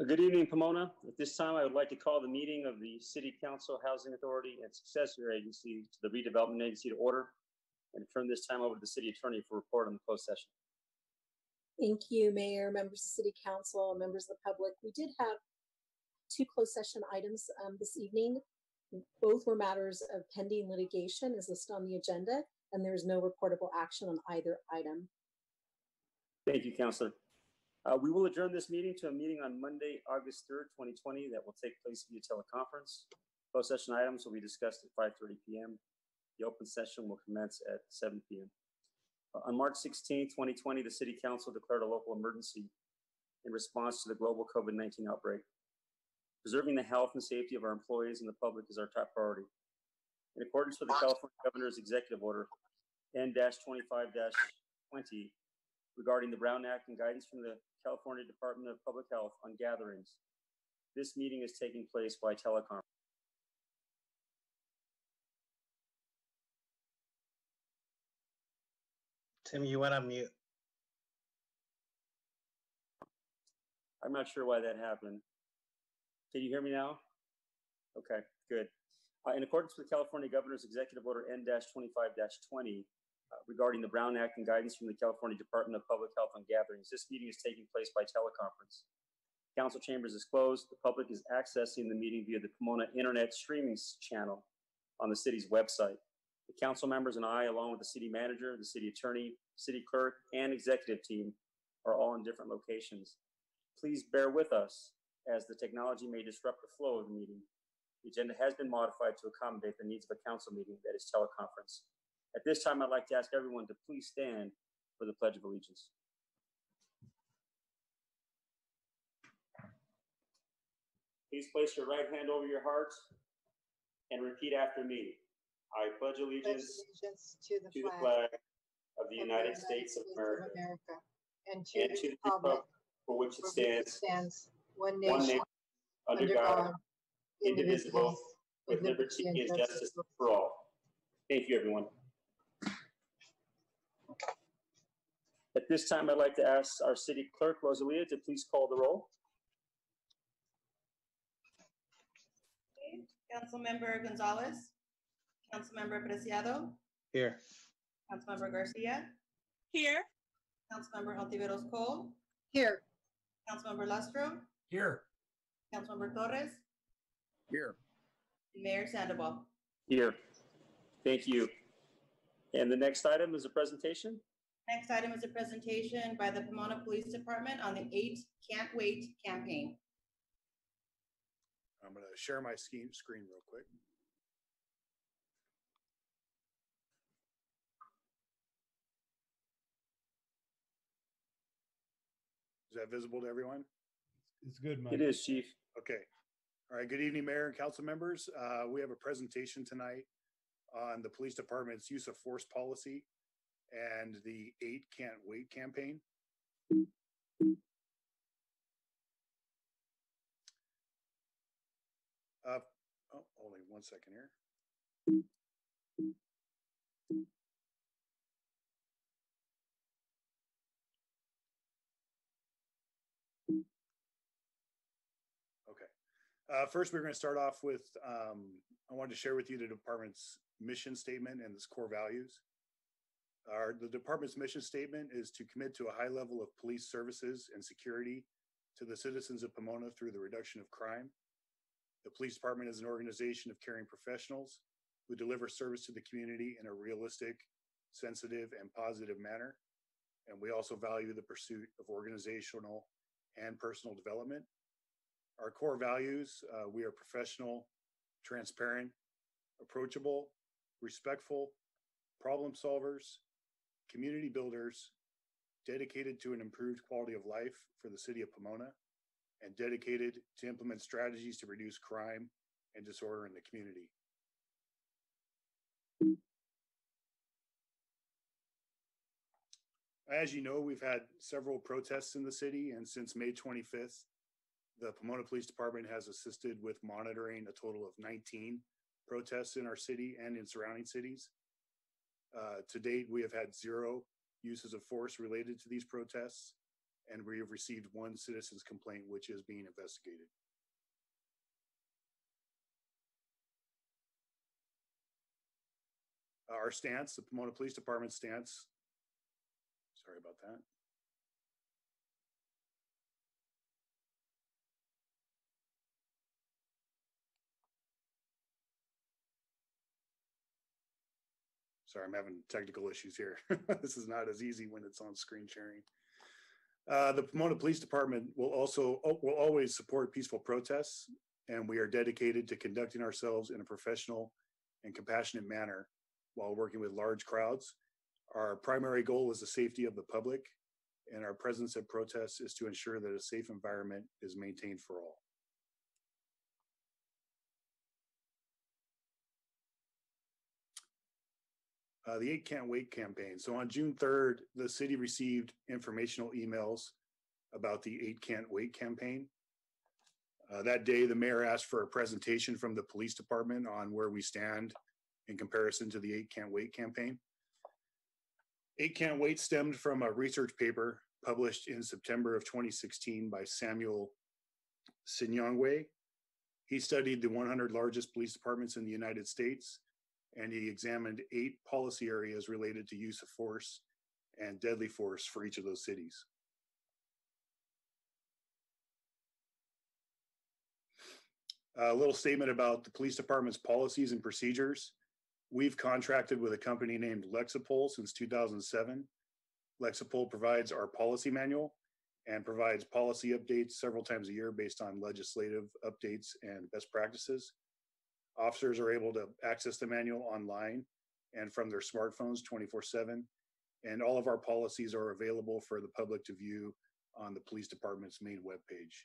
Uh, Good evening, Pomona. At this time, I would like to call the meeting of the City Council Housing Authority and Successor Agency to the Redevelopment Agency to order and turn this time over to the city attorney for report on the closed session. Thank you, Mayor, members of City Council, members of the public. We did have two closed session items um, this evening. Both were matters of pending litigation as listed on the agenda, and there is no reportable action on either item. Thank you, Counselor. Uh, We will adjourn this meeting to a meeting on Monday, August 3rd, 2020, that will take place via teleconference. Closed session items will be discussed at 5:30 PM. The open session will commence at 7 PM. Uh, On March 16, 2020, the City Council declared a local emergency in response to the global COVID-19 outbreak. Preserving the health and safety of our employees and the public is our top priority. In accordance with the California Governor's Executive Order N-25-20 regarding the Brown Act and guidance from the California Department of Public Health on gatherings, this meeting is taking place by teleconference. Tim, you went on mute. I'm not sure why that happened. Can you hear me now? Okay, good. Uh, in accordance with California Governor's Executive Order N-25-20 uh, Uh, regarding the Brown Act and guidance from the California Department of Public Health on gatherings, this meeting is taking place by teleconference. Council chambers is closed. The public is accessing the meeting via the Pomona Internet streaming channel on the city's website. The council members and I, along with the city manager, the city attorney, city clerk, and executive team, are all in different locations. Please bear with us as the technology may disrupt the flow of the meeting. The agenda has been modified to accommodate the needs of a council meeting that is teleconference. At this time, I'd like to ask everyone to please stand for the Pledge of Allegiance. Please place your right hand over your heart and repeat after me. I pledge pledge allegiance allegiance to the to the flag flag of the United States of America and to and to the republic republic for which it for which it stands, stands, one one nation, nation, under God, indivisible, indivisible, with liberty and justice for all. Thank you, everyone. At this time, I'd like to ask our city clerk, Rosalia, to please call the roll. Councilmember Gonzalez, Councilmember Preciado, Here. Councilmember Garcia, Here. Councilmember Ontiveros Cole, Here, Councilmember Lustro, Here. Councilmember Torres, Here. and Mayor Sandoval. Here. Thank you. And the next item is a presentation. Next item is a presentation by the Pomona Police Department on the Eight Can't Wait campaign. I'm gonna share my scheme screen real quick. Is that visible to everyone? It's good, Mike. It is, Chief. Okay. All right. Good evening, Mayor and council members. Uh, we have a presentation tonight on the police department's use of force policy and the Eight Can't Wait campaign. Uh, oh, only one second here. Okay. Uh, first, we're going to start off with, um, I wanted to share with you the department's mission statement and its core values. Our, the department's mission statement is to commit to a high level of police services and security to the citizens of Pomona through the reduction of crime. The police department is an organization of caring professionals who deliver service to the community in a realistic, sensitive, and positive manner. And we also value the pursuit of organizational and personal development. Our core values, uh, we are professional, transparent, approachable, respectful, problem solvers, community builders, dedicated to an improved quality of life for the city of Pomona, and dedicated to implement strategies to reduce crime and disorder in the community. As you know, we've had several protests in the city, and since May 25th, the Pomona Police Department has assisted with monitoring a total of 19 protests in our city and in surrounding cities. Uh, to date, we have had zero uses of force related to these protests, and we have received one citizen's complaint, which is being investigated. Our stance, the Pomona Police Department stance. Sorry about that. Sorry, I'm having technical issues here. This is not as easy when it's on screen sharing. Uh, the Pomona Police Department will also, will always support peaceful protests, and we are dedicated to conducting ourselves in a professional and compassionate manner while working with large crowds. Our primary goal is the safety of the public, and our presence at protests is to ensure that a safe environment is maintained for all. Uh, the Eight Can't Wait campaign. So on June third, the city received informational emails about the Eight Can't Wait campaign. Uh, that day, the mayor asked for a presentation from the police department on where we stand in comparison to the Eight Can't Wait campaign. Eight Can't Wait stemmed from a research paper published in September of 2016 by Samuel Sinyangwe. He studied the 100 largest police departments in the United States and he examined eight policy areas related to use of force and deadly force for each of those cities. A little statement about the police department's policies and procedures. We've contracted with a company named Lexipol since 2007. Lexipol provides our policy manual and provides policy updates several times a year based on legislative updates and best practices. Officers are able to access the manual online and from their smartphones 24 7. And all of our policies are available for the public to view on the police department's main webpage.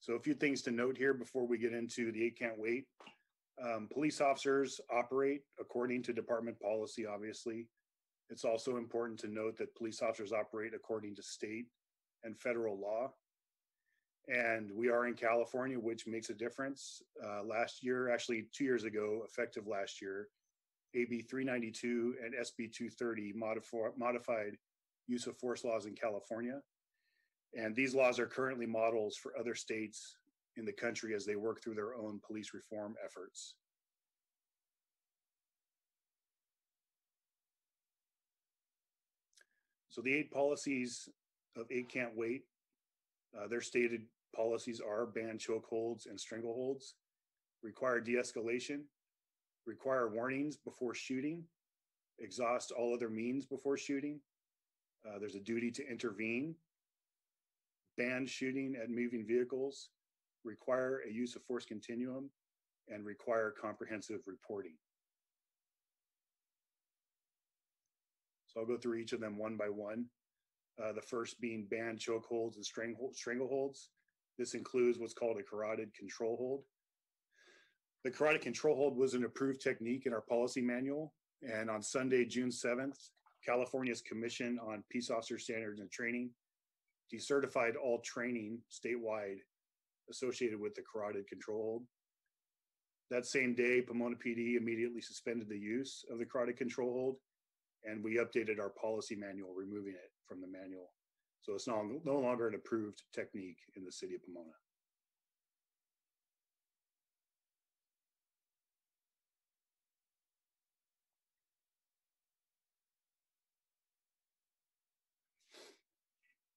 So a few things to note here before we get into the eight can't wait. Um, police officers operate according to department policy, obviously. It's also important to note that police officers operate according to state and federal law. And we are in California, which makes a difference. Uh, last year, actually two years ago, effective last year, AB 392 and SB 230 modif- modified use of force laws in California. And these laws are currently models for other states in the country as they work through their own police reform efforts. So the eight policies of Eight Can't Wait, uh, their stated policies are ban chokeholds and strangleholds, require de-escalation, require warnings before shooting, exhaust all other means before shooting. Uh, there's a duty to intervene, ban shooting at moving vehicles, require a use of force continuum, and require comprehensive reporting. So I'll go through each of them one by one. Uh, the first being ban chokeholds and strangle, strangleholds. This includes what's called a carotid control hold. The carotid control hold was an approved technique in our policy manual. And on Sunday, June 7th, California's Commission on Peace Officer Standards and Training decertified all training statewide associated with the carotid control hold. That same day, Pomona PD immediately suspended the use of the carotid control hold and we updated our policy manual, removing it from the manual. So it's no, no longer an approved technique in the city of Pomona.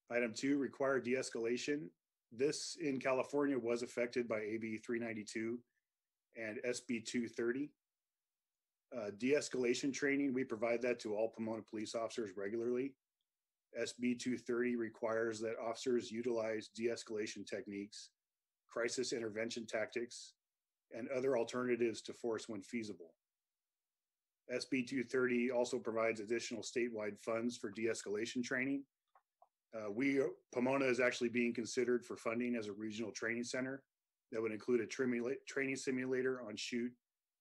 Item two, require de-escalation. This in California was affected by AB 392 and SB 230. Uh, de-escalation training, we provide that to all Pomona police officers regularly. SB 230 requires that officers utilize de-escalation techniques, crisis intervention tactics, and other alternatives to force when feasible. SB 230 also provides additional statewide funds for de-escalation training. Uh, we, Pomona is actually being considered for funding as a regional training center that would include a training simulator on shoot,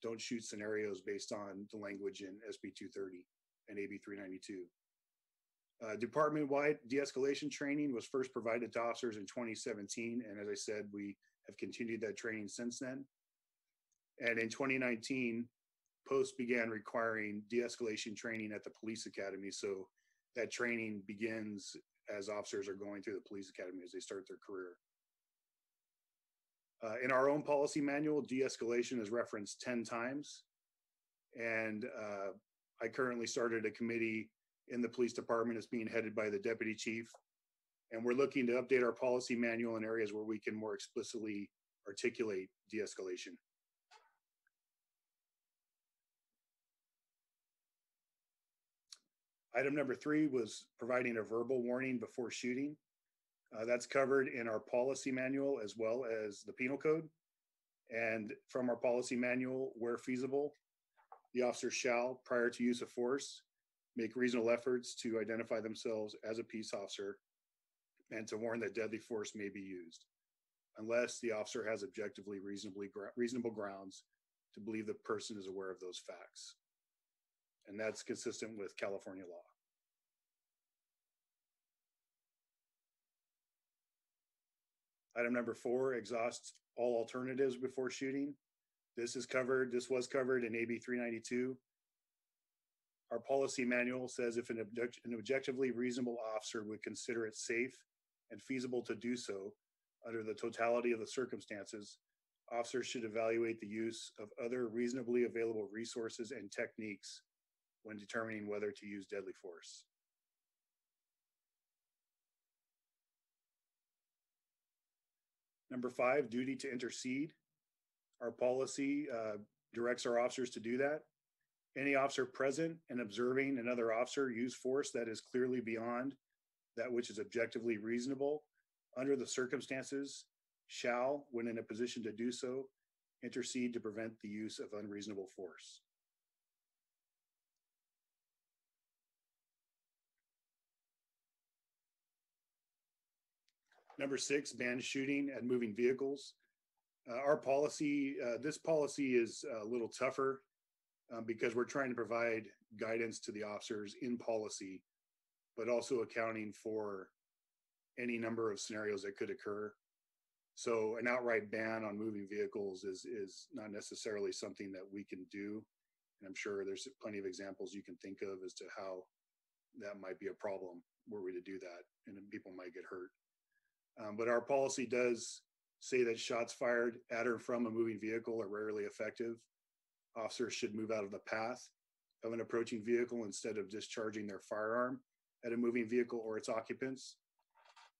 don't shoot scenarios based on the language in SB 230 and AB 392. Uh, Department-wide de-escalation training was first provided to officers in 2017, and as I said, we have continued that training since then. And in 2019, POST began requiring de-escalation training at the police academy. So that training begins as officers are going through the police academy as they start their career. Uh, in our own policy manual, de-escalation is referenced 10 times. And uh, I currently started a committee in the police department. It's being headed by the deputy chief. And we're looking to update our policy manual in areas where we can more explicitly articulate de-escalation. Item number three was providing a verbal warning before shooting. Uh, that's covered in our policy manual as well as the penal code. And from our policy manual, where feasible, the officer shall, prior to use of force, make reasonable efforts to identify themselves as a peace officer and to warn that deadly force may be used unless the officer has objectively reasonably reasonable grounds to believe the person is aware of those facts. And that's consistent with California law. Item number four, exhausts all alternatives before shooting. This is covered, this was covered in AB three ninety-two. Our policy manual says if an object, an objectively reasonable officer would consider it safe and feasible to do so under the totality of the circumstances, officers should evaluate the use of other reasonably available resources and techniques when determining whether to use deadly force. Number five, duty to intercede. Our policy uh, directs our officers to do that. Any officer present and observing another officer use force that is clearly beyond that which is objectively reasonable under the circumstances shall, when in a position to do so, intercede to prevent the use of unreasonable force. Number six, ban shooting at moving vehicles. Uh, our policy, uh, this policy is a little tougher um, because we're trying to provide guidance to the officers in policy, but also accounting for any number of scenarios that could occur. So an outright ban on moving vehicles is is not necessarily something that we can do. And I'm sure there's plenty of examples you can think of as to how that might be a problem were we to do that, and people might get hurt. Um, but our policy does say that shots fired at or from a moving vehicle are rarely effective. Officers should move out of the path of an approaching vehicle instead of discharging their firearm at a moving vehicle or its occupants.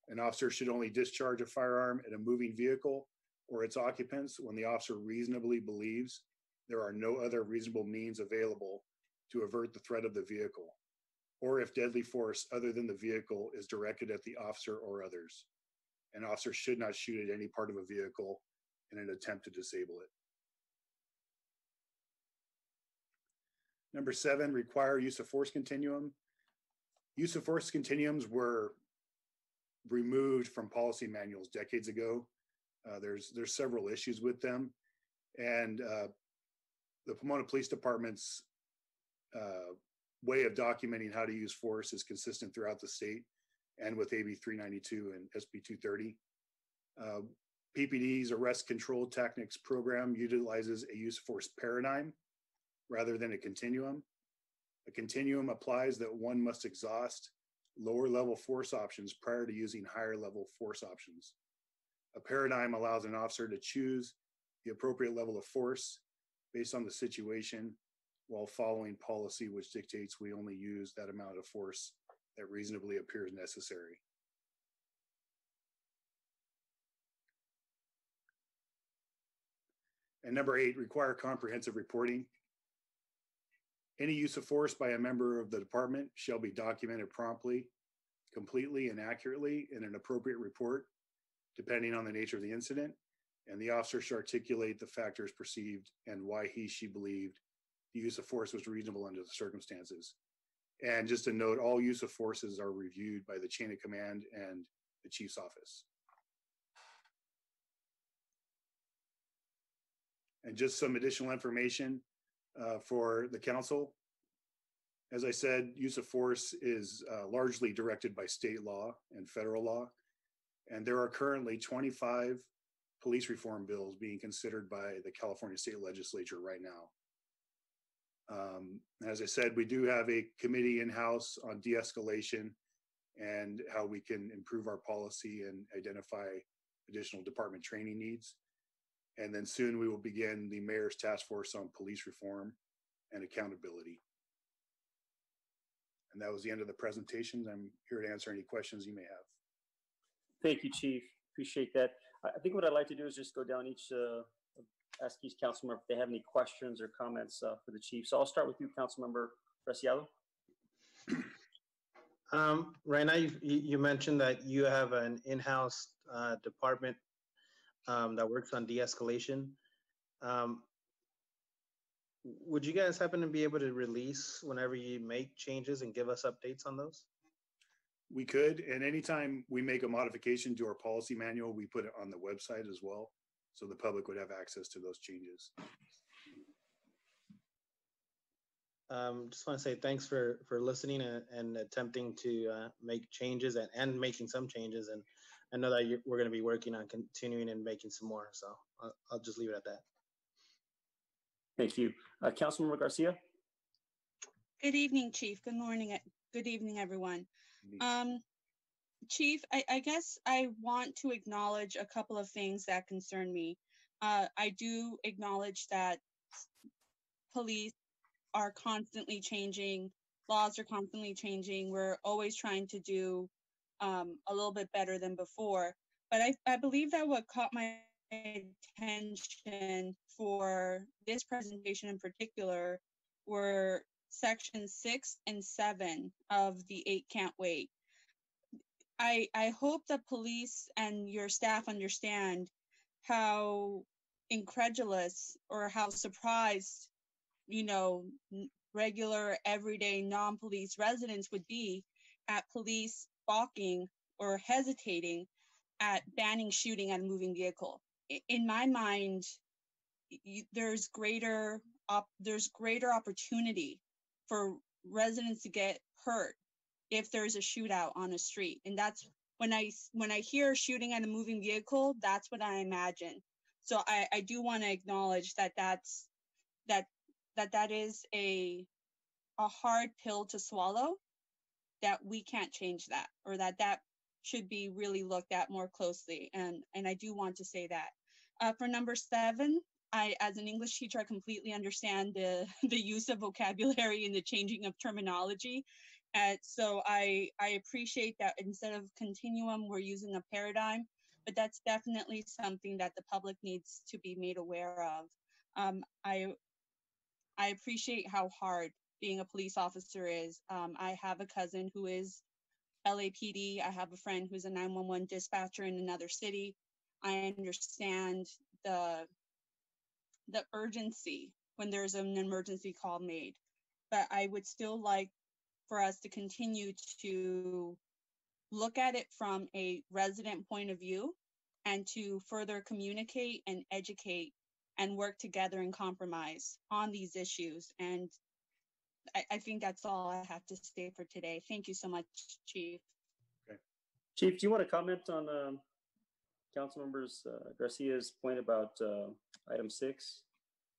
An officer should only discharge a firearm at a moving vehicle or its occupants when the officer reasonably believes there are no other reasonable means available to avert the threat of the vehicle, or if deadly force other than the vehicle is directed at the officer or others. An officer should not shoot at any part of a vehicle in an attempt to disable it. Number seven, require use of force continuum. Use of force continuums were removed from policy manuals decades ago. Uh, there's there's several issues with them, and uh, the Pomona Police Department's uh, way of documenting how to use force is consistent throughout the state and with AB 392 and SB 230. Uh, PPD's arrest control tactics program utilizes a use of force paradigm rather than a continuum. A continuum applies that one must exhaust lower level force options prior to using higher level force options. A paradigm allows an officer to choose the appropriate level of force based on the situation while following policy which dictates we only use that amount of force that reasonably appears necessary. And number eight, require comprehensive reporting. Any use of force by a member of the department shall be documented promptly, completely and accurately in an appropriate report, depending on the nature of the incident. And the officer should articulate the factors perceived and why he, she believed the use of force was reasonable under the circumstances. And just a note, all use of forces are reviewed by the chain of command and the chief's office. And just some additional information uh, for the council. As I said, use of force is uh, largely directed by state law and federal law. And there are currently 25 police reform bills being considered by the California state legislature right now. Um, as I said, we do have a committee in-house on de-escalation and how we can improve our policy and identify additional department training needs. And then soon we will begin the mayor's task force on police reform and accountability. And that was the end of the presentation. I'm here to answer any questions you may have. Thank you, Chief. Appreciate that. I, I think what I'd like to do is just go down each, uh, ask each council member if they have any questions or comments, uh, for the chief. So I'll start with you, Councilmember Preciado. Um, right now, you, you you mentioned that you have an in-house, uh, department, um, that works on de-escalation. Um, would you guys happen to be able to release whenever you make changes and give us updates on those? We could, and anytime we make a modification to our policy manual, we put it on the website as well. So the public would have access to those changes. Um, just want to say thanks for, for listening and, and attempting to, uh, make changes and, and making some changes. And I know that you, we're going to be working on continuing and making some more. So I'll, I'll just leave it at that. Thank you. Uh, Councilmember Garcia? Good evening, Chief. Good morning. Good evening, everyone. Um, Chief, I, I guess I want to acknowledge a couple of things that concern me. Uh, I do acknowledge that police are constantly changing, laws are constantly changing. We're always trying to do um, a little bit better than before. But I, I believe that what caught my attention for this presentation in particular were section six and seven of the eight can't wait. I, I hope the police and your staff understand how incredulous or how surprised, you know, regular, everyday, non-police residents would be at police balking or hesitating at banning shooting at a moving vehicle. In my mind, there's greater op- there's greater opportunity for residents to get hurt if there's a shootout on a street. And that's when I when i hear shooting at a moving vehicle that's what i imagine. So i i do want to acknowledge that that's that that that is a a hard pill to swallow that we can't change that or that that should be really looked at more closely and and i do want to say that uh, for number seven I, as an English teacher, I completely understand the the use of vocabulary and the changing of terminology. And so I I appreciate that instead of continuum, we're using a paradigm, but that's definitely something that the public needs to be made aware of. Um, I I appreciate how hard being a police officer is. Um, I have a cousin who is LAPD. I have a friend who's a 911 dispatcher in another city. I understand the the urgency when there's an emergency call made. But I would still like for us to continue to look at it from a resident point of view and to further communicate and educate and work together and compromise on these issues. And I, I think that's all I have to say for today. Thank you so much, Chief. Okay. Chief, do you want to comment on, um, Councilmembers uh, Garcia's point about, uh, item six?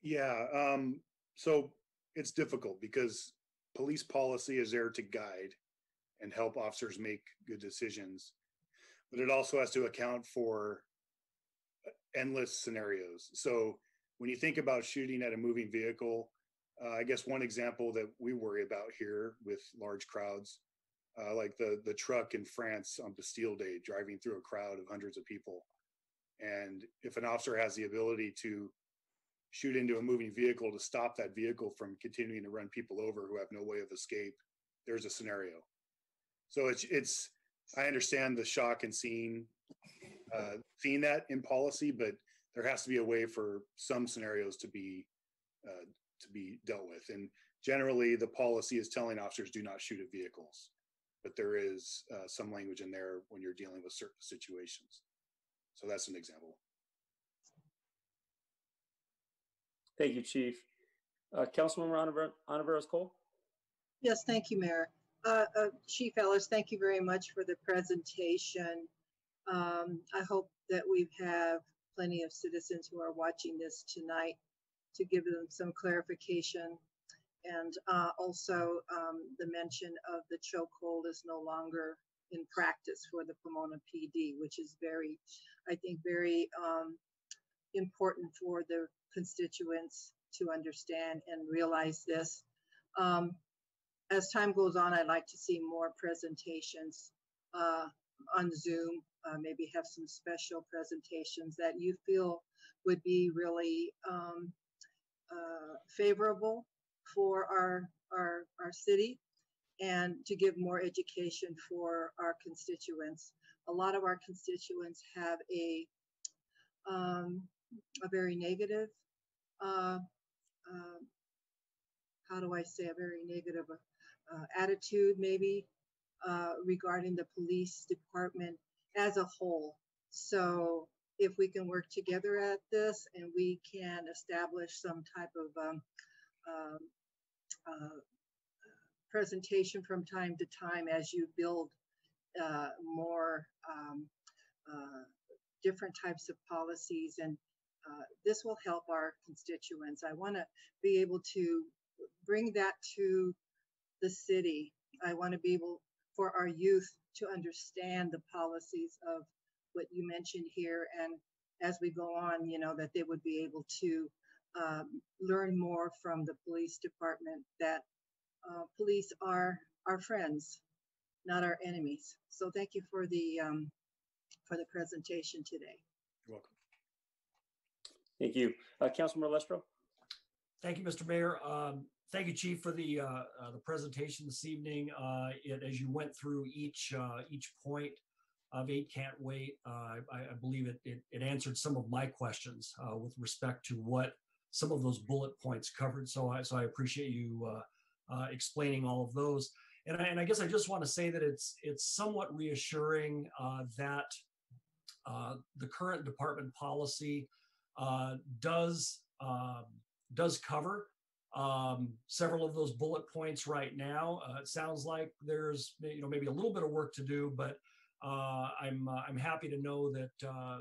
Yeah, um, so it's difficult because police policy is there to guide and help officers make good decisions. But it also has to account for endless scenarios. So when you think about shooting at a moving vehicle, uh, I guess one example that we worry about here with large crowds, uh, like the the truck in France on Bastille Day driving through a crowd of hundreds of people. And if an officer has the ability to shoot into a moving vehicle to stop that vehicle from continuing to run people over who have no way of escape, there's a scenario. So it's it's I understand the shock and seeing uh, seeing that in policy, but there has to be a way for some scenarios to be uh, to be dealt with. And generally, the policy is telling officers do not shoot at vehicles, but there is uh, some language in there when you're dealing with certain situations. So that's an example. Thank you, Chief. Uh, Councilmember Oliver- Oliveros Cole? Yes, thank you, Mayor. Uh, uh, Chief Ellis, thank you very much for the presentation. Um, I hope that we have plenty of citizens who are watching this tonight to give them some clarification. And uh, also um, the mention of the chokehold is no longer in practice for the Pomona PD, which is very, I think, very um, important for the constituents to understand and realize this. Um, as time goes on, I'd like to see more presentations uh, on Zoom, uh, maybe have some special presentations that you feel would be really um, uh, favorable for our, our, our city and to give more education for our constituents. A lot of our constituents have a, um, a very negative, uh, uh, how do I say, a very negative uh, attitude maybe uh, regarding the police department as a whole. So if we can work together at this and we can establish some type of um, um, uh, presentation from time to time as you build uh, more um, uh, different types of policies and uh, this will help our constituents. I want to be able to bring that to the city. I want to be able for our youth to understand the policies of what you mentioned here and as we go on, you know, that they would be able to um, learn more from the police department that uh, police are our friends, not our enemies. So thank you for the um, for the presentation today. You're welcome. Thank you. Uh, Councilmember Lustro? Thank you, Mr. Mayor. Um, thank you, Chief, for the uh, uh, the presentation this evening. Uh, it, as you went through each uh, each point of eight can't wait, uh, I, I believe it, it, it answered some of my questions uh, with respect to what some of those bullet points covered. So I so I appreciate you uh, uh, explaining all of those. And I, and I guess I just want to say that it's it's somewhat reassuring uh, that uh, the current department policy does um, does cover um, several of those bullet points right now. It sounds like there's you know maybe a little bit of work to do, but I'm uh, I'm happy to know that uh,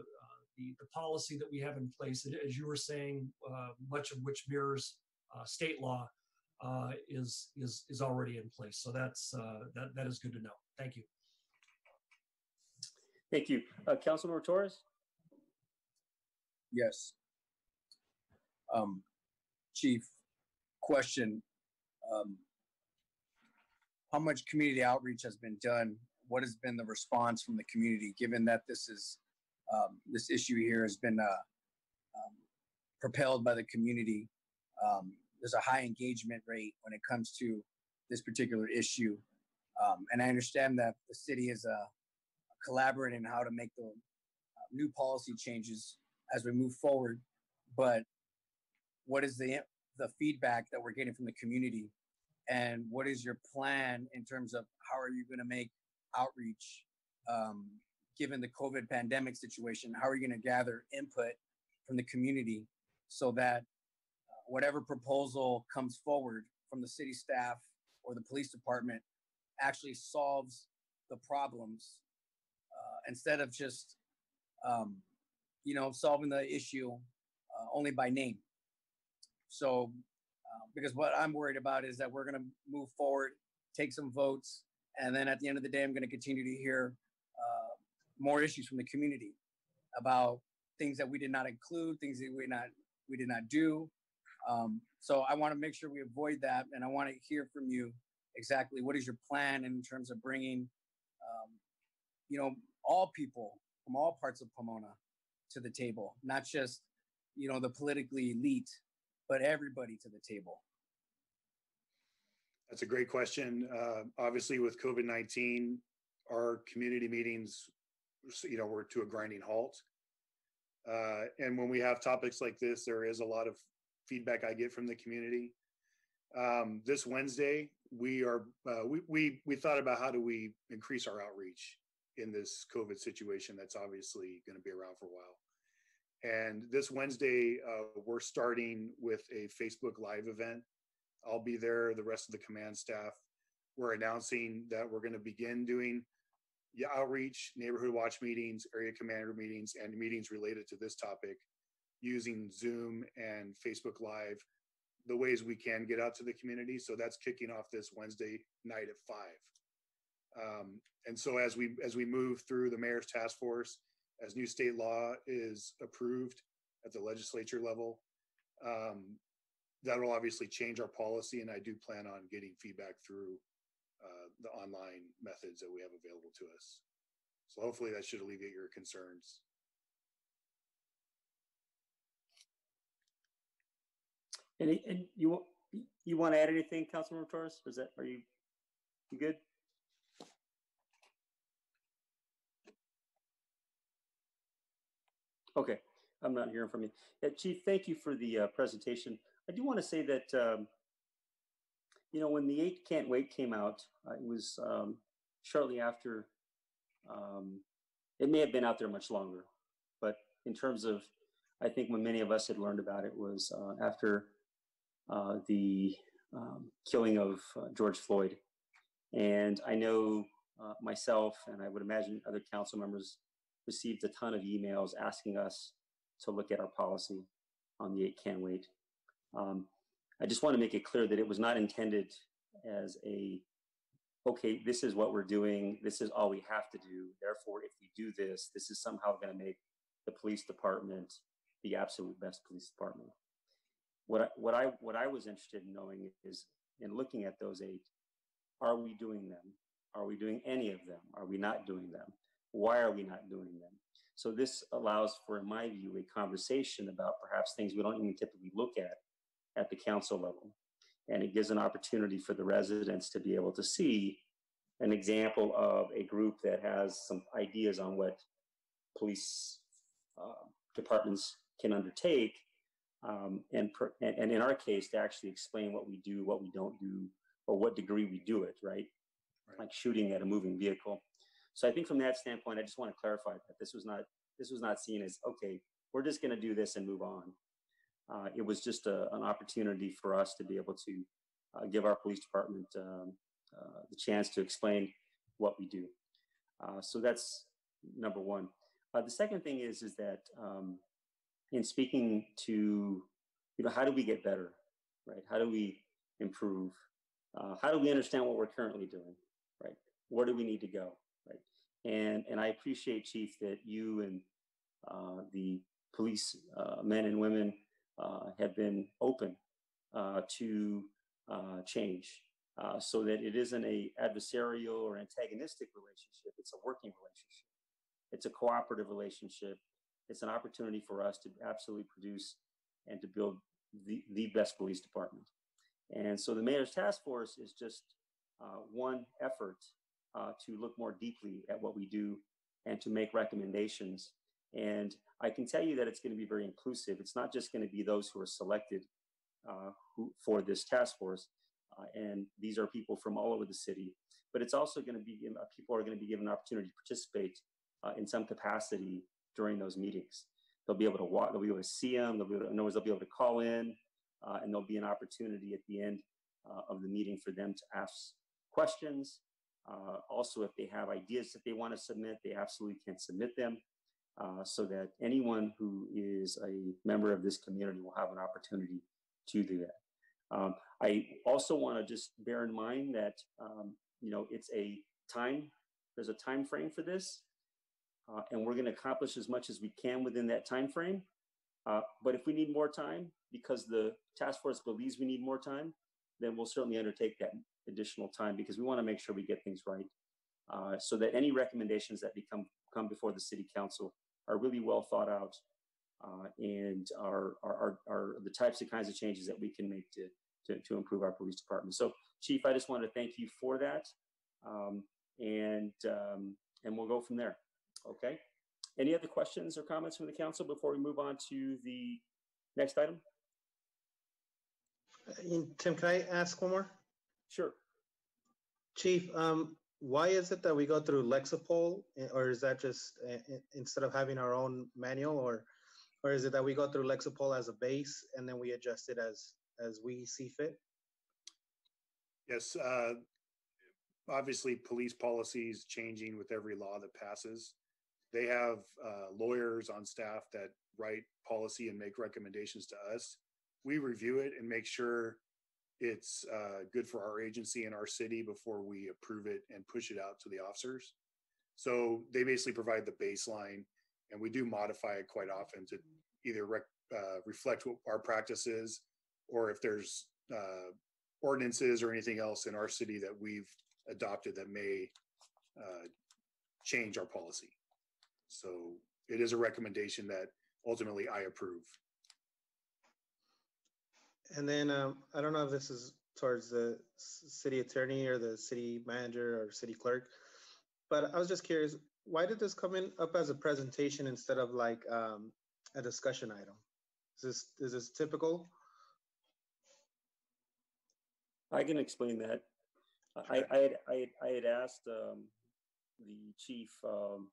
the the policy that we have in place, as you were saying, uh, much of which mirrors uh, state law, uh, is is is already in place. So that's that that is good to know. Thank you. Thank you. Uh, Councilmember Torres? Yes. Um, Chief, question. Um, how much community outreach has been done? What has been the response from the community, given that this is um, this issue here has been uh, um, propelled by the community? Um, there's a high engagement rate when it comes to this particular issue, um, and I understand that the city is uh, collaborating how to make the uh, new policy changes as we move forward. But what is the the feedback that we're getting from the community, and what is your plan in terms of how are you going to make outreach, um, given the COVID pandemic situation? How are you going to gather input from the community so that uh, whatever proposal comes forward from the city staff or the police department actually solves the problems uh, instead of just um, you know solving the issue uh, only by name so uh, because what i'm worried about is that we're going to move forward take some votes and then at the end of the day i'm going to continue to hear uh, more issues from the community about things that we did not include things that we not we did not do. Um, so i want to make sure we avoid that and i want to hear from you exactly what is your plan in terms of bringing um, you know all people from all parts of pomona to the table not just you know the politically elite but everybody to the table That's a great question. Uh, obviously, with COVID nineteen, our community meetings, you know, were to a grinding halt. Uh, and when we have topics like this, there is a lot of feedback I get from the community. Um, this Wednesday, we are uh, we we we thought about how do we increase our outreach in this COVID situation that's obviously going to be around for a while. And this Wednesday, uh, we're starting with a Facebook Live event. I'll be there, the rest of the command staff. We're announcing that we're going to begin doing outreach, neighborhood watch meetings, area commander meetings, and meetings related to this topic using Zoom and Facebook Live the ways we can get out to the community. So that's kicking off this Wednesday night at five. Um, and so as we as we move through the mayor's task force, as new state law is approved at the legislature level, um, that'll obviously change our policy. And I do plan on getting feedback through uh, the online methods that we have available to us. So hopefully that should alleviate your concerns. Any, and you, you want to add anything, Councilmember Torres? Is that, are you, you good? Okay, I'm not hearing from you. Yeah, Chief, thank you for the uh, presentation. I do want to say that, um, you know, when the eight can't wait came out, uh, it was um, shortly after, um, it may have been out there much longer, but in terms of, I think when many of us had learned about it was uh, after uh, the um, killing of uh, George Floyd. And I know uh, myself, and I would imagine other council members received a ton of emails asking us to look at our policy on the eight can wait. Um, I just want to make it clear that it was not intended as a, okay, this is what we're doing, this is all we have to do. Therefore, if we do this, this is somehow going to make the police department the absolute best police department. What I, what I what I was interested in knowing is in looking at those eight, are we doing them? Are we doing any of them? Are we not doing them? Why are we not doing them? So this allows for, in my view, a conversation about perhaps things we don't even typically look at at the council level. And it gives an opportunity for the residents to be able to see an example of a group that has some ideas on what police uh, departments can undertake. Um, and, per, and, and in our case, to actually explain what we do, what we don't do, or what degree we do it, right? Right. Like shooting at a moving vehicle. So I think from that standpoint, I just want to clarify that this was not this was not seen as okay, we're just going to do this and move on. Uh, it was just a, an opportunity for us to be able to uh, give our police department um, uh, the chance to explain what we do. Uh, so that's number one. Uh, the second thing is is that um, in speaking to you know how do we get better, right? How do we improve? Uh, how do we understand what we're currently doing, right? Where do we need to go, right? And and I appreciate Chief that you and the police men and women uh, have been open uh, to uh, change, so that it isn't a adversarial or antagonistic relationship. It's a working relationship. It's a cooperative relationship. It's an opportunity for us to absolutely produce and to build the, the best police department. And so the mayor's task force is just uh, one effort uh, to look more deeply at what we do and to make recommendations. And I can tell you that it's going to be very inclusive. It's not just going to be those who are selected uh, who, for this task force, uh, and these are people from all over the city, but it's also going to be uh, people are going to be given an opportunity to participate uh, in some capacity during those meetings. They'll be able to walk, they'll be able to see them, they'll be able to, in other words, they'll be able to call in, uh, and there'll be an opportunity at the end of the meeting for them to ask questions. Also, if they have ideas that they want to submit, they absolutely can submit them uh, so that anyone who is a member of this community will have an opportunity to do that. Um, I also want to just bear in mind that um, you know it's a time. There's a time frame for this, uh, and we're going to accomplish as much as we can within that time frame. Uh, but if we need more time, because the task force believes we need more time, then we'll certainly undertake that additional time because we want to make sure we get things right. Uh, so that any recommendations that become come before the city council are really well thought out uh, and are, are, are, are the types of kinds of changes that we can make to, to, to improve our police department. So, Chief, I just want to thank you for that, um, and um, and we'll go from there. Okay. Any other questions or comments from the council before we move on to the next item? Uh, Tim, can I ask one more? Sure. Chief, um, why is it that we go through Lexipol, eh, or is that just uh, instead of having our own manual, or or is it that we go through Lexipol as a base and then we adjust it as as we see fit? Yes, uh, obviously, police policies changing with every law that passes. They have uh, lawyers on staff that write policy and make recommendations to us. we review it and make sure it's uh, good for our agency and our city before we approve it and push it out to the officers. So they basically provide the baseline, and we do modify it quite often to either rec- uh, reflect what our practice is, or if there's uh, ordinances or anything else in our city that we've adopted that may uh, change our policy. So it is a recommendation that ultimately I approve. And then um, I don't know if this is towards the city attorney or the city manager or city clerk, but I was just curious, why did this come in up as a presentation instead of like um, a discussion item? Is this is this typical? I can explain that. I, I, had, I, had, I had asked um, the chief um,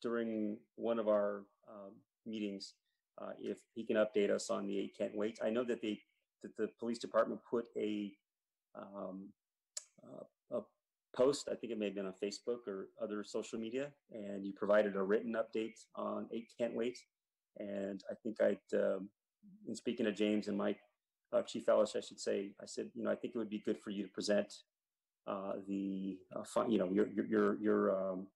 during one of our um, meetings uh, if he can update us on the eight can't wait. I know that they that the police department put a um, uh, a post. I think it may have been on Facebook or other social media, and you provided a written update on eight can't wait. And I think I'd, um, in speaking to James and Mike, uh, Chief Ellis, I should say, I said, you know, I think it would be good for you to present uh, the, uh, you know, your your your your um,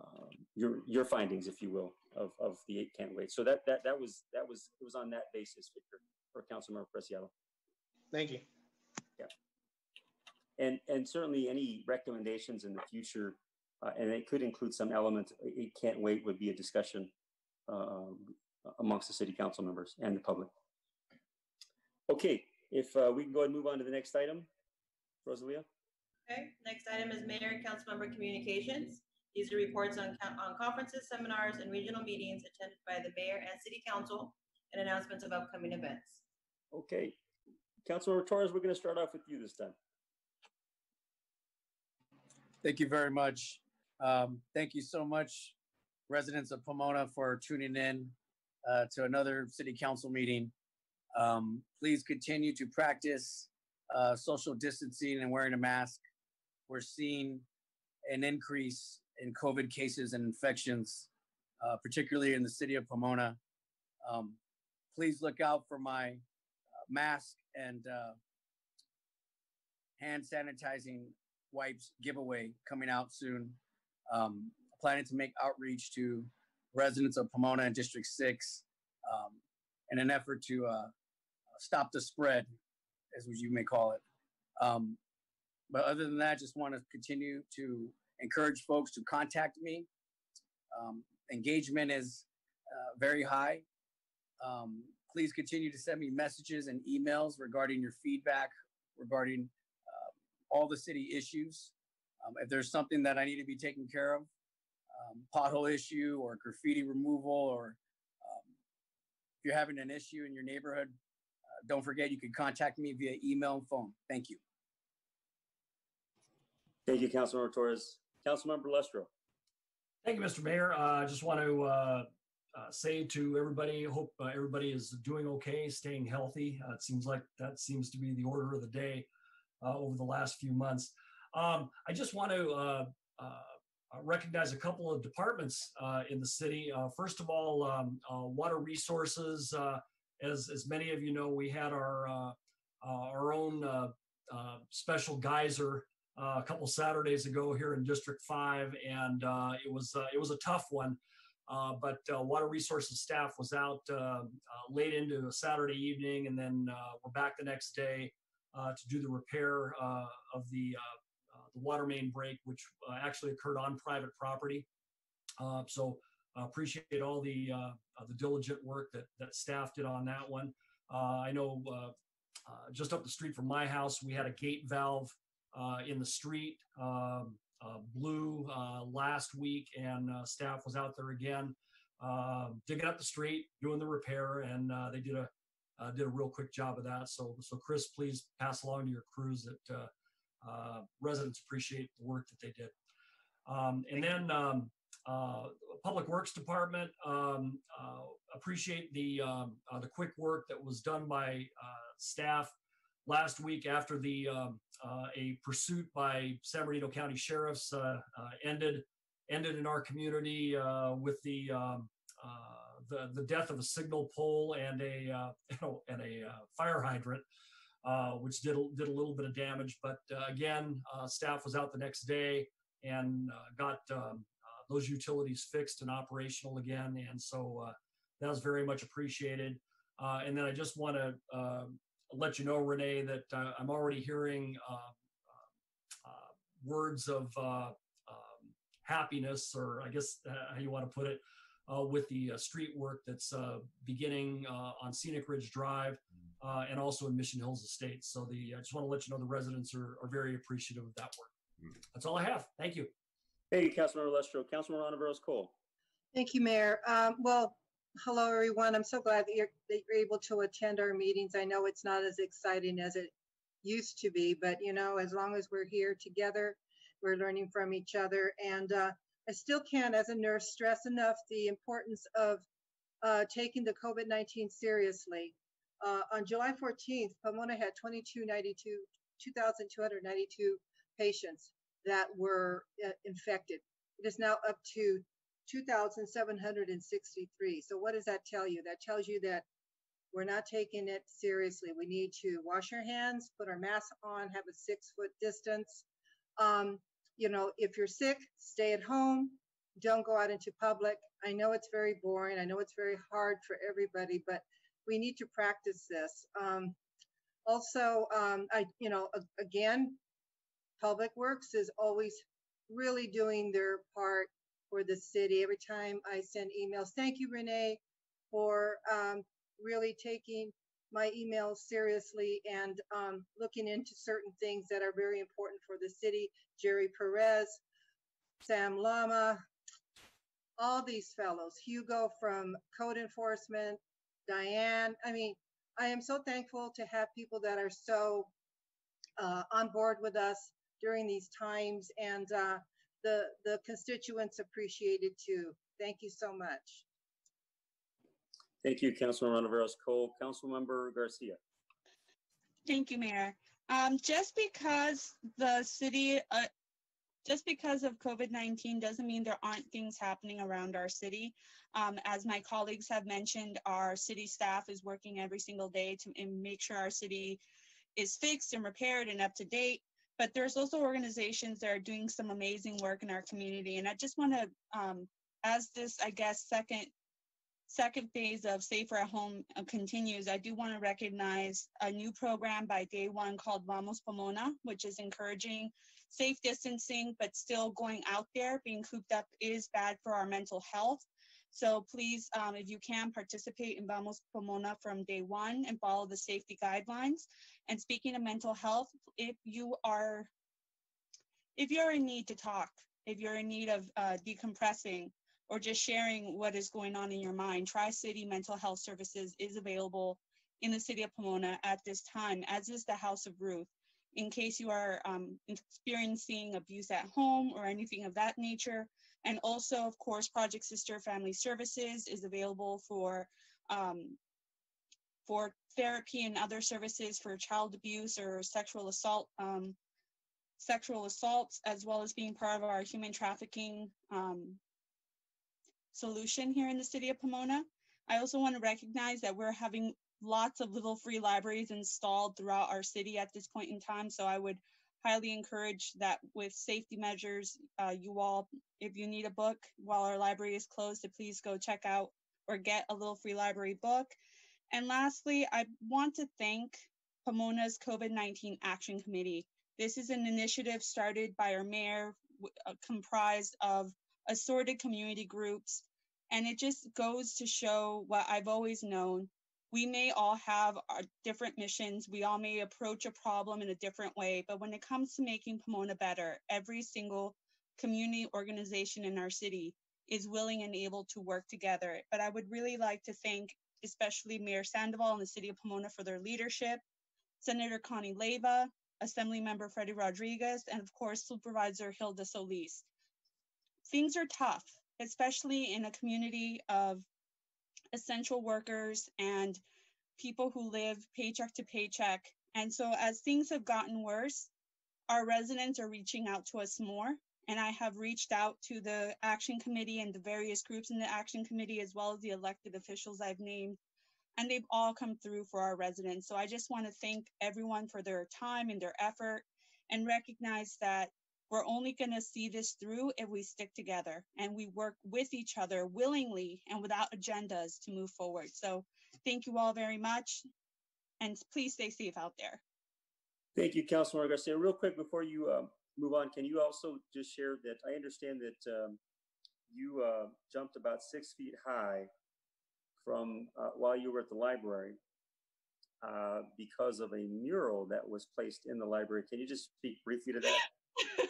um, your your findings, if you will, of of the eight can't wait. So that that that was that was it was on that basis, Victor, for Councilmember Preciado. Thank you. Yeah. And and certainly any recommendations in the future, uh, and it could include some element. It can't wait would be a discussion um, amongst the city council members and the public. Okay, if uh, we can go ahead and move on to the next item, Rosalia. Okay, next item is mayor and council member communications. These are reports on, on conferences, seminars, and regional meetings attended by the mayor and city council and announcements of upcoming events. Okay, Councilmember Torres, we're going to start off with you this time. Thank you very much. Um, thank you so much, residents of Pomona, for tuning in uh, to another city council meeting. Um, please continue to practice uh, social distancing and wearing a mask. We're seeing an increase in COVID cases and infections, uh, particularly in the city of Pomona. Um, please look out for my mask and uh, hand sanitizing wipes giveaway coming out soon. Um, planning to make outreach to residents of Pomona and District 6 um, in an effort to uh, stop the spread, as you may call it. Um, but other than that, just want to continue to encourage folks to contact me. Um, engagement is uh, very high. Um, please continue to send me messages and emails regarding your feedback regarding all the city issues. Um, if there's something that I need to be taken care of, um, pothole issue or graffiti removal, or um, if you're having an issue in your neighborhood, uh, don't forget you can contact me via email and phone. Thank you. Thank you, Councilmember Torres. Councilmember Lustro. Thank you, Mr. Mayor. Uh, I just want to uh, say to everybody, hope uh, everybody is doing okay, staying healthy. Uh, it seems like that seems to be the order of the day uh, over the last few months. Um, I just want to uh, recognize a couple of departments in the city. First of all, um, water resources. As as many of you know, we had our our own special geyser uh, a couple Saturdays ago here in District Five, and uh, it was uh, it was a tough one. Uh, but uh, water resources staff was out uh, uh, late into a Saturday evening, and then uh, we're back the next day uh, to do the repair uh, of the uh, the water main break, which actually occurred on private property. So appreciate all the the diligent work that that staff did on that one. I know just up the street from my house, we had a gate valve in the street, um, blew uh, last week, and uh, staff was out there again, uh, digging up the street, doing the repair, and uh, they did a uh, did a real quick job of that. So, so Chris, please pass along to your crews that uh, uh, residents appreciate the work that they did. Um, and then um, uh, Public Works Department um, uh, appreciate the um, uh, the quick work that was done by uh, staff last week after the um, uh, a pursuit by San Bernardino County sheriffs uh, uh, ended ended in our community uh, with the um, uh, the the death of a signal pole and a uh, and a fire hydrant, which did a, did a little bit of damage. But again, staff was out the next day and got um, those utilities fixed and operational again, and so that was very much appreciated. And then I just want to let you know, Renee, that uh, I'm already hearing uh, uh, uh, words of uh, um, happiness, or I guess uh, how you want to put it, uh, with the uh, street work that's uh, beginning uh, on Scenic Ridge Drive uh, and also in Mission Hills Estates. So the I just want to let you know the residents are, are very appreciative of that work. That's all I have. Thank you. Thank you, Councilmember Lustro. Councilmember Ontiveros Cole. Thank you, Mayor. Um, well, hello, everyone. I'm so glad that you're, that you're able to attend our meetings. I know it's not as exciting as it used to be, but you know, as long as we're here together, we're learning from each other. And uh, I still can't, as a nurse, stress enough the importance of uh, taking the COVID-19 seriously. Uh, on July 14th, Pomona had 2292, 2,292 patients that were uh, infected. It is now up to 2,763. So what does that tell you? That tells you that we're not taking it seriously. We need to wash our hands, put our mask on, have a six foot distance. Um, you know, if you're sick, stay at home. Don't go out into public. I know it's very boring. I know it's very hard for everybody, but we need to practice this. Um, also, um, I, you know, again, Public Works is always really doing their part for the city. Every time I send emails, thank you, Renee, for um, really taking my emails seriously and um, looking into certain things that are very important for the city. Jerry Perez, Sam Lama, all these fellows, Hugo from code enforcement, Diane. I mean, I am so thankful to have people that are so uh, on board with us during these times and uh, the, the constituents appreciated too. Thank you so much. Thank you, Councilman Ontiveros Cole. Councilmember Garcia. Thank you, Mayor. Um, just because the city, uh, just because of COVID-19 doesn't mean there aren't things happening around our city. Um, as my colleagues have mentioned, our city staff is working every single day to make sure our city is fixed and repaired and up to date. But there's also organizations that are doing some amazing work in our community. And I just want to, um, as this, I guess, second second phase of Safer at Home uh, continues, I do want to recognize a new program by Day One called Vamos Pomona, which is encouraging safe distancing, but still going out there. Being cooped up is bad for our mental health. So please, um, if you can, participate in Vamos Pomona from day one and follow the safety guidelines. And speaking of mental health, if you are, if you're in need to talk, if you're in need of uh, decompressing, or just sharing what is going on in your mind, Tri City Mental Health Services is available in the city of Pomona at this time, as is the House of Ruth. In case you are um, experiencing abuse at home or anything of that nature. And also, of course, Project Sister Family Services is available for um, for therapy and other services for child abuse or sexual assault um, sexual assaults, as well as being part of our human trafficking um, solution here in the city of Pomona. I also want to recognize that we're having lots of little free libraries installed throughout our city at this point in time. So I would highly encourage that with safety measures, uh, you all, if you need a book while our library is closed, to please go check out or get a little free library book. And lastly, I want to thank Pomona's COVID-19 Action Committee. This is an initiative started by our mayor, uh, comprised of assorted community groups. And it just goes to show what I've always known. We may all have our different missions. We all may approach a problem in a different way. But when it comes to making Pomona better, every single community organization in our city is willing and able to work together. But I would really like to thank especially Mayor Sandoval and the city of Pomona for their leadership, Senator Connie Leyva, Assembly Member Freddie Rodriguez, and of course Supervisor Hilda Solis things are tough, especially in a community of essential workers and people who live paycheck to paycheck. And so as things have gotten worse, our residents are reaching out to us more And I have reached out to the action committee and the various groups in the action committee, as well as the elected officials I've named. And they've all come through for our residents. So I just want to thank everyone for their time and their effort and recognize that we're only going to see this through if we stick together and we work with each other willingly and without agendas to move forward. So thank you all very much. And please stay safe out there. Thank you, Councilmember Garcia. Real quick before you um, move on, can you also just share that I understand that um, you uh, jumped about six feet high from uh, while you were at the library uh, because of a mural that was placed in the library. Can you just speak briefly to that?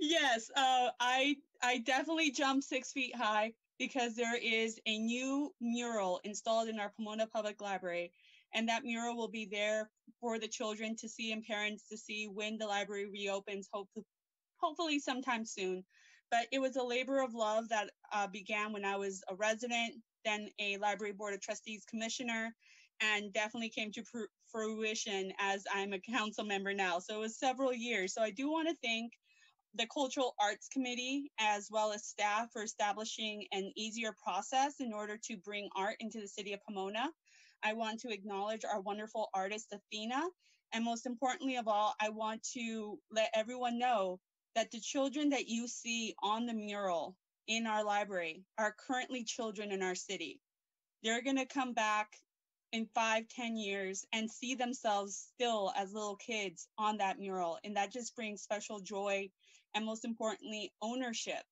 yes, uh, I I definitely jumped six feet high because there is a new mural installed in our Pomona Public Library, and that mural will be there for the children to see and parents to see when the library reopens, hopefully, hopefully sometime soon. But it was a labor of love that uh, began when I was a resident, then a library board of trustees commissioner, and definitely came to fruition as I'm a council member now. So it was several years. So I do want to thank the Cultural Arts Committee as well as staff for establishing an easier process in order to bring art into the city of Pomona. I want to acknowledge our wonderful artist, Athena. And most importantly of all, I want to let everyone know that the children that you see on the mural in our library are currently children in our city. They're going to come back in five, ten years and see themselves still as little kids on that mural. And that just brings special joy and most importantly, ownership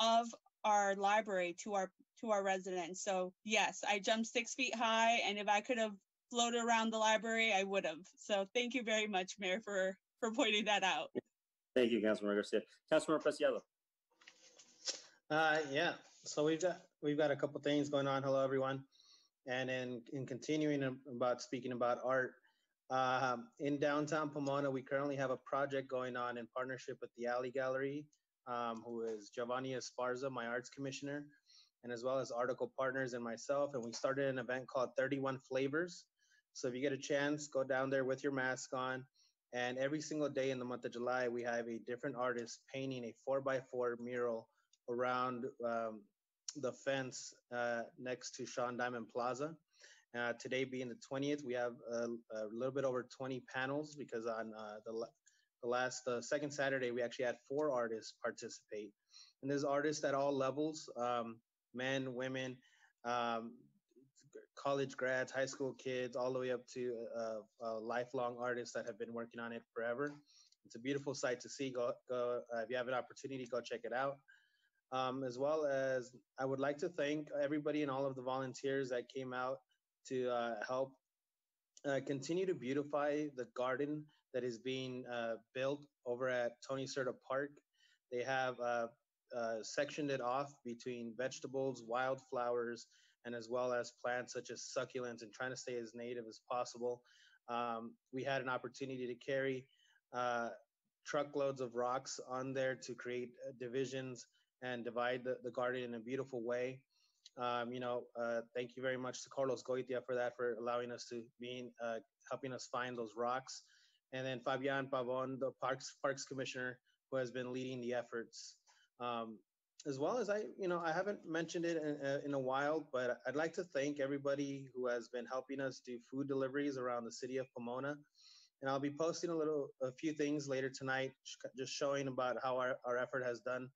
of our library to our to our residents. So yes, I jumped six feet high, and if I could have floated around the library, I would have. So thank you very much, Mayor, for for pointing that out. Thank you, Councilmember Garcia. Councilmember Preciado. Uh, yeah. So we've got we've got a couple things going on. Hello, everyone. And in in continuing about speaking about art, uh, in downtown Pomona, we currently have a project going on in partnership with the Alley Gallery, um, who is Giovanni Esparza, my arts commissioner, and as well as Article Partners and myself. And we started an event called 31 Flavors. So if you get a chance, go down there with your mask on. And every single day in the month of July, we have a different artist painting a four by four mural around um, the fence uh, next to Sean Diamond Plaza. Uh, today being the 20th, we have a, a, little bit over 20 panels because on uh, the, the last, the second Saturday, we actually had four artists participate. And there's artists at all levels, um, men, women, um, college grads, high school kids, all the way up to uh, uh, lifelong artists that have been working on it forever. It's a beautiful sight to see. Go, go uh, if you have an opportunity, go check it out. Um, as well as I would like to thank everybody and all of the volunteers that came out to uh, help uh, continue to beautify the garden that is being uh, built over at Tony Cerda Park. They have uh, uh, sectioned it off between vegetables, wildflowers, and as well as plants such as succulents and trying to stay as native as possible. Um, we had an opportunity to carry uh, truckloads of rocks on there to create divisions and divide the, the garden in a beautiful way. Um, you know, uh, thank you very much to Carlos Goitia for that, for allowing us to be, uh, helping us find those rocks. And then Fabian Pavon, the Parks Parks Commissioner, who has been leading the efforts. Um, as well as I, you know, I haven't mentioned it in, uh, in, a while, but I'd like to thank everybody who has been helping us do food deliveries around the city of Pomona. And I'll be posting a little, a few things later tonight, just showing about how our, our effort has done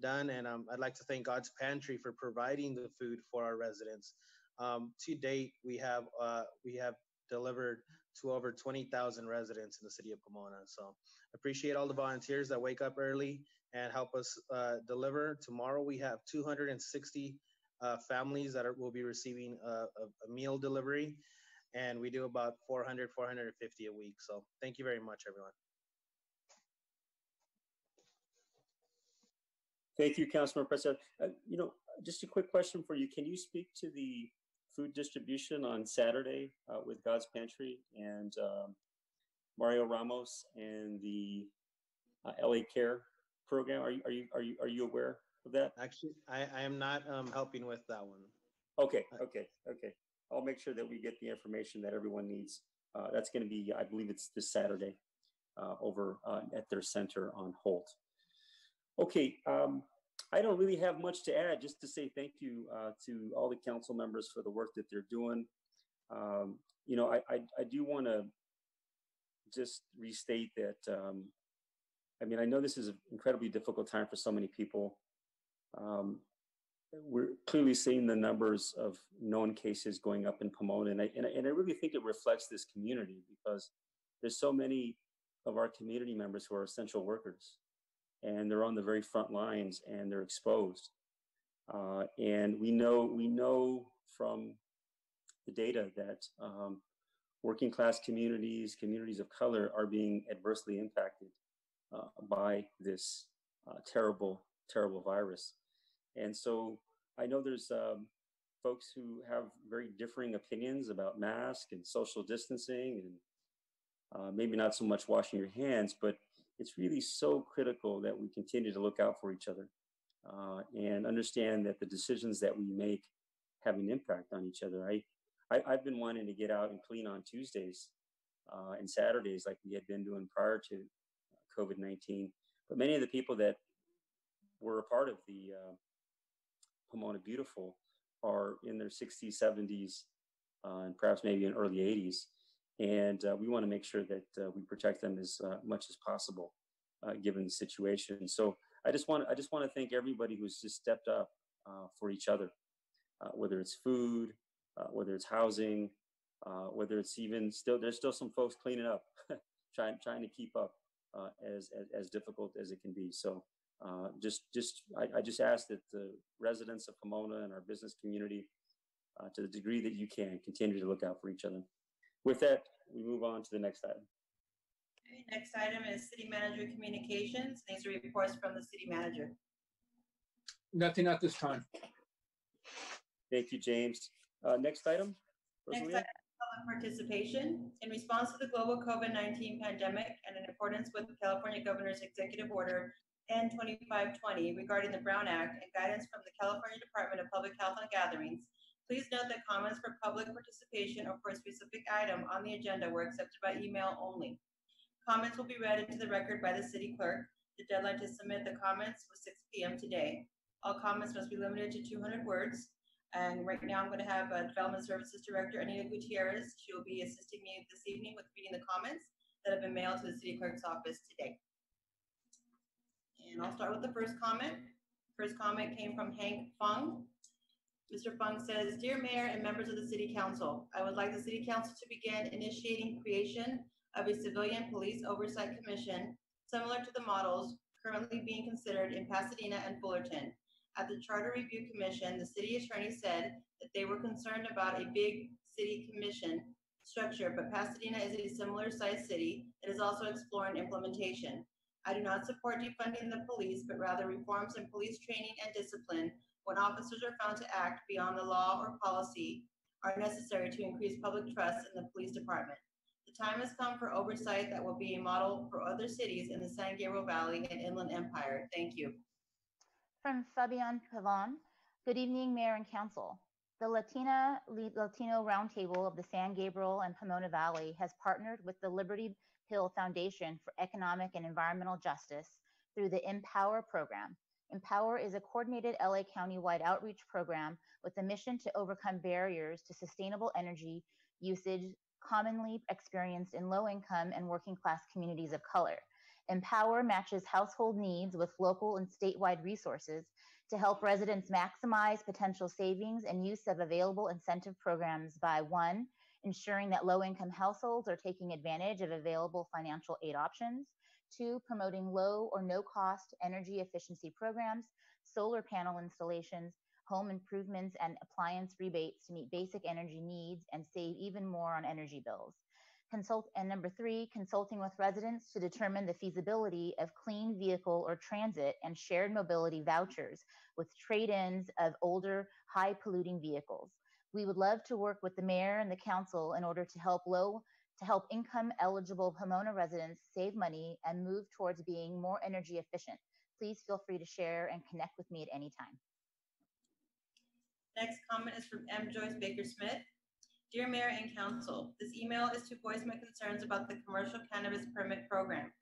done. And um, I'd like to thank God's Pantry for providing the food for our residents. Um, to date, we have uh, we have delivered to over 20,000 residents in the city of Pomona. So appreciate all the volunteers that wake up early and help us uh, deliver. Tomorrow we have 260 uh, families that are, will be receiving a, a, a, meal delivery, and we do about 400, 450 a week. So thank you very much, everyone. Thank you, Councilman Preciado. Uh, you know, just a quick question for you. Can you speak to the food distribution on Saturday uh, with God's Pantry and um, Mario Ramos and the uh, LA Care program? Are you are you are you are you aware of that? Actually, I, I am not um, helping with that one. Okay, okay, okay. I'll make sure that we get the information that everyone needs. Uh, that's going to be, I believe, it's this Saturday uh, over uh, at their center on Holt. Okay, um, I don't really have much to add, just to say thank you uh, to all the council members for the work that they're doing. Um, you know, I, I, I do want to just restate that, um, I mean, I know this is an incredibly difficult time for so many people. Um, we're clearly seeing the numbers of known cases going up in Pomona, and I, and I, and I really think it reflects this community because there's so many of our community members who are essential workers and they're on the very front lines and they're exposed. Uh, and we know we know from the data that um, working class communities, communities of color, are being adversely impacted uh, by this uh, terrible, terrible virus. And so I know there's um, folks who have very differing opinions about masks and social distancing and uh, maybe not so much washing your hands, but it's really so critical that we continue to look out for each other uh, and understand that the decisions that we make have an impact on each other. I, I have been wanting to get out and clean on Tuesdays uh, and Saturdays like we had been doing prior to COVID nineteen, but many of the people that were a part of the uh, Pomona Beautiful are in their 60s, 70s, uh, and perhaps maybe in early 80s and uh, we want to make sure that uh, we protect them as uh, much as possible uh, given the situation. So i just want i just want to thank everybody who's just stepped up uh, for each other uh, whether it's food whether it's housing whether it's even still there's still some folks cleaning up trying trying to keep up as, as, as difficult as it can be. So just just I, I, just ask that the residents of pomona and our business community to the degree that you can continue to look out for each other with that, we move on to the next item. Okay, next item is city manager communications. These are reports from the city manager. Nothing at this time. Thank you, James. Uh, next item. Next item, public participation. In response to the global COVID-19 pandemic and in accordance with the California Governor's Executive Order N2520 regarding the Brown Act and guidance from the California Department of Public Health on gatherings, Please note that comments for public participation or for a specific item on the agenda were accepted by email only. Comments will be read into the record by the city clerk. The deadline to submit the comments was 6 p.m. today. All comments must be limited to 200 words. And right now, I'm going to have uh, Development Services Director Anita Gutierrez. She will be assisting me this evening with reading the comments that have been mailed to the city clerk's office today. And I'll start with the first comment. First comment came from Hank Fung. Mr. Fung says, Dear Mayor and members of the City Council, I would like the City Council to begin initiating creation of a civilian police oversight commission similar to the models currently being considered in Pasadena and Fullerton. At the Charter Review Commission, the city attorney said that they were concerned about a big city commission structure, but Pasadena is a similar sized city that is also exploring implementation. I do not support defunding the police, but rather reforms in police training and discipline when officers are found to act beyond the law or policy are necessary to increase public trust in the police department. The time has come for oversight that will be a model for other cities in the San Gabriel Valley and Inland Empire. Thank you. From Fabian Pavon. Good evening, Mayor and Council. The Latina Latino Roundtable of the San Gabriel and Pomona Valley has partnered with the Liberty Hill Foundation for Economic and Environmental Justice through the Empower program, Empower is a coordinated LA County-wide outreach program with a mission to overcome barriers to sustainable energy usage commonly experienced in low-income and working-class communities of color. Empower matches household needs with local and statewide resources to help residents maximize potential savings and use of available incentive programs by one, ensuring that low income households are taking advantage of available financial aid options, Two, promoting low or no cost energy efficiency programs, solar panel installations, home improvements, and appliance rebates to meet basic energy needs and save even more on energy bills. Consult, and number three, consulting with residents to determine the feasibility of clean vehicle or transit and shared mobility vouchers with trade ins of older, high polluting vehicles. We would love to work with the mayor and the council in order to help low to help income eligible Pomona residents save money and move towards being more energy efficient. Please feel free to share and connect with me at any time. Next comment is from M. Joyce Baker Smith. Dear Mayor and Council, this email is to voice my concerns about the commercial cannabis permit program.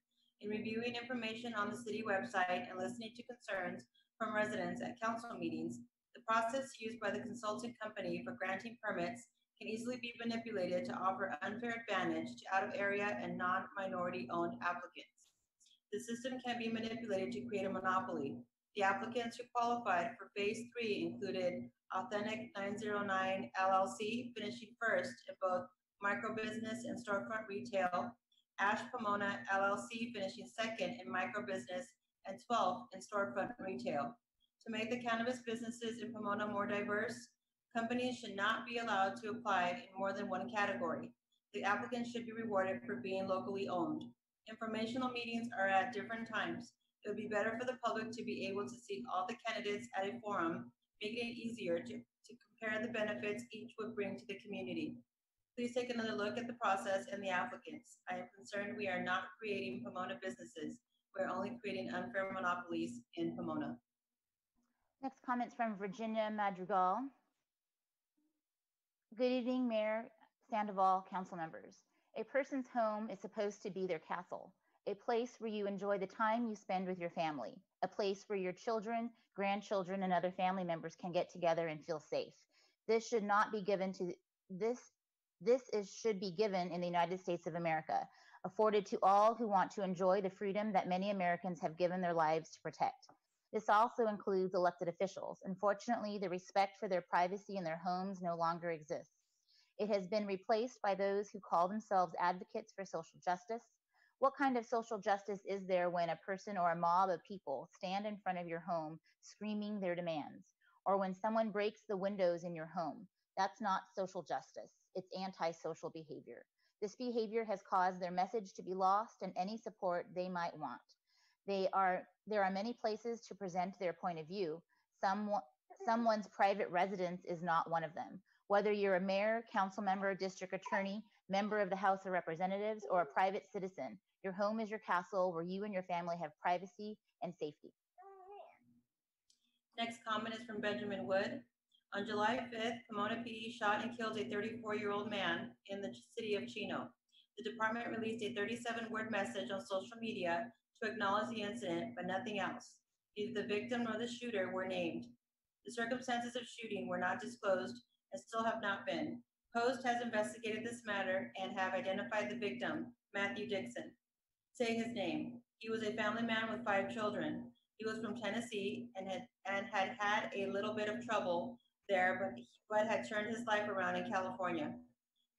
In reviewing information on the city website and listening to concerns from residents at council meetings, the process used by the consulting company for granting permits can easily be manipulated to offer unfair advantage to out-of-area and non-minority owned applicants. The system can be manipulated to create a monopoly. The applicants who qualified for phase three included Authentic 909 LLC, finishing first in both microbusiness and storefront retail, Ash Pomona LLC, finishing second in microbusiness and 12th in storefront retail. To make the cannabis businesses in Pomona more diverse, companies should not be allowed to apply in more than one category. The applicants should be rewarded for being locally owned. Informational meetings are at different times. It would be better for the public to be able to see all the candidates at a forum, making it easier to, to compare the benefits each would bring to the community. Please take another look at the process and the applicants. I am concerned we are not creating Pomona businesses. We're only creating unfair monopolies in Pomona. Next comments from Virginia Madrigal. Good evening, Mayor Sandoval, council members. A person's home is supposed to be their castle, a place where you enjoy the time you spend with your family, a place where your children, grandchildren, and other family members can get together and feel safe. This should not be given to this this is should be given in the United States of America, afforded to all who want to enjoy the freedom that many Americans have given their lives to protect. This also includes elected officials. Unfortunately, the respect for their privacy in their homes no longer exists. It has been replaced by those who call themselves advocates for social justice. What kind of social justice is there when a person or a mob of people stand in front of your home screaming their demands? Or when someone breaks the windows in your home? That's not social justice, it's antisocial behavior. This behavior has caused their message to be lost and any support they might want. They are, there are many places to present their point of view. Some, someone's private residence is not one of them. Whether you're a mayor, council member, district attorney, member of the House of Representatives, or a private citizen, your home is your castle where you and your family have privacy and safety. Next comment is from Benjamin Wood. On July 5th, Pomona PD shot and killed a 34-year-old man in the city of Chino. The department released a 37-word message on social media to acknowledge the incident, but nothing else. Neither the victim nor the shooter were named. The circumstances of shooting were not disclosed and still have not been. POST has investigated this matter and have identified the victim, Matthew Dixon. Say his name. He was a family man with five children. He was from Tennessee and had and had had a little bit of trouble there, but, but had turned his life around in California.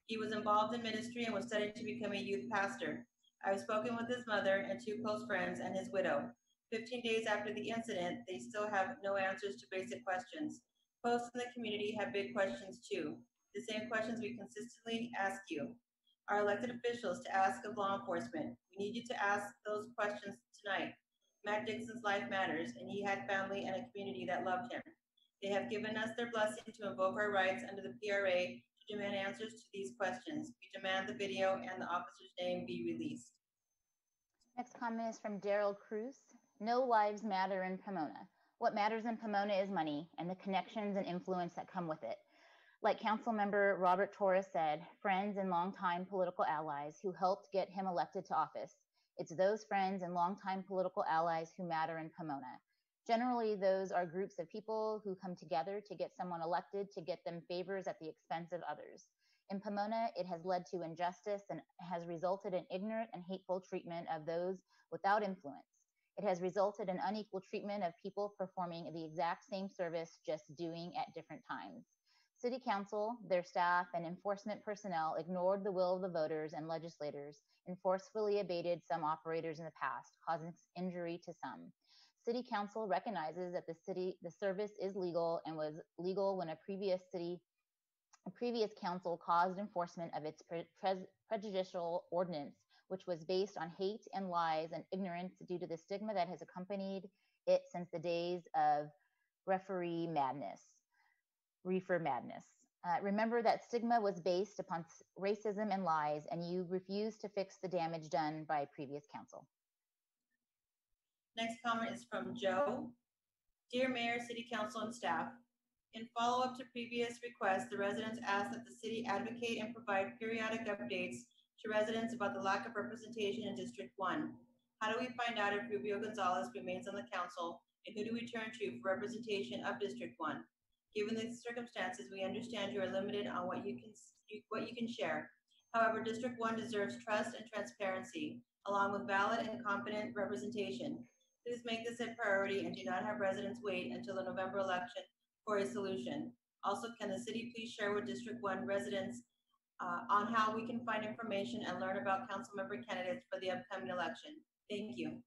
He was involved in ministry and was studying to become a youth pastor. I've spoken with his mother and two close friends and his widow. 15 days after the incident, they still have no answers to basic questions. Posts in the community have big questions too. The same questions we consistently ask you. Our elected officials to ask of law enforcement. We need you to ask those questions tonight. Matt Dixon's life matters, and he had family and a community that loved him. They have given us their blessing to invoke our rights under the PRA to demand answers to these questions. We demand the video and the officer's name be released. Next comment is from Daryl Cruz. No lives matter in Pomona. What matters in Pomona is money and the connections and influence that come with it. Like Council Member Robert Torres said, friends and longtime political allies who helped get him elected to office. It's those friends and longtime political allies who matter in Pomona. Generally, those are groups of people who come together to get someone elected to get them favors at the expense of others. In Pomona, it has led to injustice and has resulted in ignorant and hateful treatment of those without influence. It has resulted in unequal treatment of people performing the exact same service, just doing at different times. City Council, their staff, and enforcement personnel ignored the will of the voters and legislators and forcefully abated some operators in the past, causing injury to some. City Council recognizes that the city the service is legal and was legal when a previous city a previous council caused enforcement of its pre- pre- prejudicial ordinance which was based on hate and lies and ignorance due to the stigma that has accompanied it since the days of referee madness reefer madness. Uh, remember that stigma was based upon racism and lies and you refused to fix the damage done by previous council Next comment is from Joe. Dear Mayor, City Council, and staff, in follow-up to previous requests, the residents asked that the city advocate and provide periodic updates to residents about the lack of representation in District One. How do we find out if Rubio Gonzalez remains on the council? And who do we turn to for representation of District One? Given the circumstances, we understand you are limited on what you can, what you can share. However, District One deserves trust and transparency, along with valid and competent representation. Please make this a priority and do not have residents wait until the November election for a solution. Also, can the city please share with District One residents uh, on how we can find information and learn about council member candidates for the upcoming election? Thank you.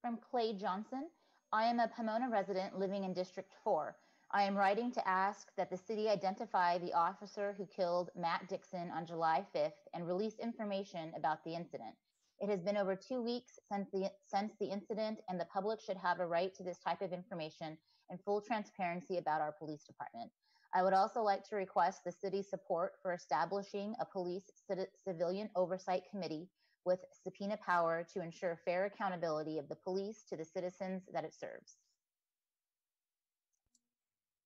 From Clay Johnson, I am a Pomona resident living in District 4. I am writing to ask that the city identify the officer who killed Matt Dixon on July 5th and release information about the incident. It has been over two weeks since the, since the incident, and the public should have a right to this type of information and full transparency about our police department. I would also like to request the city's support for establishing a police civilian oversight committee with subpoena power to ensure fair accountability of the police to the citizens that it serves.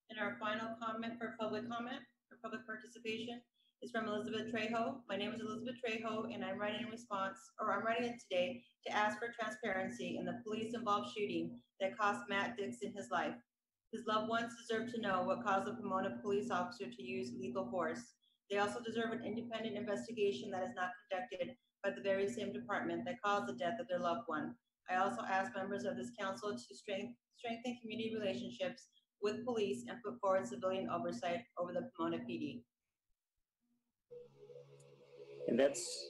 And our final comment for public comment, for public participation, is from Elizabeth Trejo. My name is Elizabeth Trejo, and I'm writing in response, or I'm writing in today to ask for transparency in the police-involved shooting that cost Matt Dixon his life. His loved ones deserve to know what caused the Pomona police officer to use lethal force. They also deserve an independent investigation that is not conducted by the very same department that caused the death of their loved one. I also ask members of this council to strength- strengthen community relationships with police and put forward civilian oversight over the Pomona PD. And that's,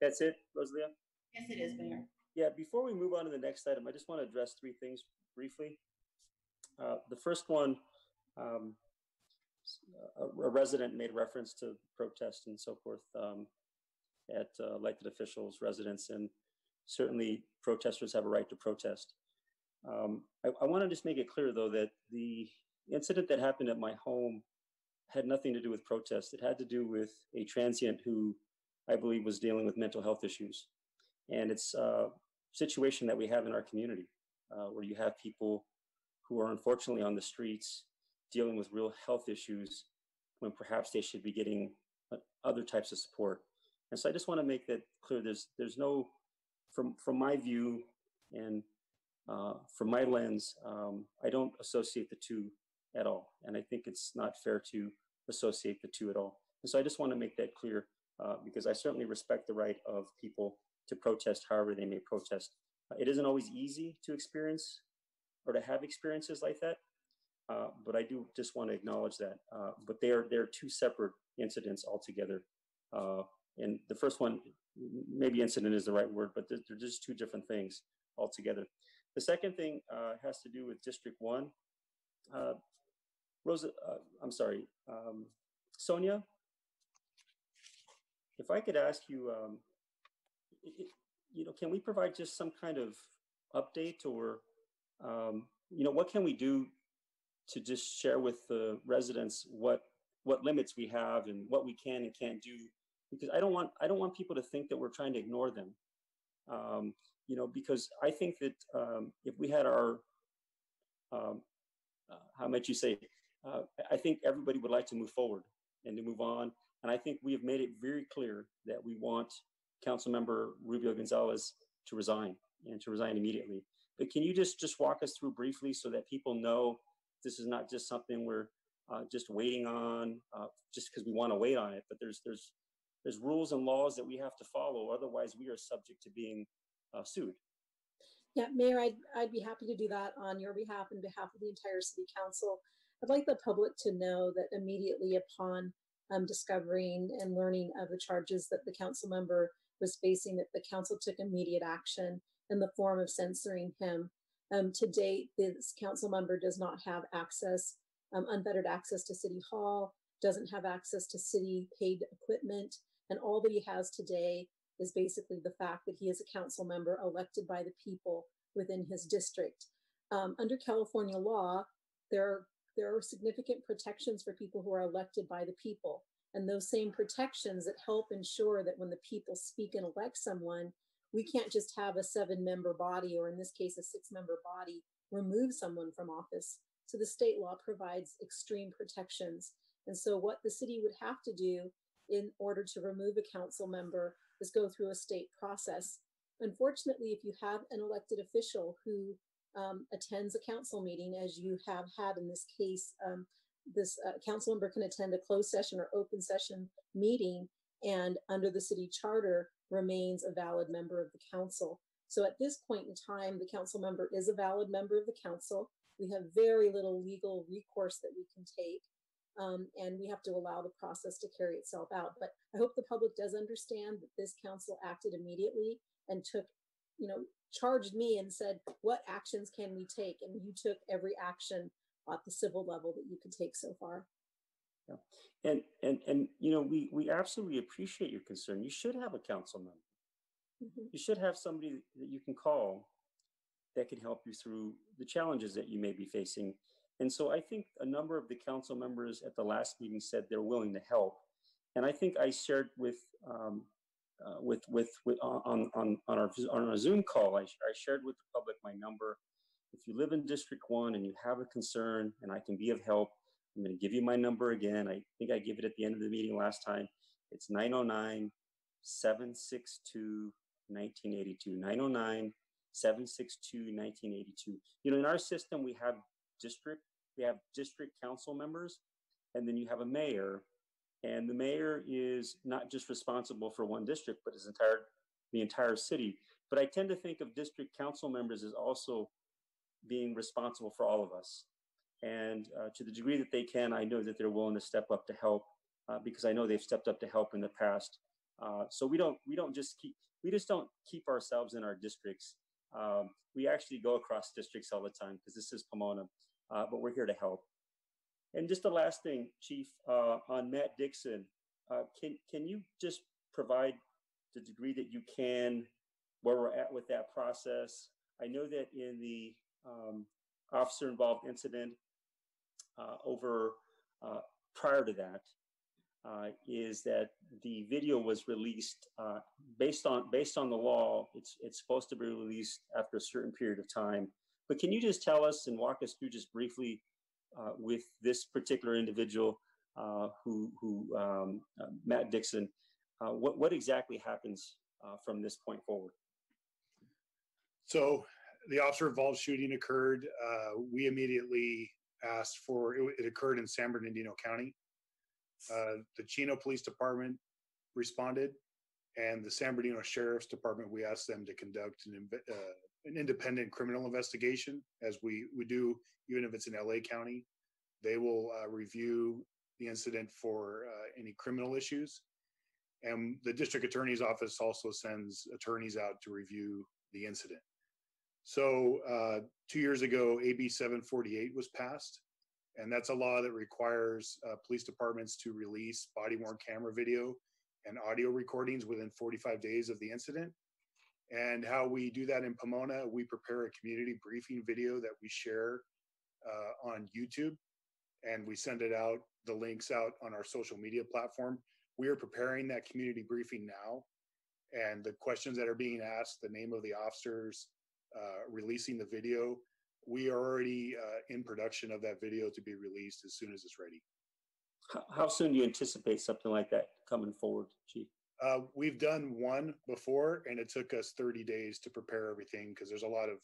that's it, Rosalia? Yes, it is, Mayor. Yeah, before we move on to the next item, I just want to address three things briefly. Uh, The first one, um, a a resident made reference to protest and so forth um, at uh, elected officials, residents, and certainly protesters have a right to protest. Um, I, I want to just make it clear, though, that the incident that happened at my home had nothing to do with protest. It had to do with a transient who I believe was dealing with mental health issues. And it's a situation that we have in our community uh, where you have people who are unfortunately on the streets dealing with real health issues when perhaps they should be getting other types of support. And so I just want to make that clear. There's there's no, from from my view and uh, from my lens, um, I don't associate the two at all. And I think it's not fair to associate the two at all. And so I just want to make that clear uh, because I certainly respect the right of people to protest however they may protest. Uh, it isn't always easy to experience or to have experiences like that, uh, but I do just want to acknowledge that. Uh, but they are they're two separate incidents altogether. Uh, and the first one, maybe incident is the right word, but they're, they're just two different things altogether. The second thing uh, has to do with District One. Uh, Rosa, uh, I'm sorry, um, Sonia. If I could ask you, um, i- i- you know, can we provide just some kind of update or, um, you know, what can we do to just share with the residents what what limits we have and what we can and can't do? Because I don't want I don't want people to think that we're trying to ignore them. Um, you know, because I think that um, if we had our, um, uh, how might you say, uh, I- think everybody would like to move forward and to move on. And I think we have made it very clear that we want Councilmember Rubio Gonzalez to resign and to resign immediately. But can you just just walk us through briefly so that people know this is not just something we're uh, just waiting on, uh, just because we want to wait on it, but there's there's there's rules and laws that we have to follow. Otherwise, we are subject to being uh, sued. Yeah, Mayor, I'd, I'd be happy to do that on your behalf and behalf of the entire city council. I'd like the public to know that immediately upon um, discovering and learning of the charges that the council member was facing, that the council took immediate action in the form of censoring him. Um, to date, this council member does not have access, um, unfettered access to city hall, doesn't have access to city paid equipment, and all that he has today is basically the fact that he is a council member elected by the people within his district. Um, under California law, there are, there are significant protections for people who are elected by the people. And those same protections that help ensure that when the people speak and elect someone, we can't just have a seven member body, or in this case, a six member body, remove someone from office. So the state law provides extreme protections. And so, what the city would have to do in order to remove a council member is go through a state process. Unfortunately, if you have an elected official who um, attends a council meeting, as you have had in this case, um, this uh, council member can attend a closed session or open session meeting and under the city charter remains a valid member of the council. So at this point in time, the council member is a valid member of the council. We have very little legal recourse that we can take. Um, and we have to allow the process to carry itself out. But I hope the public does understand that this council acted immediately and took, you know, charged me and said, what actions can we take? And you took every action at the civil level that you could take so far. Yeah. And, and, and, you know, we, we absolutely appreciate your concern. You should have a council member. Mhm. You should have somebody that you can call that can help you through the challenges that you may be facing. And so I think a number of the council members at the last meeting said they're willing to help. And I think I shared with, um, uh, with, with, with, on, on, on our, on our Zoom call, I, I shared with the public my number. If you live in District One and you have a concern and I can be of help, I'm going to give you my number again. I think I gave it at the end of the meeting last time. It's 909 762 1982. 909 762 1982. You know, in our system, we have district, we have district council members, and then you have a mayor. And the mayor is not just responsible for one district, but his entire the entire city. But I tend to think of district council members as also being responsible for all of us. And uh, to the degree that they can, I know that they're willing to step up to help uh, because I know they've stepped up to help in the past. Uh, so we don't we don't just keep we just don't keep ourselves in our districts. Um, we actually go across districts all the time because this is Pomona, uh, but we're here to help. And just the last thing, Chief, uh, on Matt Dixon, uh, can can you just provide the degree that you can where we're at with that process? I know that in the um, officer involved incident uh, over uh, prior to that uh, is that the video was released uh, based on based on the law. It's it's supposed to be released after a certain period of time. But can you just tell us and walk us through just briefly uh, with this particular individual uh, who who um, Matt Dixon? what what exactly happens from this point forward? So the officer involved shooting occurred. Uh, we immediately asked for it, it, occurred in San Bernardino County. Uh, the Chino Police Department responded, and the San Bernardino Sheriff's Department. We asked them to conduct an, uh, an independent criminal investigation, as we we do even if it's in LA County. They will uh, review the incident for uh, any criminal issues, and the district attorney's office also sends attorneys out to review the incident. So uh, two years ago, AB 748 was passed, and that's a law that requires uh, police departments to release body worn camera video and audio recordings within 45 days of the incident. And how we do that in Pomona, we prepare a community briefing video that we share uh, on YouTube, and we send it out, the links out on our social media platform. We are preparing that community briefing now, and the questions that are being asked, the name of the officers, uh, releasing the video. We are already uh, in production of that video to be released as soon as it's ready. How, how soon do you anticipate something like that coming forward, Chief? Uh, we've done one before, and it took us 30 days to prepare everything because there's a lot of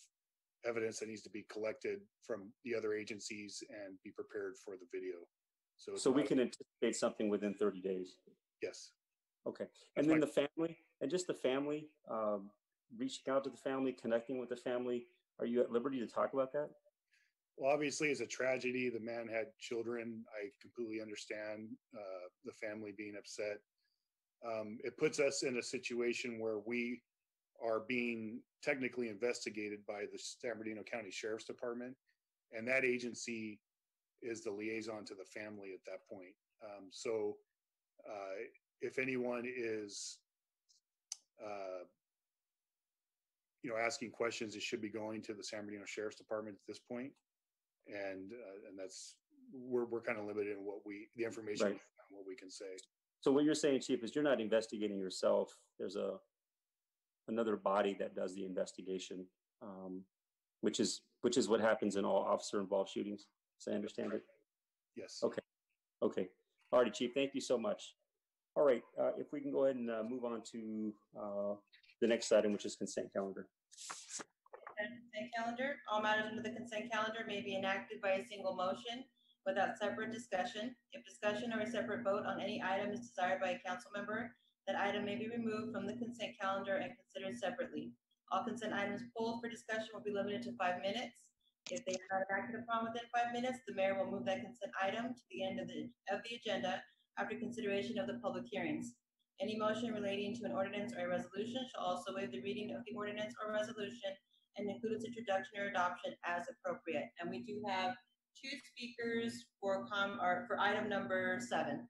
evidence that needs to be collected from the other agencies and be prepared for the video. So, so we can anticipate something within 30 days. Yes. Okay. And That's then the family and just the family. Um, reaching out to the family, connecting with the family. Are you at liberty to talk about that? Well, obviously, it's a tragedy. The man had children. I completely understand uh, the family being upset. Um, it puts us in a situation where we are being technically investigated by the San Bernardino County Sheriff's Department, and that agency is the liaison to the family at that point. Um, so, uh, if anyone is uh, you know, asking questions, it should be going to the San Bernardino Sheriff's Department at this. And, uh, and that's, we're, we're kind of limited in what we, the information, Right. what we can say. So what you're saying, Chief, is you're not investigating yourself. There's a another body that does the investigation, um, which is which is what happens in all officer-involved shootings. As I understand it. Yes. Okay. Okay. All righty, Chief. Thank you so much. All right. Uh, if we can go ahead and uh, move on to uh, the next item, which is consent calendar. Consent calendar, all matters under the consent calendar may be enacted by a single motion without separate discussion. If discussion or a separate vote on any item is desired by a council member, that item may be removed from the consent calendar and considered separately. All consent items pulled for discussion will be limited to five minutes. If they are not acted upon within five minutes, the mayor will move that consent item to the end of the, of the agenda after consideration of the public hearings. Any motion relating to an ordinance or a resolution shall also waive the reading of the ordinance or resolution and include its introduction or adoption as appropriate. And we do have two speakers for com, or for item number seven.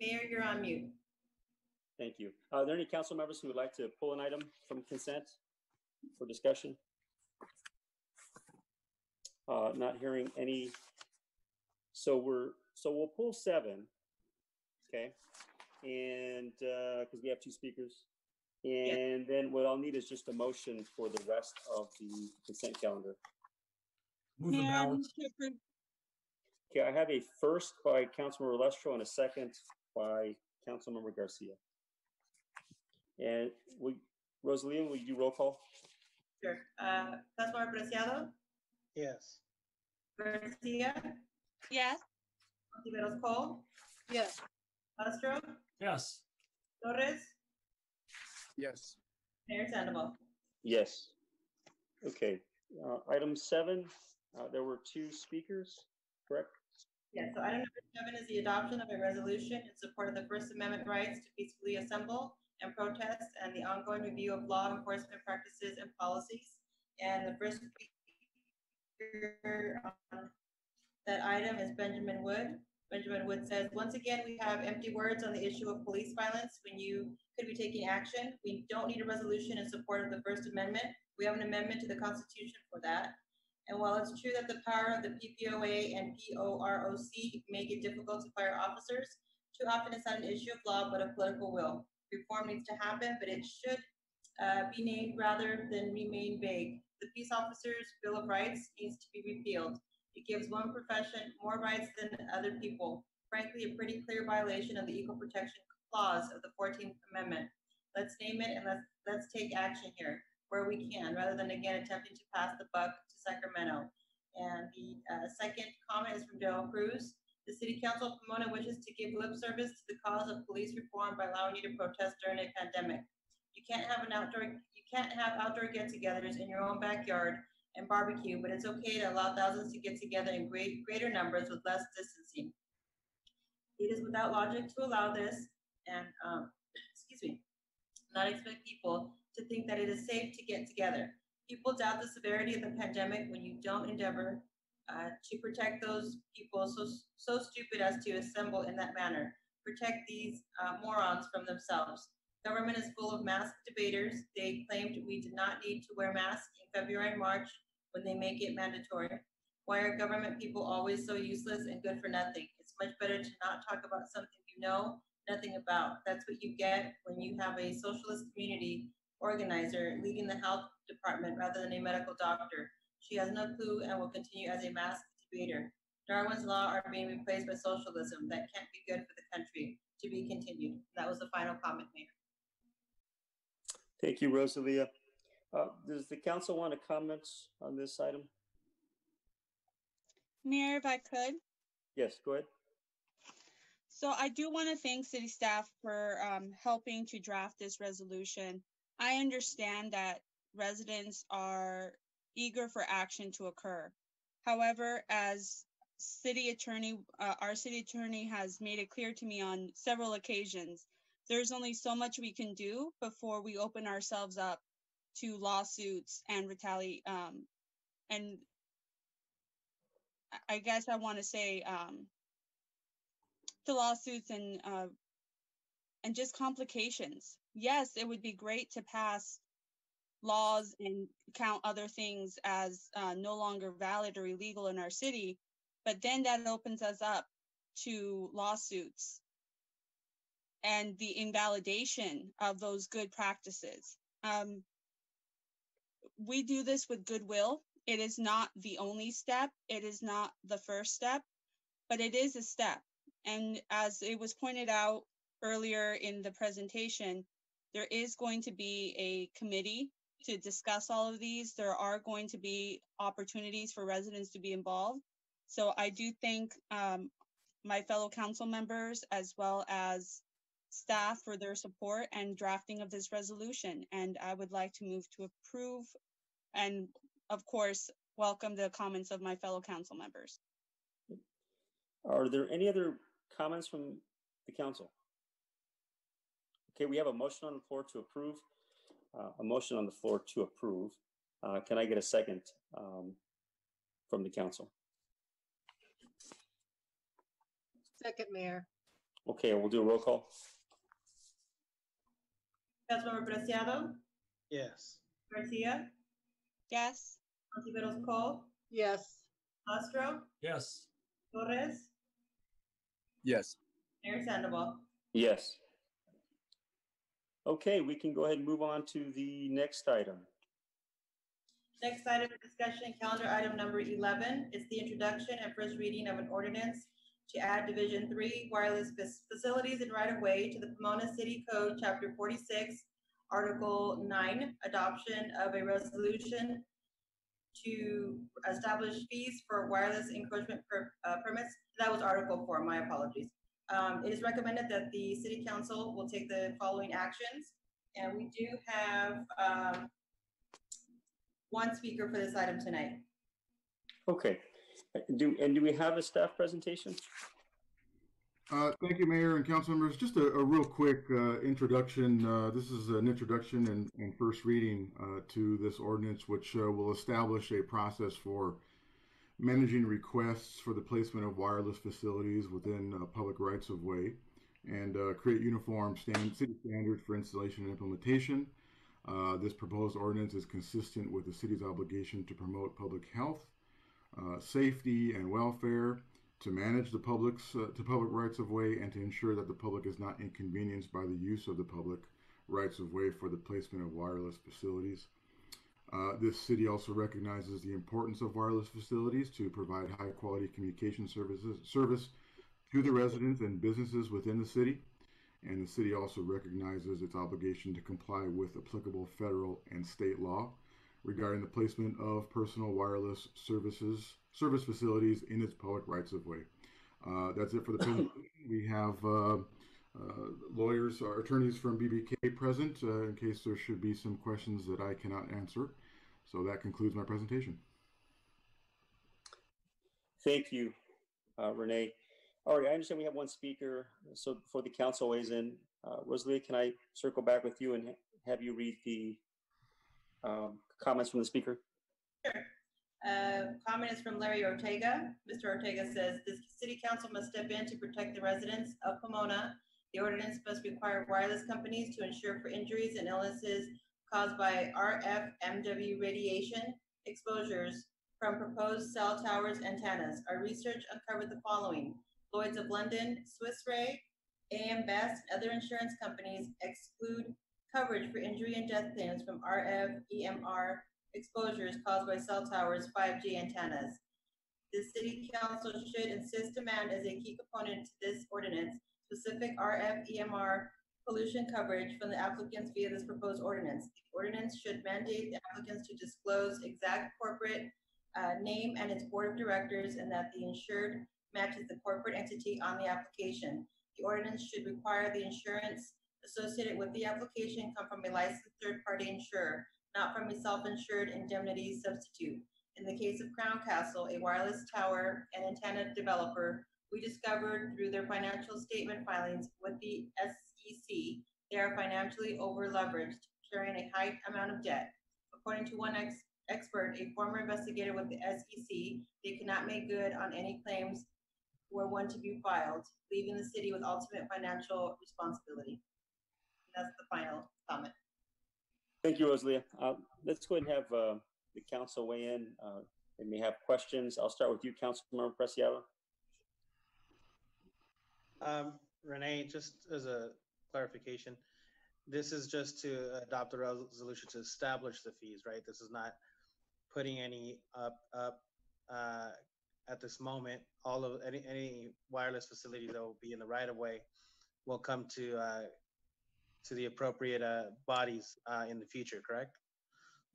Mayor, you're on mute. Thank you. Are there any council members who would like to pull an item from consent for discussion? Uh, not hearing any. So we're, so we'll pull seven. Okay. And, uh, because we have two speakers. And then what I'll need is just a motion for the rest of the consent calendar. Move the Mayor, balance. move to approve- Okay, I have a first by Councilmember Lustro and a second by Councilmember Garcia. And we, Rosalia, will you do roll call? Sure. Uh, Councilmember Preciado, Yes. Garcia, Yes, Ontiveros Cole, Yes. Lustro, Yes. Torres, Yes. Mayor Sandoval. Yes. Okay, uh, item seven, uh, there were two speakers, correct? Yeah, so item number seven is the adoption of a resolution in support of the First Amendment rights to peacefully assemble and protest and the ongoing review of law enforcement practices and policies. And the first speaker on that item is Benjamin Wood. Benjamin Wood says, once again, we have empty words on the issue of police violence when you could be taking action. We don't need a resolution in support of the First Amendment. We have an amendment to the Constitution for that. And while it's true that the power of the PPOA and POROC make it difficult to fire officers, too often it's not an issue of law, but of political will. Reform needs to happen, but it should uh, be named rather than remain vague. The Peace Officers Bill of Rights needs to be repealed. It gives one profession more rights than other people. Frankly, a pretty clear violation of the Equal Protection Clause of the 14th Amendment. Let's name it and let's, let's take action here where we can, rather than again attempting to pass the buck to Sacramento. And the uh, second comment is from Daryl Cruz. The City Council of Pomona wishes to give lip service to the cause of police reform by allowing you to protest during a pandemic. You can't have an outdoor, you can't have outdoor get-togethers in your own backyard and barbecue, but it's okay to allow thousands to get together in great, greater numbers with less distancing. It is without logic to allow this and, um, excuse me, not expect people to think that it is safe to get together. People doubt the severity of the pandemic when you don't endeavor uh, to protect those people so, so stupid as to assemble in that manner. Protect these uh, morons from themselves. Government is full of mask debaters. They claimed we did not need to wear masks in February and March when they make it mandatory. Why are government people always so useless and good for nothing? It's much better to not talk about something you know nothing about. That's what you get when you have a socialist community organizer leading the health department rather than a medical doctor. She has no clue and will continue as a masked debater. Darwin's law are being replaced by socialism. That can't be good for the country. To be continued. That was the final comment, Mayor. Thank you, Rosalia. Uh, does the council want to comment on this item? Mayor, if I could. Yes, go ahead. So I do want to thank city staff for um, helping to draft this resolution. I understand that residents are eager for action to occur. However, as city attorney, uh, our city attorney has made it clear to me on several occasions, there's only so much we can do before we open ourselves up to lawsuits and retaliate. Um, and I- guess I want to say um, to lawsuits and uh, and just complications. Yes, it would be great to pass laws and count other things as uh, no longer valid or illegal in our city, but then that opens us up to lawsuits and the invalidation of those good practices. Um, we do this with goodwill It is not the only step. It is not the first step, but it is a step. And as it was pointed out earlier in the presentation, there is going to be a committee to discuss all of these. There are going to be opportunities for residents to be involved. So I do thank um, my fellow council members as well as staff for their support and drafting of this resolution. And I would like to move to approve and of course, welcome the comments of my fellow council members. Are there any other comments from the council? Okay, we have a motion on the floor to approve, uh, a motion on the floor to approve. Uh, Can I get a second um, from the council? Second, Mayor. Okay, we'll do a roll call. Councilmember Preciado, Yes. Garcia, Yes, Ontiveros Cole, Yes. Lustro, Yes. Torres, Yes. Mayor Sandoval. Yes. Okay, we can go ahead and move on to the next item. Next item of discussion, calendar item number eleven, is the introduction and first reading of an ordinance to add Division Three wireless facilities and right-of-way to the Pomona City Code, Chapter forty-six, Article nine, adoption of a resolution to establish fees for wireless encroachment per, uh, permits. That was Article four, my apologies. Um, it is recommended that the city council will take the following actions. And we do have, um, one speaker for this item tonight. Okay, do, and do we have a staff presentation? Uh, Thank you, Mayor and council members. Just a, a real quick uh, introduction. Uh, This is an introduction and, and first reading uh, to this ordinance, which uh, will establish a process for managing requests for the placement of wireless facilities within uh, public rights of way and create uniform stand, city standards for installation and implementation. This proposed ordinance is consistent with the city's obligation to promote public health, uh, safety, and welfare, to manage the public's uh, to public rights of way and to ensure that the public is not inconvenienced by the use of the public rights of way for the placement of wireless facilities. Uh, this city also recognizes the importance of wireless facilities to provide high quality communication services service to the residents and businesses within the city. And the city also recognizes its obligation to comply with applicable federal and state law regarding the placement of personal wireless services service facilities in its public rights of way. Uh, that's it for the presentation. We have uh, uh, lawyers or attorneys from BBK present uh, in case there should be some questions that I cannot answer. So that concludes my presentation. Thank you, uh, Renee. All right, I understand we have one speaker, so before the council weighs in, uh, Rosalie, can I circle back with you and ha- have you read the um, comments from the speaker? Uh, comment is from Larry Ortega. Mr. Ortega says, "The city council must step in to protect the residents of Pomona. The ordinance must require wireless companies to insure for injuries and illnesses caused by RFMW radiation exposures from proposed cell towers antennas. Our research uncovered the following. Lloyd's of London, Swiss Re, AM Best, and other insurance companies exclude coverage for injury and death claims from RF EMR exposures caused by cell towers 5G antennas. The city council should insist demand as a key component to this ordinance, specific RF EMR pollution coverage from the applicants via this proposed ordinance. The Ordinance should mandate the applicants to disclose exact corporate uh, name and its board of directors and that the insured matches the corporate entity on the application. The ordinance should require the insurance associated with the application come from a licensed third-party insurer, not from a self-insured indemnity substitute. In the case of Crown Castle, a wireless tower and antenna developer, we discovered through their financial statement filings with the SEC, they are financially over-leveraged, carrying a high amount of debt. According to one ex- expert, a former investigator with the SEC, they cannot make good on any claims were one to be filed, leaving the city with ultimate financial responsibility. That's the final comment. Thank you, Rosalie. Uh, Let's go ahead and have uh, the council weigh in. Uh, They may have questions. I'll start with you, Councilmember Preciado. Um, Renee, just as a clarification, this is just to adopt a resolution to establish the fees, right? This is not putting any up up uh, at this moment. All of any any wireless facilities that will be in the right of way will come to uh, to the appropriate uh, bodies uh, in the future. Correct?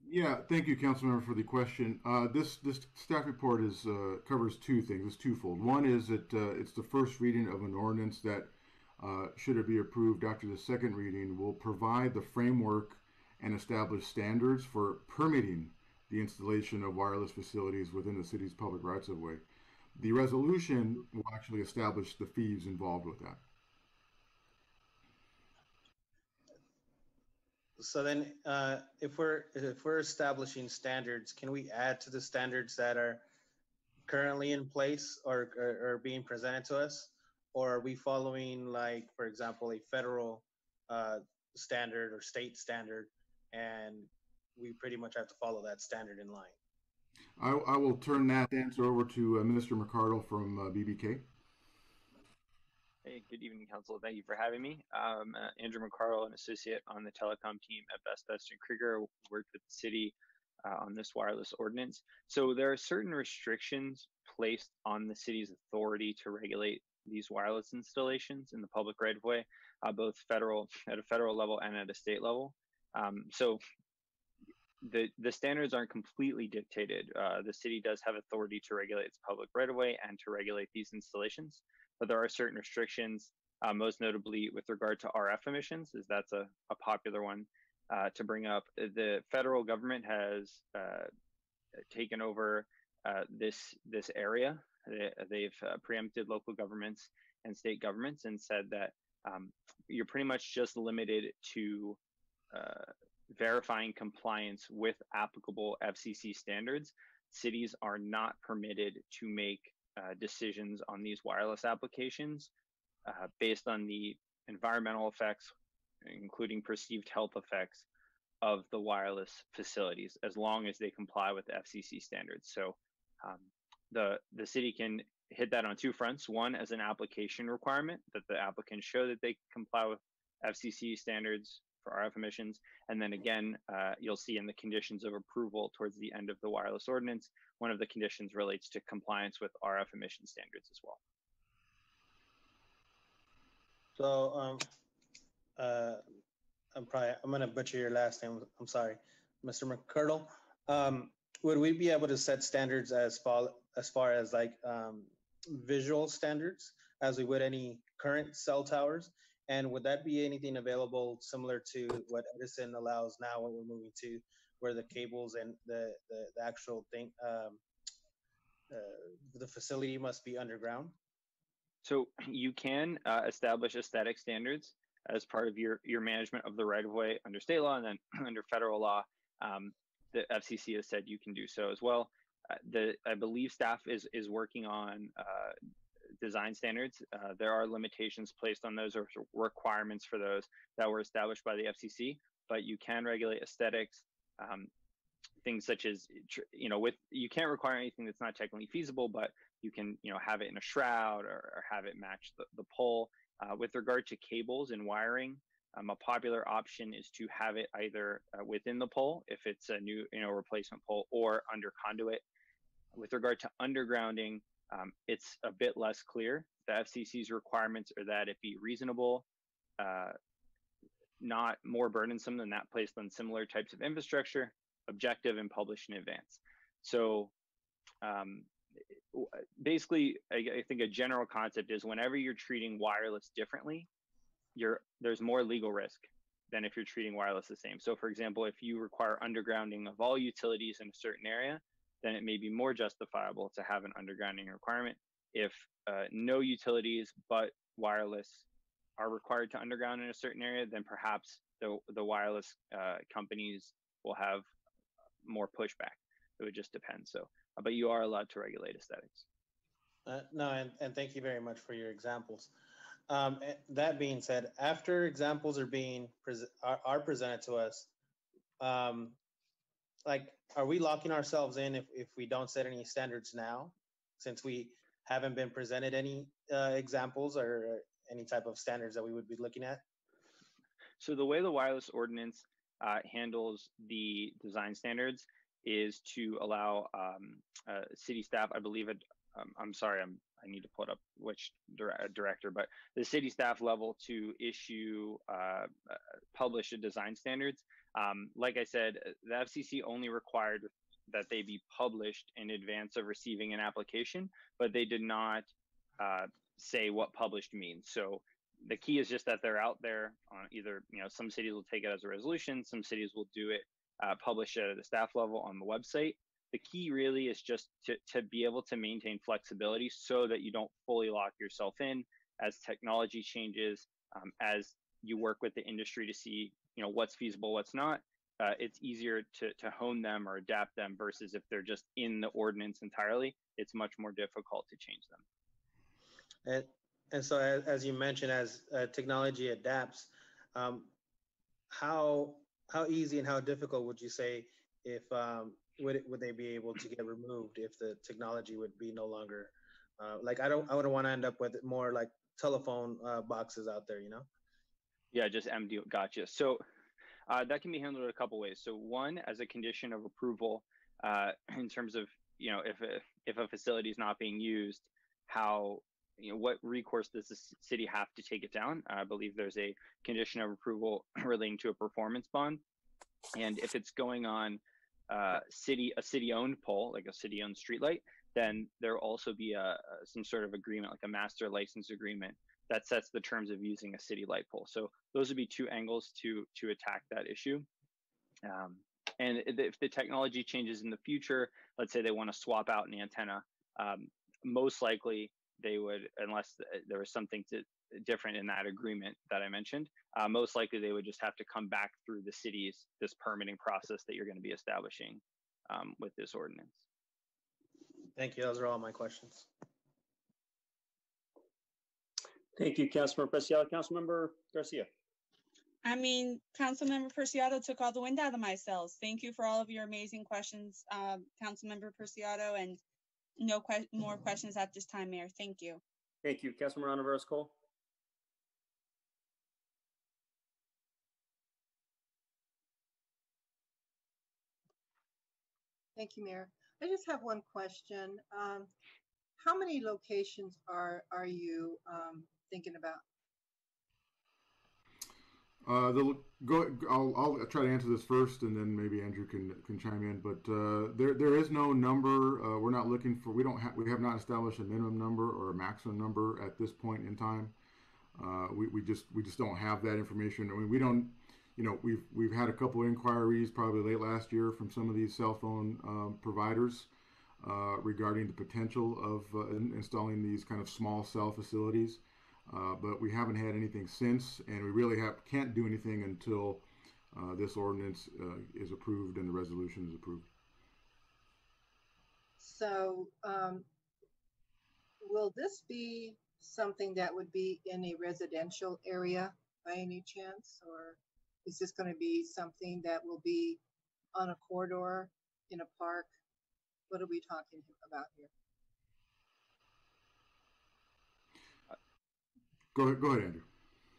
Yeah, thank you, Councilmember, for the question. Uh, this this staff report is uh, covers two things. It's twofold. One is that uh, it's the first reading of an ordinance that, uh, should it be approved after the second reading, will provide the framework and establish standards for permitting the installation of wireless facilities within the city's public rights of way. The resolution will actually establish the fees involved with that. So then, uh, if we're if we're establishing standards, can we add to the standards that are currently in place or or, being presented to us, or are we following like, for example, a federal uh, standard or state standard, and we pretty much have to follow that standard in line? I, I will turn that answer over to uh, Minister McCardle from uh, BBK. Hey, good evening, Council. Thank you for having me. Um, uh, Andrew McCardle, an associate on the telecom team at Best Best and Krieger, worked with the city uh, on this wireless ordinance. So there are certain restrictions placed on the city's authority to regulate these wireless installations in the public right of way, uh, both federal at a federal level and at a state level. Um, so the the standards aren't completely dictated. Uh, the city does have authority to regulate its public right of way and to regulate these installations, but there are certain restrictions, uh, most notably with regard to RF emissions, as that's a, a popular one uh, to bring up. The federal government has uh, taken over uh, this this area. They, have uh, preempted local governments and state governments and said that um, you're pretty much just limited to verifying compliance with applicable FCC standards, cities are not permitted to make uh, decisions on these wireless applications uh, based on the environmental effects, including perceived health effects of the wireless facilities, as long as they comply with the FCC standards. So um, the the city can hit that on two fronts. One, as an application requirement that the applicants show that they comply with FCC standards for RF emissions. And then again, uh, you'll see in the conditions of approval towards the end of the wireless ordinance, one of the conditions relates to compliance with RF emission standards as well. So, um, uh, I'm probably, I'm gonna butcher your last name. I'm sorry, Mr. McCurdle. Um, would we be able to set standards as far, as far as like, um, visual standards as we would any current cell towers? And would that be anything available similar to what Edison allows now when we're moving to where the cables and the, the, the actual thing, um, uh, the facility must be underground? So you can uh, establish aesthetic standards as part of your, your management of the right of way under state law and then under federal law. Um, the FCC has said you can do so as well. Uh, the I believe staff is is working on uh, design standards. Uh, there are limitations placed on those or requirements for those that were established by the FCC, but you can regulate aesthetics, um, things such as, you know, with you can't require anything that's not technically feasible, but you can, you know, have it in a shroud or, or have it match the, the pole. Uh, with regard to cables and wiring, um, a popular option is to have it either uh, within the pole if it's a new, you know, replacement pole or under conduit. With regard to undergrounding, um, it's a bit less clear. The FCC's requirements are that it be reasonable, uh, not more burdensome than that placed on similar types of infrastructure, objective, and published in advance. So um, basically, I, I, think a general concept is whenever you're treating wireless differently, you're, there's more legal risk than if you're treating wireless the same. So for example, if you require undergrounding of all utilities in a certain area, then it may be more justifiable to have an undergrounding requirement. If uh, no utilities but wireless are required to underground in a certain area, then perhaps the, the wireless uh, companies will have more pushback. It would just depend. So, but you are allowed to regulate aesthetics. Uh, no, and, and thank you very much for your examples. Um, eh, that being said, after examples are being pre- are, are presented to us, um, like are we locking ourselves in if, if we don't set any standards now since we haven't been presented any uh, examples or any type of standards that we would be looking at so the way the wireless ordinance uh, handles the design standards is to allow um, uh, city staff, I believe it, um, I'm sorry, I'm, I need to put up which dire- director, but the city staff level to issue, uh, uh, publish a design standards. Um, like I said, the FCC only required that they be published in advance of receiving an application, but they did not uh, say what published means. So the key is just that they're out there on either, you know, some cities will take it as a resolution, some cities will do it, uh, publish it at the staff level on the website. The key really is just to, to be able to maintain flexibility so that you don't fully lock yourself in as technology changes, um, as you work with the industry to see, you know, what's feasible, what's not. Uh, it's easier to, to hone them or adapt them versus if they're just in the ordinance entirely, it's much more difficult to change them. And and so as, as you mentioned, as uh, technology adapts, um, how how easy and how difficult would you say if um, would it, would they be able to get removed if the technology would be no longer uh, like I don't I wouldn't want to end up with more like telephone uh, boxes out there, you know? Yeah, just MD. Gotcha. So uh, that can be handled a couple ways. So one, as a condition of approval, uh, in terms of you know if a, if a facility is not being used, how you know what recourse does the city have to take it down? I believe there's a condition of approval relating to a performance bond, and if it's going on uh, city a city owned pole like a city owned streetlight, then there will also be a, some sort of agreement like a master license agreement that sets the terms of using a city light pole. So those would be two angles to to attack that issue. Um, and if the technology changes in the future, let's say they want to swap out an antenna, um, most likely they would, unless there was something to, different in that agreement that I mentioned, uh, most likely they would just have to come back through the city's this permitting process that you're going to be establishing um, with this ordinance. Thank you. Those are all my questions. Thank you, Councilmember Preciado. Councilmember Garcia. I mean, Councilmember Preciado took all the wind out of my sails. Thank you for all of your amazing questions, um, Councilmember Preciado, and no que- more questions at this time, Mayor. Thank you. Thank you, Councilmember Ontiveros Cole. Thank you, Mayor. I just have one question. Um, how many locations are are you um, thinking about? Uh, the go. I'll, I'll try to answer this first, and then maybe Andrew can can chime in. But uh, there there is no number. Uh, we're not looking for. We don't have. We have not established a minimum number or a maximum number at this point in time. Uh, we, we just we just don't have that information. I mean, we don't. You know, we've we've had a couple of inquiries probably late last year from some of these cell phone um, providers uh, regarding the potential of uh, in, installing these kind of small cell facilities. Uh, but we haven't had anything since, and we really have can't do anything until uh, this ordinance uh, is approved and the resolution is approved. So, um, will this be something that would be in a residential area by any chance, or is this going to be something that will be on a corridor in a park? What are we talking about here? Go ahead, go ahead, Andrew.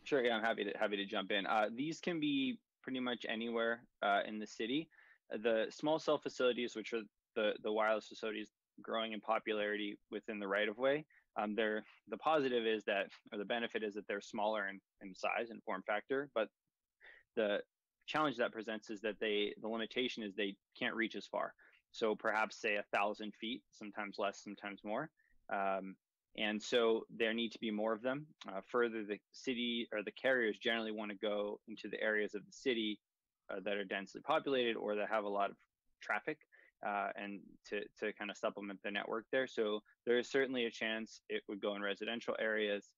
Sure, yeah, I'm happy to happy to jump in. Uh, these can be pretty much anywhere uh, in the city. The small cell facilities, which are the the wireless facilities growing in popularity within the right of way, um, they're the positive is that, or the benefit is that they're smaller in, in size and form factor, but the challenge that presents is that they the limitation is they can't reach as far. So perhaps say a thousand feet, sometimes less, sometimes more. Um, and so there need to be more of them. Uh, further, the city or the carriers generally want to go into the areas of the city uh, that are densely populated or that have a lot of traffic uh, and to, to kind of supplement the network there. So there is certainly a chance it would go in residential areas.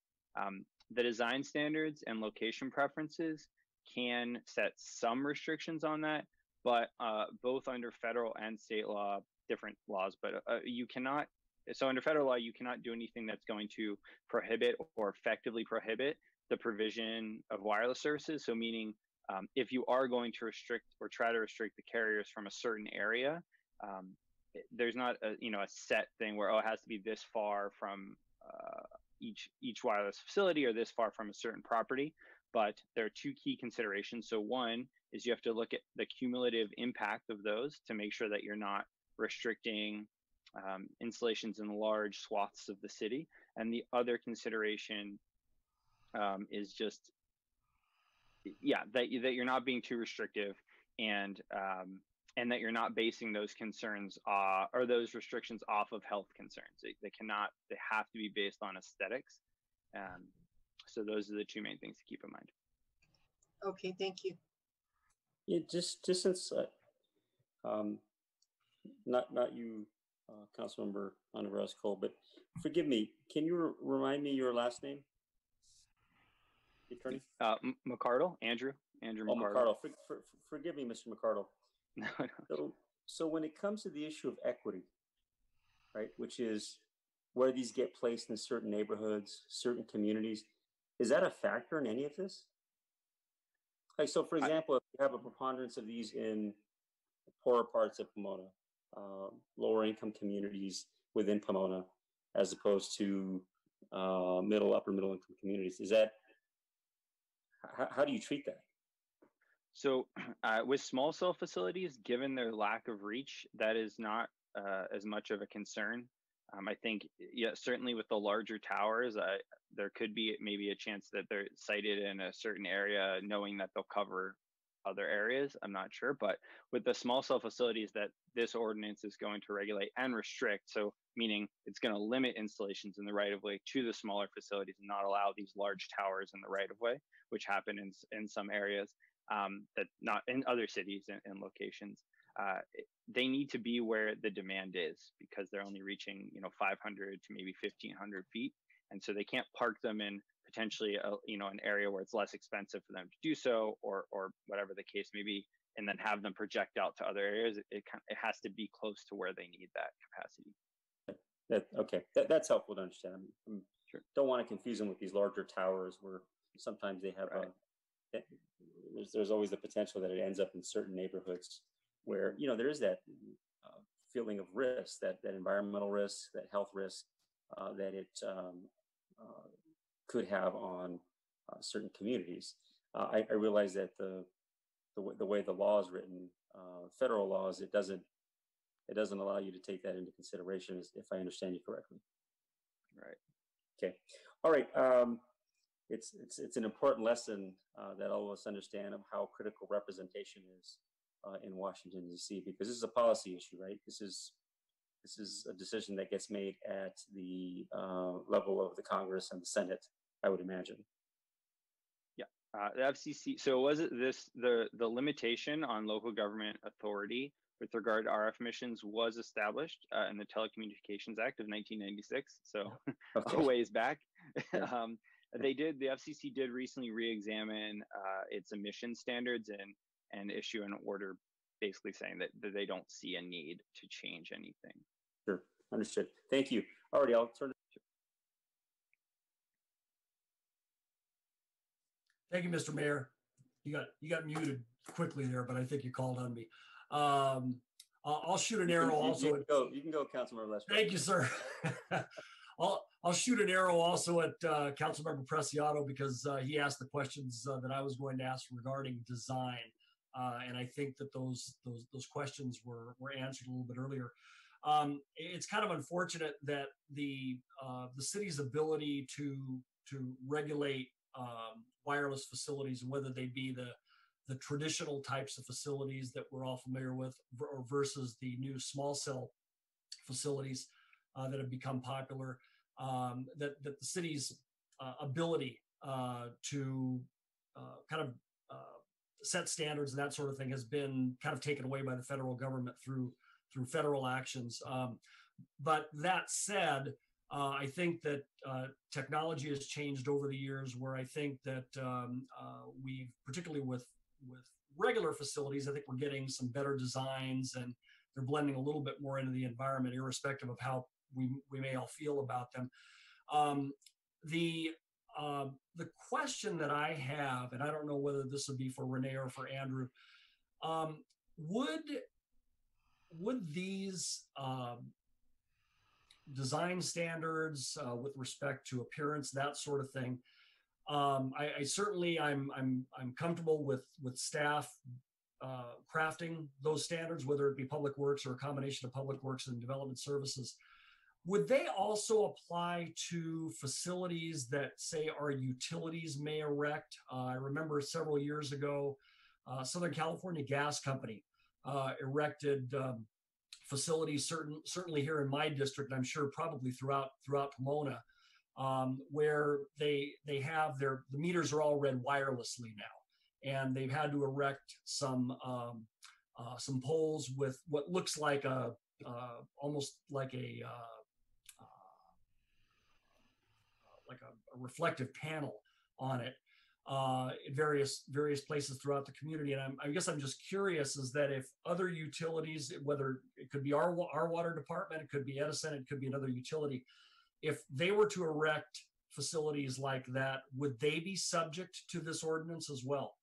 Um, the design standards and location preferences can set some restrictions on that, but uh, both under federal and state law, different laws, but uh, you cannot so under federal law, you cannot do anything that's going to prohibit or effectively prohibit the provision of wireless services. So meaning um, if you are going to restrict or try to restrict the carriers from a certain area, um, there's not a you know a set thing where oh it has to be this far from uh, each each wireless facility or this far from a certain property. But there are two key considerations. So one is you have to look at the cumulative impact of those to make sure that you're not restricting um, installations in large swaths of the city. And the other consideration um, is just, yeah, that you, that you're not being too restrictive and um, and that you're not basing those concerns uh, or those restrictions off of health concerns. They, they cannot, they have to be based on aesthetics. Um, so those are the two main things to keep in mind. Okay, thank you. Yeah, just just since, uh, um, not not you, uh, Councilmember Ontiveros Cole, but forgive me. Can you re- remind me your last name? Attorney. Uh, M- McCardle, Andrew, Andrew Oh, McCardle. McCardle. For, for, forgive me, Mr. McCardle. No, no. So, so when it comes to the issue of equity, right, which is where these get placed in certain neighborhoods, certain communities, is that a factor in any of this? Like, so for example, if you have a preponderance of these in poorer parts of Pomona, uh, lower income communities within Pomona, as opposed to uh, middle, upper middle income communities, is that, how, how do you treat that? So, uh, with small cell facilities, given their lack of reach, that is not uh, as much of a concern. Um, I think, yeah, certainly with the larger towers, uh, there could be maybe a chance that they're sited in a certain area, knowing that they'll cover other areas. I'm not sure, but with the small cell facilities that this ordinance is going to regulate and restrict, so meaning it's going to limit installations in the right of way to the smaller facilities and not allow these large towers in the right of way, which happen in in some areas um, that not in other cities and, and locations. Uh, they need to be where the demand is because they're only reaching you know 500 to maybe 1500 feet, and so they can't park them in potentially a, you know an area where it's less expensive for them to do so, or or whatever the case may be, and then have them project out to other areas. It it, it has to be close to where they need that capacity. That, okay, that, that's helpful to understand. I sure. don't want to confuse them with these larger towers where sometimes they have right. a, there's, there's always the potential that it ends up in certain neighborhoods where, you know, there is that uh, feeling of risk, that, that environmental risk, that health risk uh, that it um, uh, could have on uh, certain communities. Uh, I, I, realize that the, the, w- the way the law is written, uh, federal laws, it doesn't it doesn't allow you to take that into consideration, if I understand you correctly. Right. Okay. All right. Um, it's it's it's an important lesson uh, that all of us understand of how critical representation is uh, in Washington D.C. because this is a policy issue, right? This is this is a decision that gets made at the uh, level of the Congress and the Senate, I would imagine. Yeah, uh, the FCC. So was it this the the limitation on local government authority with regard to RF emissions was established uh, in the Telecommunications Act of 1996, so a ways back. Yeah. um, they did the FCC did recently re-examine uh, its emission standards and and issue an order basically saying that, that they don't see a need to change anything. Sure, understood. Thank you. Alrighty, I'll turn it. Thank you, Mr. Mayor. You got you got muted quickly there, but I think you called on me. Um, I'll, I'll shoot an arrow You, also. you can at- go. You can go, Councilmember Lustro. Thank you, sir. I'll I'll shoot an arrow also at uh, Councilmember Preciado because uh, he asked the questions uh, that I was going to ask regarding design, uh, and I think that those those those questions were were answered a little bit earlier. Um, it's kind of unfortunate that the uh, the city's ability to to regulate um, wireless facilities whether they be the the traditional types of facilities that we're all familiar with or versus the new small cell facilities uh, that have become popular. Um, that that the city's uh, ability uh, to uh, kind of uh, set standards and that sort of thing has been kind of taken away by the federal government through through federal actions. Um, but that said, uh, I think that uh, technology has changed over the years. Where I think that um, uh, we've, particularly with with regular facilities, I think we're getting some better designs and they're blending a little bit more into the environment, irrespective of how we we may all feel about them. Um, the uh, the question that I have, and I don't know whether this would be for Renee or for Andrew, um, would would these um, design standards uh, with respect to appearance, that sort of thing. Um, I, I certainly I'm I'm I'm comfortable with with staff uh, crafting those standards, whether it be public works or a combination of public works and development services. Would they also apply to facilities that say our utilities may erect? Uh, I remember several years ago, uh, Southern California Gas Company uh, erected um, facilities, certain certainly here in my district, I'm sure probably throughout throughout Pomona, um, where they they have their the meters are all read wirelessly now, and they've had to erect some um, uh, some poles with what looks like a uh, almost like a uh, like a, a reflective panel on it uh, in various various places throughout the community. And I'm, I guess I'm just curious is that if other utilities, whether it could be our our water department, it could be Edison, it could be another utility, if they were to erect facilities like that, would they be subject to this ordinance as well?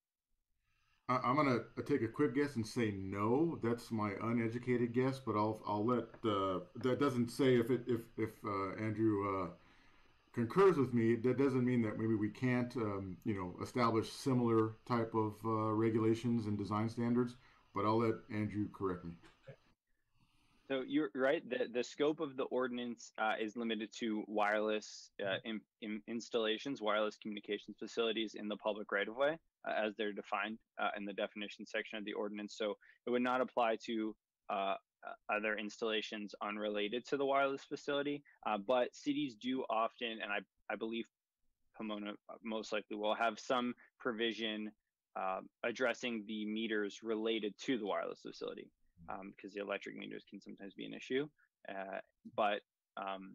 I'm gonna take a quick guess and say no. That's my uneducated guess, but I'll I'll let uh, that doesn't say if it if if uh, Andrew uh, concurs with me, that doesn't mean that maybe we can't, um, you know, establish similar type of uh, regulations and design standards. But I'll let Andrew correct me. So you're right. The, the scope of the ordinance uh, is limited to wireless uh, in, in installations, wireless communications facilities in the public right of way, uh, as they're defined uh, in the definition section of the ordinance. So it would not apply to uh, uh, other installations unrelated to the wireless facility. Uh, but cities do often, and I, I believe Pomona most likely will have some provision uh, addressing the meters related to the wireless facility because um, the electric meters can sometimes be an issue. Uh, but um,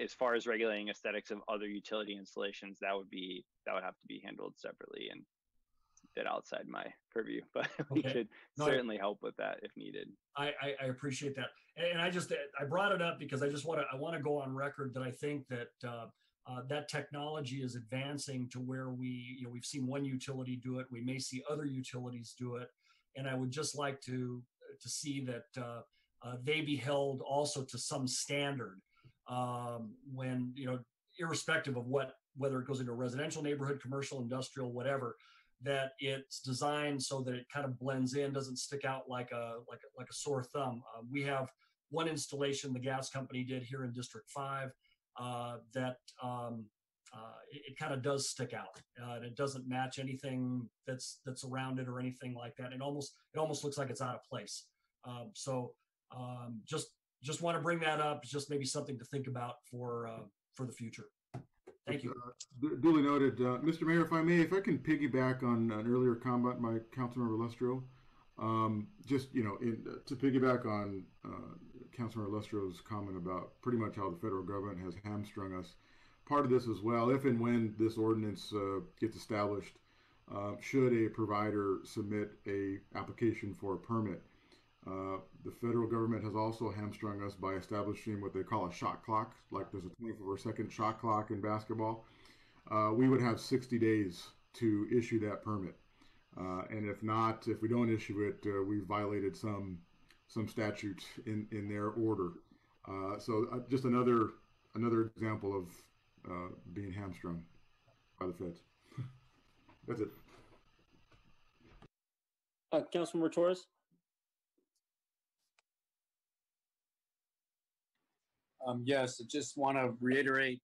as far as regulating aesthetics of other utility installations, that would be that would have to be handled separately and bit outside my purview, but we Okay. could No, I- certainly help with that if needed. I, I, I appreciate that. And, and I just, I brought it up because I just want to, I want to go on record that I think that, uh, uh, that technology is advancing to where we, you know, we've seen one utility do it. We may see other utilities do it. And I would just like to, to see that, uh, uh, they be held also to some standard. Um, when, you know, irrespective of what, whether it goes into a residential neighborhood, commercial, industrial, whatever, that it's designed so that it kind of blends in, doesn't stick out like a like a, like a sore thumb. Uh, we have one installation the gas company did here in District Five uh, that um, uh, it, it kind of does stick out, uh, and it doesn't match anything that's that's around it or anything like that. It almost it almost looks like it's out of place. Um, so um, just just want to bring that up. Just maybe something to think about for uh, for the future. Thank you. Uh, Duly noted. Uh, Mr. Mayor, if I may, if I can piggyback on an earlier comment by Councilmember Lustro, um, just, you know, in, to piggyback on uh, Councilmember Lustro's comment about pretty much how the federal government has hamstrung us. Part of this as well, if and when this ordinance uh, gets established, uh, should a provider submit a application for a permit, uh, the federal government has also hamstrung us by establishing what they call a shot clock, like there's a 24 second shot clock in basketball. Uh, we would have 60 days to issue that permit. Uh, and if not, if we don't issue it, uh, we've violated some some statutes in, in their order. Uh, so just another another example of being hamstrung by the feds. That's it. Uh, Councilmember Torres? Um, yes, I just want to reiterate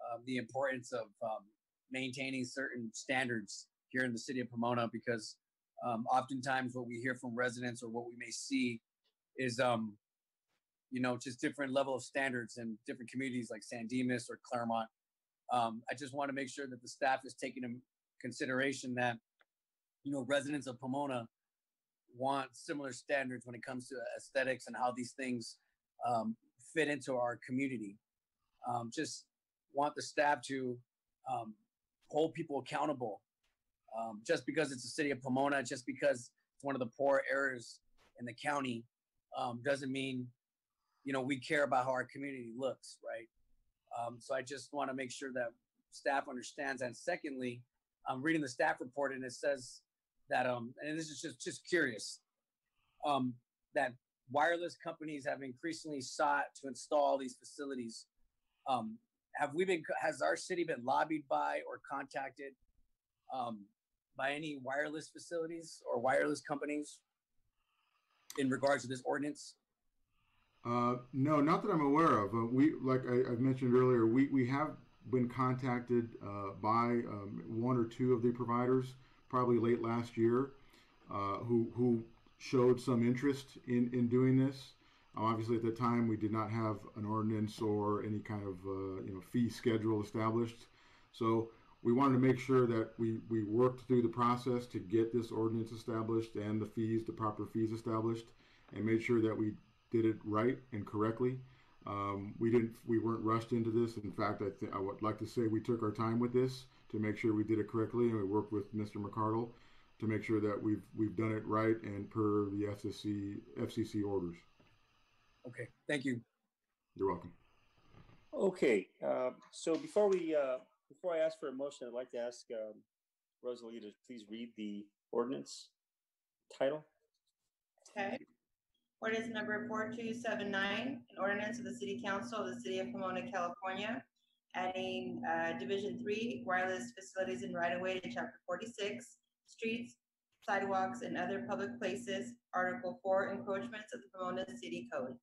uh, the importance of um, maintaining certain standards here in the city of Pomona because um, oftentimes what we hear from residents or what we may see is, um, you know, just different level of standards in different communities like San Dimas or Claremont. Um, I just want to make sure that the staff is taking in consideration that, you know, residents of Pomona want similar standards when it comes to aesthetics and how these things um, fit into our community. Um, just want the staff to um, hold people accountable. Um, just because it's the city of Pomona, just because it's one of the poor areas in the county, um, doesn't mean, you know, we care about how our community looks, right? Um, so I just want to make sure that staff understands. And secondly, I'm reading the staff report and it says that, um, and this is just just curious, um, that wireless companies have increasingly sought to install these facilities. Um, have we been, has our city been lobbied by or contacted um, by any wireless facilities or wireless companies in regards to this ordinance? Uh, no, not that I'm aware of. Uh, we, like I, I've mentioned earlier, we, we have been contacted uh, by um, one or two of the providers, probably late last year, uh, who who showed some interest in in doing this. Obviously, at the time, we did not have an ordinance or any kind of uh, you know fee schedule established. So we wanted to make sure that we we worked through the process to get this ordinance established and the fees, the proper fees established, and made sure that we did it right and correctly. Um, we didn't, we weren't rushed into this. In fact, I think I would like to say we took our time with this to make sure we did it correctly, and we worked with Mr. McCardle to make sure that we've we've done it right and per the FCC FCC orders. Okay, thank you. You're welcome. Okay, uh, so before we, uh, before I ask for a motion, I'd like to ask um, Rosalie to please read the ordinance title. Okay. Ordinance number four two seven nine, an ordinance of the city council of the city of Pomona, California, adding, uh, division three, wireless facilities and right of way to chapter forty-six, streets, sidewalks, and other public places, article four, encroachments of the Pomona City Code.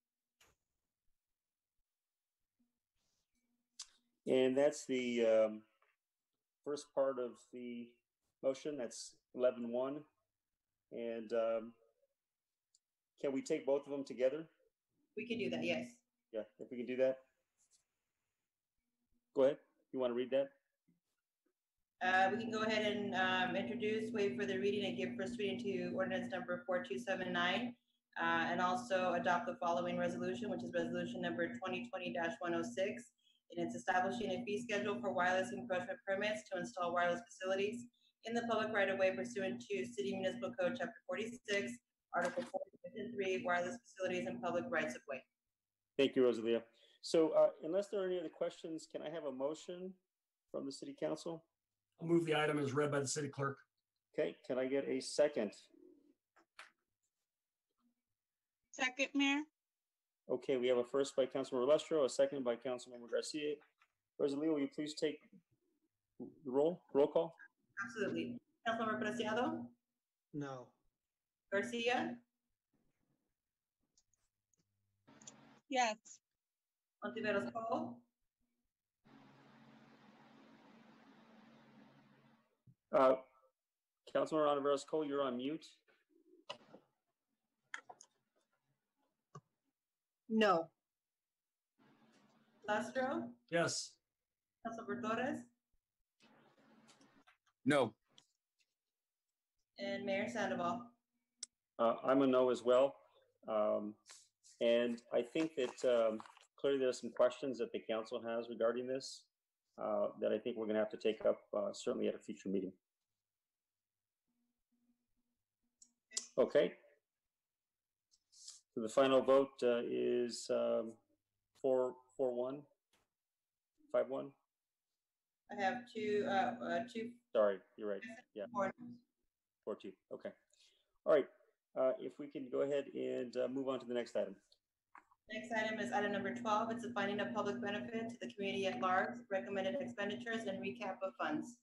And that's the um, first part of the motion. That's eleven one. And um, can we take both of them together? We can do that, yes. Yeah, if we can do that. Go ahead. You want to read that? Uh, we can go ahead and, um, introduce, wait for the reading and give first reading to ordinance number four two seven nine. Uh, and also adopt the following resolution, which is resolution number twenty twenty one oh six. And it's establishing a fee schedule for wireless encroachment permits to install wireless facilities in the public right of way pursuant to City Municipal Code, Chapter forty-six, Article four, Division three, wireless facilities and public rights of way. Thank you, Rosalia. So uh, unless there are any other questions, can I have a motion from the city council? I'll move the item as read by the city clerk. Okay, can I get a second? Second, Mayor? Okay, we have a first by Councilmember Lustro, a second by Councilmember Garcia. Rosalie, will you please take the roll, roll call? Absolutely. Councilmember Preciado, No. Garcia, Yes. Ontiveros Cole, Uh, Councilmember Ontiveros Cole, you're on mute. No, Lustro, Yes. Councilmember Torres, No. and Mayor Sandoval. Uh, I'm a no as well. Um, and I think that um, clearly there's some questions that the council has regarding this uh, that I think we're going to have to take up uh, certainly at a future meeting. Okay. So the final vote uh, is um, four, four, one, five, one. I have two, uh, uh, two, Sorry, you're right. Yeah, four, four, two. Okay. All right. Uh, if we can go ahead and uh, move on to the next item. Next item is item number twelve. It's a finding of public benefit to the community at large, recommended expenditures and recap of funds.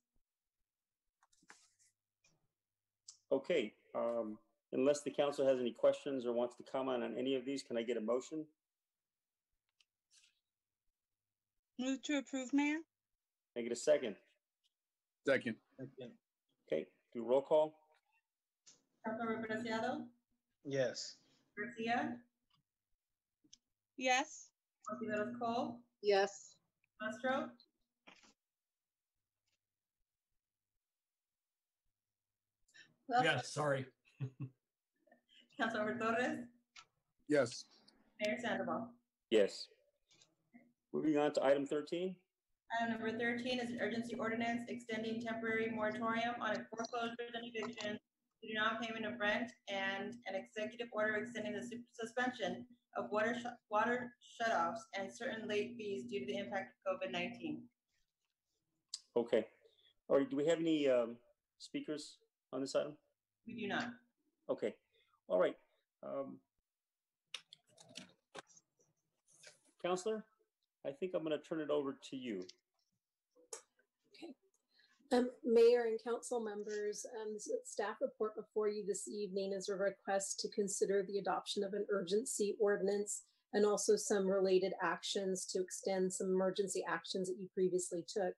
Okay, um, unless the council has any questions or wants to comment on any of these, can I get a motion? Move to approve, Mayor? Can I get a second? Second. Okay, do roll call? Councilmember Preciado, Yes. Garcia, Yes. Ontiveros Cole, yes, Lustro, Yes, sorry. Councilmember Torres, Yes. Mayor Sandoval. Yes. Moving on to item thirteen. Item number thirteen is an urgency ordinance extending temporary moratorium on foreclosures and evictions due to non-payment of rent and an executive order extending the sus- suspension of water sh- water shutoffs and certain late fees due to the impact of COVID nineteen. Okay. All right, do we have any um, speakers on this item? We do not. Okay, all right. Um, Counselor, I think I'm going to turn it over to you. Um, Mayor and council members, um, staff report before you this evening is a request to consider the adoption of an urgency ordinance and also some related actions to extend some emergency actions that you previously took.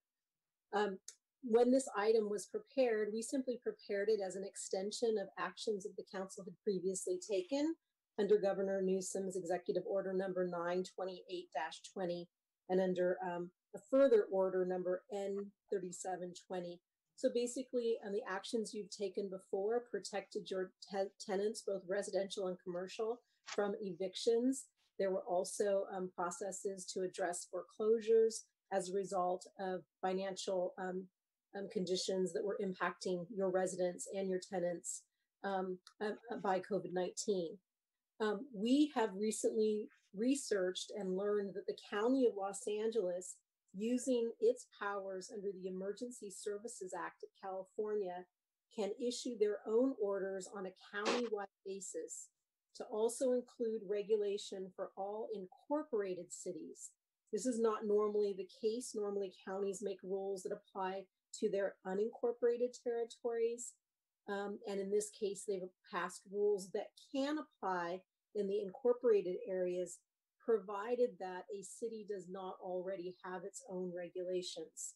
Um, when this item was prepared, we simply prepared it as an extension of actions that the council had previously taken under Governor Newsom's executive order number 928-20 and under um, a further order number N3720. So basically, um, the actions you've taken before protected your te- tenants, both residential and commercial, from evictions. There were also um, processes to address foreclosures as a result of financial um, um conditions that were impacting your residents and your tenants um, uh, by COVID 19. Um, we have recently researched and learned that the County of Los Angeles using its powers under the Emergency Services Act of California, can issue their own orders on a county-wide basis to also include regulation for all incorporated cities. This is not normally the case. Normally, counties make rules that apply to their unincorporated territories. Um, and in this case, they've passed rules that can apply in the incorporated areas provided that a city does not already have its own regulations.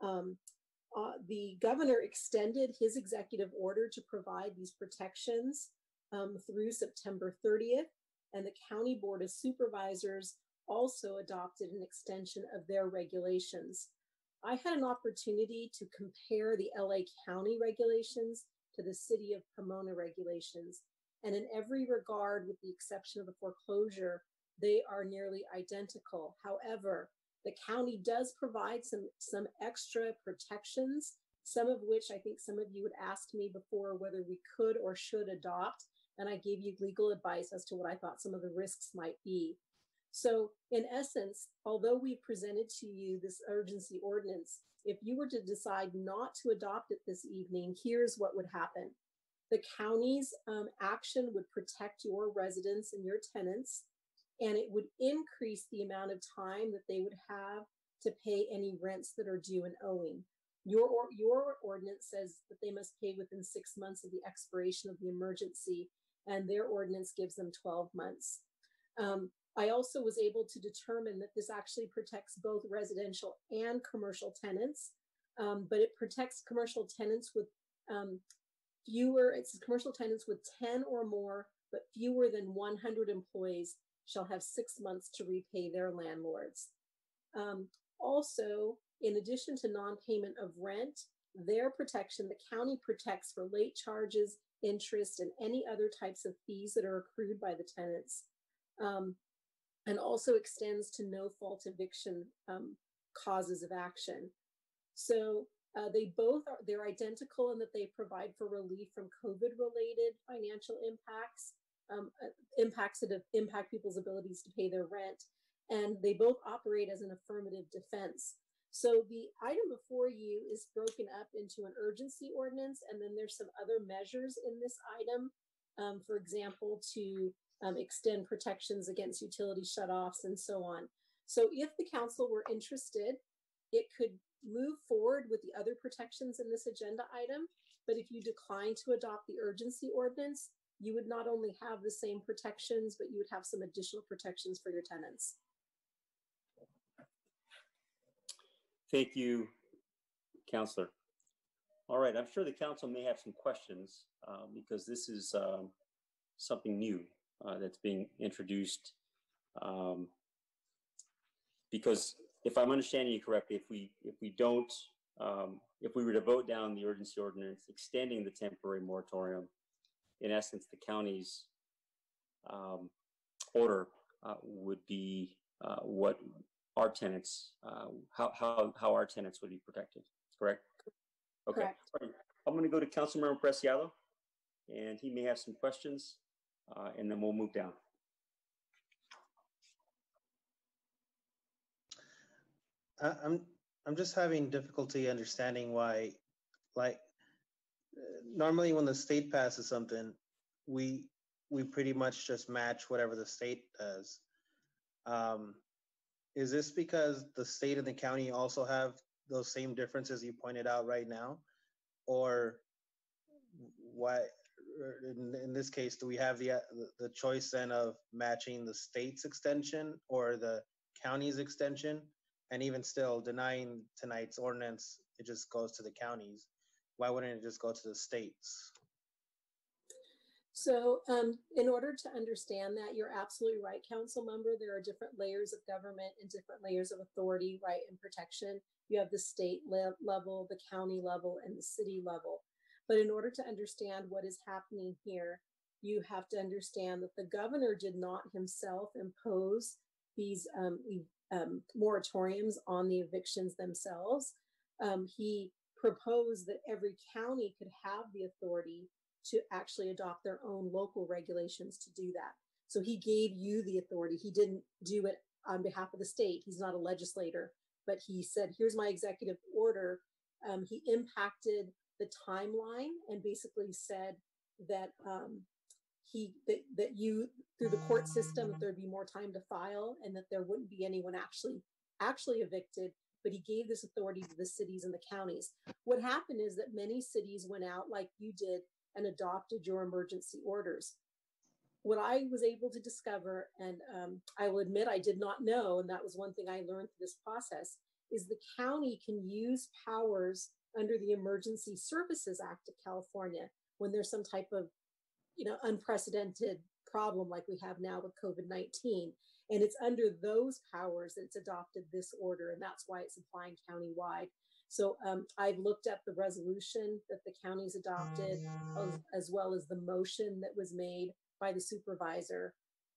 Um, uh, the governor extended his executive order to provide these protections um, through September 30th, and the County Board of Supervisors also adopted an extension of their regulations. I had an opportunity to compare the LA County regulations to the City of Pomona regulations, and in every regard, with the exception of the foreclosure, they are nearly identical. However, the county does provide some, some extra protections, some of which I think some of you had asked me before whether we could or should adopt. And I gave you legal advice as to what I thought some of the risks might be. So, in essence, although we presented to you this urgency ordinance, if you were to decide not to adopt it this evening, here's what would happen. The county's um, action would protect your residents and your tenants and it would increase the amount of time that they would have to pay any rents that are due and owing. Your, your ordinance says that they must pay within six months of the expiration of the emergency, and their ordinance gives them 12 months. Um, I also was able to determine that this actually protects both residential and commercial tenants, um, but it protects commercial tenants with um, fewer, it's commercial tenants with 10 or more, but fewer than 100 employees shall have six months to repay their landlords. Um, also, in addition to non-payment of rent, their protection, the county protects for late charges, interest, and any other types of fees that are accrued by the tenants, um, and also extends to no fault eviction um, causes of action. So uh, they both are they're identical in that they provide for relief from COVID-related financial impacts um, uh, impacts that impact people's abilities to pay their rent. And they both operate as an affirmative defense. So the item before you is broken up into an urgency ordinance, and then there's some other measures in this item. Um, for example, to um, extend protections against utility shutoffs and so on. So if the council were interested, it could move forward with the other protections in this agenda item. But if you decline to adopt the urgency ordinance, you would not only have the same protections, but you would have some additional protections for your tenants. Thank you, Councillor. All right, I'm sure the council may have some questions uh, because this is um, something new uh, that's being introduced. Um, because if I'm understanding you correctly, if we if we don't, um, if we were to vote down the urgency ordinance extending the temporary moratorium, in essence, the county's um, order uh, would be uh, what our tenants, uh, how, how, how our tenants would be protected, correct? Okay. Correct. I'm going to go to Councilmember Preciado, and he may have some questions, uh, and then we'll move down. I'm I'm just having difficulty understanding why, like, normally when the state passes something, we we pretty much just match whatever the state does. Um, is this because the state and the county also have those same differences you pointed out right now? Or why, er, in, in this case, do we have the, uh, the- the choice then of matching the state's extension or the county's extension? And even still denying tonight's ordinance, it just goes to the counties. Why wouldn't it just go to the states? So, um, in order to understand that, you're absolutely right, council member. There are different layers of government and different layers of authority, right, and protection. You have the state le- level, the county level, and the city level. But in order to understand what is happening here, you have to understand that the governor did not himself impose these um, um, moratoriums on the evictions themselves. Um, he proposed that every county could have the authority to actually adopt their own local regulations to do that. So he gave you the authority. He didn't do it on behalf of the state. He's not a legislator, but he said, here's my executive order. Um, he impacted the timeline and basically said that um, he that, that you through the court system there'd be more time to file and that there wouldn't be anyone actually actually evicted but he gave this authority to the cities and the counties what happened is that many cities went out like you did and adopted your emergency orders. What I was able to discover, and um, I will admit I did not know, and that was one thing I learned through this process, is the county can use powers under the Emergency Services Act of California when there's some type of, you know, unprecedented problem like we have now with COVID 19. And it's under those powers that it's adopted this order, and that's why it's applying countywide. So um, I've looked at the resolution that the counties adopted, as, as well as the motion that was made by the supervisor.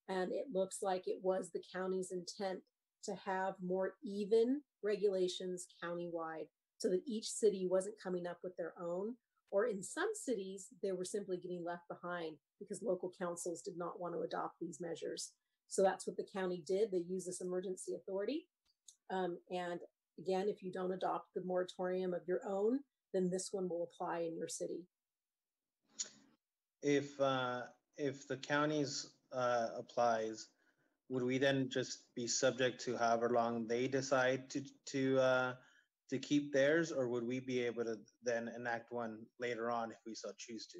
And it looks like it was the county's intent to have more even regulations countywide so that each city wasn't coming up with their own. Or in some cities, they were simply getting left behind because local councils did not want to adopt these measures. So that's what the county did. They used this emergency authority. Um, and Again, if you don't adopt the moratorium of your own, then this one will apply in your city. If, uh, if the counties, uh, applies, would we then just be subject to however long they decide to, to, uh, to keep theirs, or would we be able to then enact one later on if we so choose to?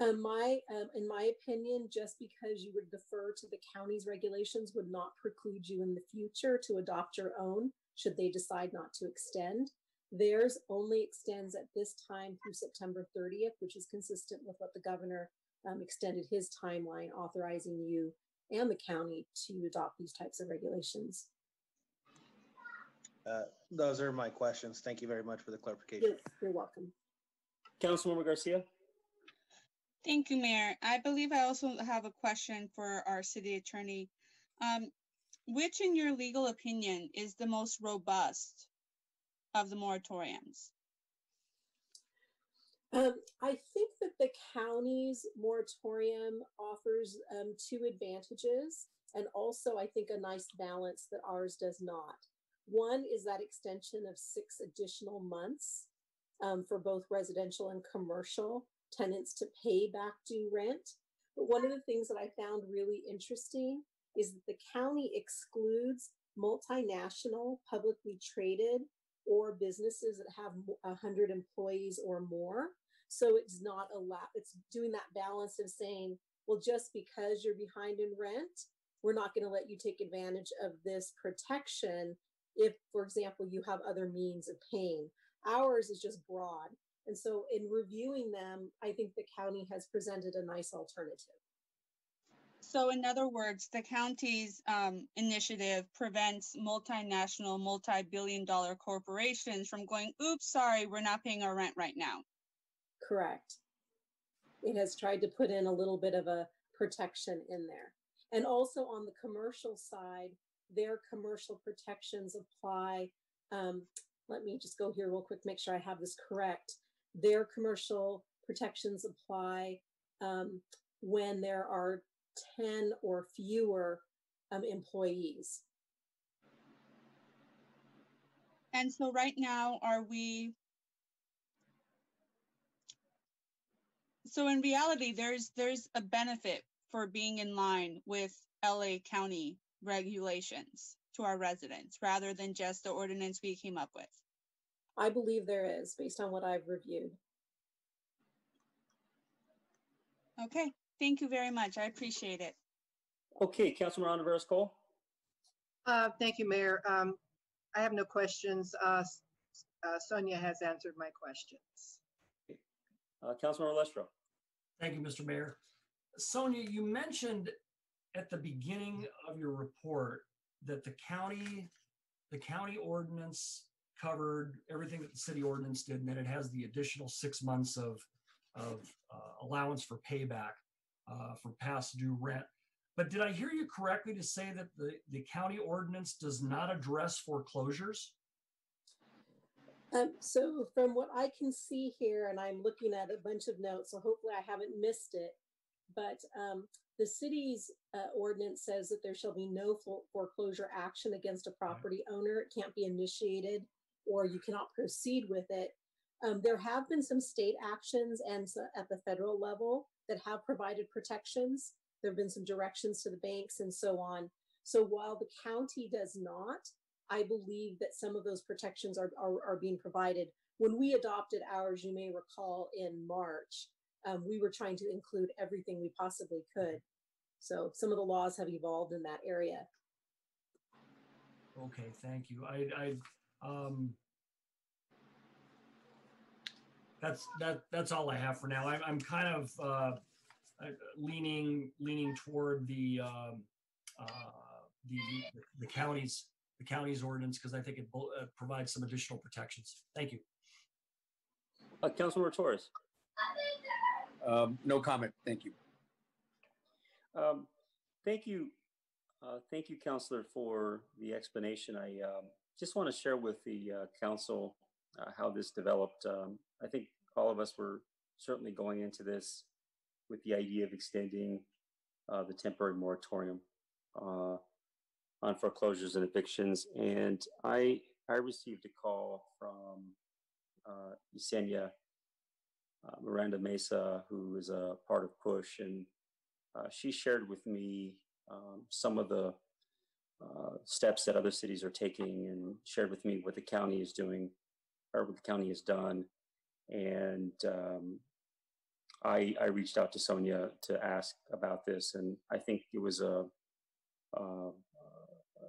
Um, my, um, in my opinion, just because you would defer to the county's regulations would not preclude you in the future to adopt your own should they decide not to extend. Theirs only extends at this time through September 30th, which is consistent with what the governor um, extended his timeline, authorizing you and the county to adopt these types of regulations. Uh, those are my questions. Thank you very much for the clarification. You're, you're welcome. Councilwoman Garcia? Thank you, Mayor. I believe I also have a question for our city attorney. Um, which, in your legal opinion, is the most robust of the moratoriums? Um, I think that the county's moratorium offers um, two advantages, and also I think a nice balance that ours does not. One is that extension of six additional months um, for both residential and commercial tenants to pay back due rent. But one of the things that I found really interesting is that the county excludes multinational, publicly traded, or businesses that have 100 employees or more. So it's not allowed, it's doing that balance of saying, well, just because you're behind in rent, we're not going to let you take advantage of this protection if, for example, you have other means of paying. Ours is just broad. And so in reviewing them, I think the county has presented a nice alternative. So in other words, the county's um, initiative prevents multinational, multi-billion dollar corporations from going, oops, sorry, we're not paying our rent right now. Correct. It has tried to put in a little bit of a protection in there. And also on the commercial side, their commercial protections apply. Um, let me just go here real quick, make sure I have this correct. Their commercial protections apply um, when there are 10 or fewer um, employees. And so right now, are we? So in reality, there's there's a benefit for being in line with LA County regulations to our residents rather than just the ordinance we came up with. I believe there is, based on what I've reviewed. Okay, thank you very much. I appreciate it. Okay, Councilman Rhonda Cole? Uh, Thank you, Mayor. Um, I have no questions. Uh, uh, Sonia has answered my questions. Uh, Councilman Lustro? Thank you, Mr. Mayor. Sonia, you mentioned at the beginning of your report that the county, the county ordinance covered everything that the city ordinance did, and then it has the additional six months of, of uh, allowance for payback uh, for past due rent. But did I hear you correctly to say that the, the county ordinance does not address foreclosures? Um, so from what I can see here, and I'm looking at a bunch of notes, so hopefully I haven't missed it. But um, the city's uh, ordinance says that there shall be no foreclosure action against a property owner. It can't be initiated or you cannot proceed with it. Um, there have been some state actions and so at the federal level that have provided protections. There have been some directions to the banks and so on. So while the county does not, I believe that some of those protections are, are, are being provided. When we adopted ours, you may recall in March, um, we were trying to include everything we possibly could. So some of the laws have evolved in that area. Okay, thank you. I, I, um, that's, that, that's all I have for now. I'm, I'm kind of, uh, uh, leaning, leaning toward the, um, uh, the, the county's, the county's ordinance, because I think it uh, provides some additional protections. Thank you. Uh, Councilman Torres? Um, no comment. Thank you. Um, thank you, uh, thank you, Counselor, for the explanation. I um, just want to share with the uh, council uh, how this developed. Um, I think all of us were certainly going into this with the idea of extending uh, the temporary moratorium uh, on foreclosures and evictions, and I I received a call from uh, Yesenia uh, Miranda Mesa, who is a part of Push, and uh, she shared with me um, some of the uh, steps that other cities are taking and shared with me what the county is doing or what the county has done. And um, I, I reached out to Sonia to ask about this, and I think it was a, uh,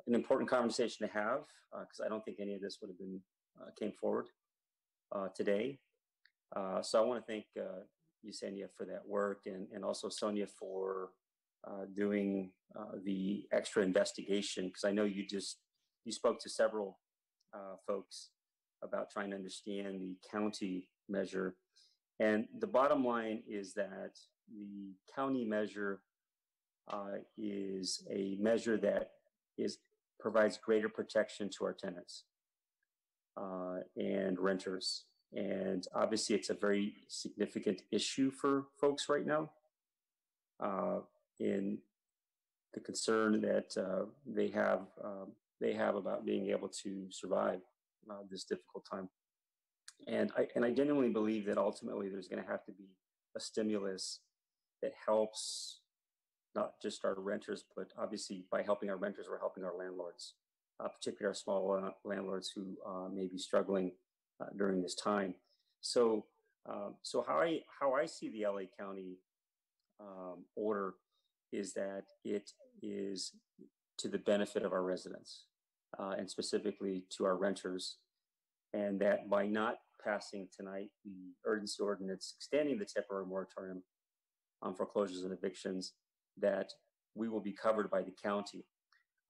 an important conversation to have because I don't think any of this would have been uh, came forward uh, today. Uh, so I want to thank uh, Yesenia for that work and, and also Sonia for uh, doing uh, the extra investigation because I know you just you spoke to several uh, folks about trying to understand the county measure. And the bottom line is that the county measure is a measure that is provides greater protection to our tenants and renters and obviously, it's a very significant issue for folks right now. Uh, in the concern that uh, they have um, they have about being able to survive uh, this difficult time, and I and I genuinely believe that ultimately there's going to have to be a stimulus that helps not just our renters, but obviously by helping our renters, we're helping our landlords, uh, particularly our small uh, landlords who uh, may be struggling uh, during this time. So, um, so how I how I see the LA County um, order is that it is to the benefit of our residents uh, and specifically to our renters, and that by not passing tonight the urgency ordinance extending the temporary moratorium on foreclosures and evictions, that we will be covered by the county.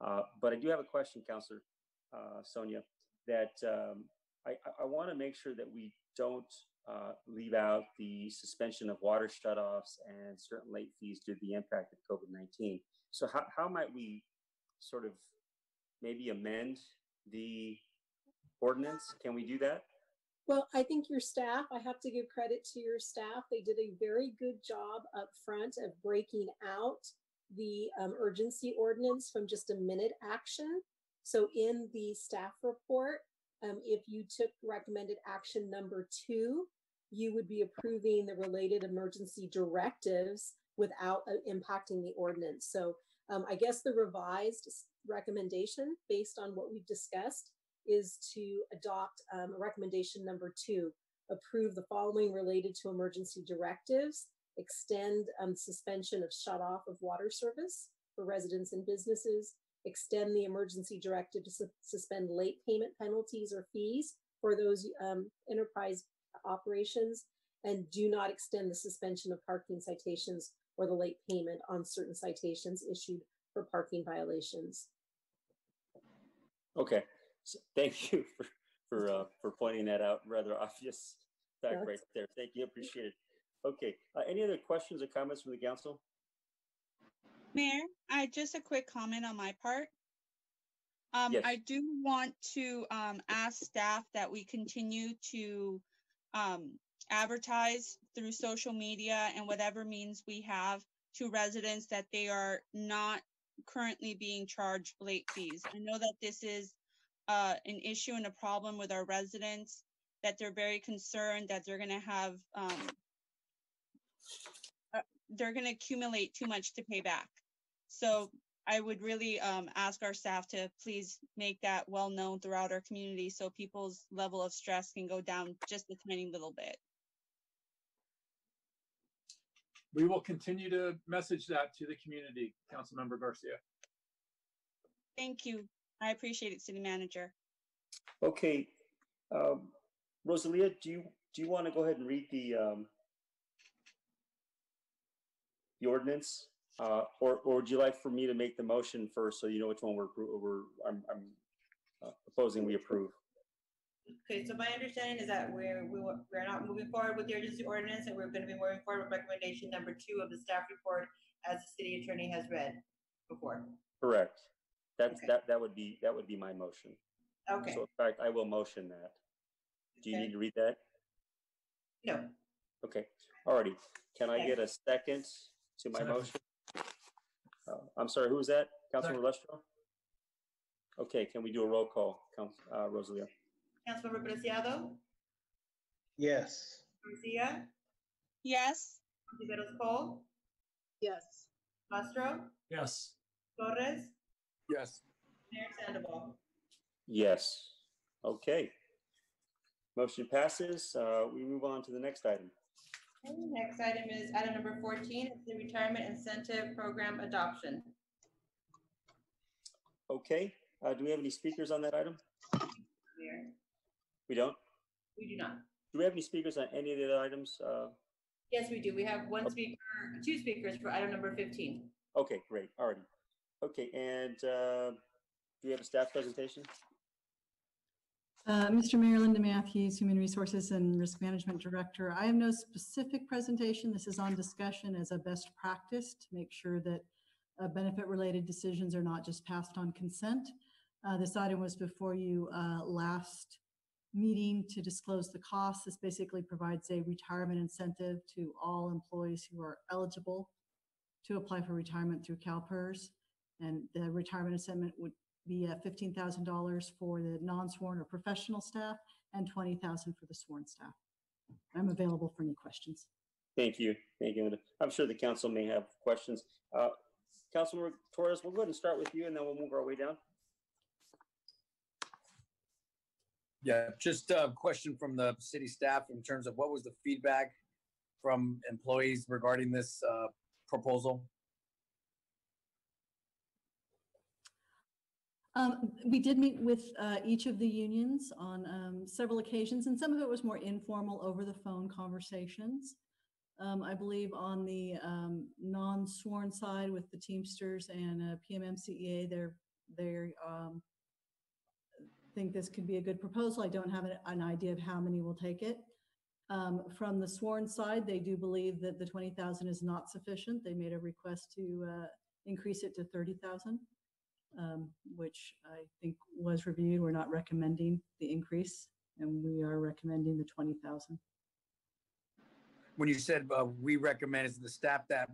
Uh, but I do have a question, Councilor uh, Sonia, that um, I, I want to make sure that we don't uh, leave out the suspension of water shutoffs and certain late fees due to the impact of COVID 19. So, how, how might we sort of maybe amend the ordinance? Can we do that? Well, I think your staff, I have to give credit to your staff. They did a very good job up front of breaking out the um, urgency ordinance from just a minute action. So in the staff report, um, if you took recommended action number two, you would be approving the related emergency directives without uh, impacting the ordinance. So Um, I guess the revised recommendation, based on what we've discussed, is to adopt um, recommendation number two, approve the following related to emergency directives, extend um, suspension of shut off of water service for residents and businesses, extend the emergency directive to su- suspend late payment penalties or fees for those um, enterprise operations, and do not extend the suspension of parking citations or the late payment on certain citations issued for parking violations. Okay, so thank you for, for, uh, for pointing that out, rather obvious fact Yeah, right there. Thank you, appreciate it. Okay, uh, any other questions or comments from the council? Mayor, I just a quick comment on my part. Um, Yes. I do want to, um, ask staff that we continue to, um, advertise through social media and whatever means we have to residents that they are not currently being charged late fees. I know that this is, uh, an issue and a problem with our residents, that they're very concerned that they're gonna have, um, uh, they're gonna accumulate too much to pay back. So I would really um, ask our staff to please make that well known throughout our community so people's level of stress can go down just a tiny little bit. We will continue to message that to the community, Councilmember Garcia. Thank you. I appreciate it, City Manager. Okay, um, Rosalia, do you, do you want to go ahead and read the, um, the ordinance? Uh, or, or would you like for me to make the motion first so you know which one we're, we're, I'm, I'm uh, proposing we approve? Okay, so my understanding is that we're, we, wa- we're not moving forward with the urgency ordinance and we're gonna be moving forward with recommendation number two of the staff report as the city attorney has read before. Correct. That's, Okay. that, that would be, that would be my motion. Okay, So in fact, I will motion that. Do you Okay. need to read that? no, Okay, alrighty. Can I get a second to my Second. motion? Uh, I'm sorry, who was that? Councilmember Lustro? Okay, can we do a roll call, Council, uh, Rosalia? Councilmember Preciado, Yes. Garcia, Yes, Ontiveros Cole, Yes. Castro, Yes. Torres, Yes. Mayor Sandoval. Yes. Okay. Motion passes. Uh, we move on to the next item. Next item is item number fourteen, it's the retirement incentive program adoption. Okay, uh, do we have any speakers on that item? Mayor, We don't? we do not. Do we have any speakers on any of the other items? Uh, Yes, we do. We have one speaker, two speakers for item number fifteen. okay, great, already. Okay, and, uh, do we have a staff presentation? Uh, Mr. Mayor, Linda Matthews, Human Resources and Risk Management Director. I have no specific presentation. This is on discussion as a best practice to make sure that uh, benefit-related decisions are not just passed on consent. Uh, This item was before you uh, last meeting to disclose the costs. This basically provides a retirement incentive to all employees who are eligible to apply for retirement through CalPERS. And the retirement incentive would be uh, $15,000 for the non-sworn or professional staff and 20,000 for the sworn staff. I'm available for any questions. Thank you, thank you. Linda. I'm sure the council may have questions. Uh, Councilmember Torres, we'll go ahead and start with you and then we'll move our way down. Yeah, just a question from the city staff in terms of what was the feedback from employees regarding this uh, proposal? Um, we did meet with uh, each of the unions on um, several occasions, and some of it was more informal over the phone conversations. Um, I believe on the um, non-sworn side with the Teamsters and uh, PMMCEA, they're they're um, think this could be a good proposal. I don't have an, an idea of how many will take it. Um, from the sworn side, they do believe that the 20,000 is not sufficient. They made a request to uh, increase it to 30,000 um, which I think was reviewed. We're not recommending the increase, and we are recommending the 20,000. When you said uh, we recommend, is the staff that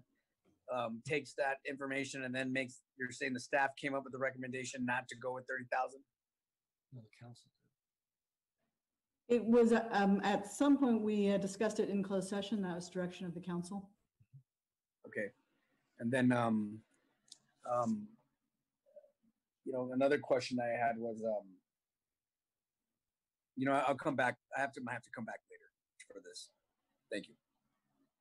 um, takes that information and then makes, you're saying the staff came up with the recommendation not to go with 30,000? No, the council It was, uh, um, at some point, we uh, discussed it in closed session. That was direction of the council. Okay. And then um, um, you know, another question I had was, um, you know, I'll come back. I have to, I have to come back later for this. Thank you.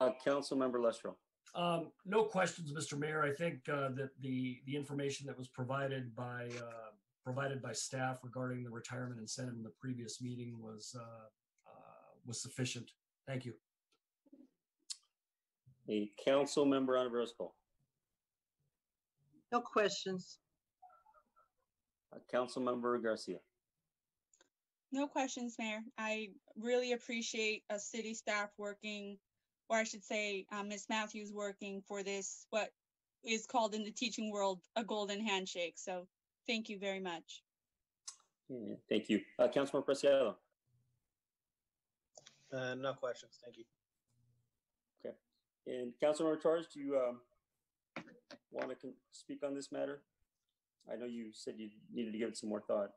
Uh, Councilmember Lustro. Um, no questions, Mr. Mayor. I think uh, that the the information that was provided by uh, provided by staff regarding the retirement incentive in the previous meeting was uh, uh, was sufficient. Thank you. A council member on Roscoe. No questions. Uh, Councilmember Garcia. No questions, Mayor. I really appreciate a city staff working, or I should say, uh, Ms. Matthews working for this, what is called in the teaching world, a golden handshake. So thank you very much. Yeah, Thank you. Uh, Councilmember Preciado. Uh, no questions. Thank you. Okay. And Councilmember Torres, do you um, want to speak on this matter? I know you said you needed to give it some more thought.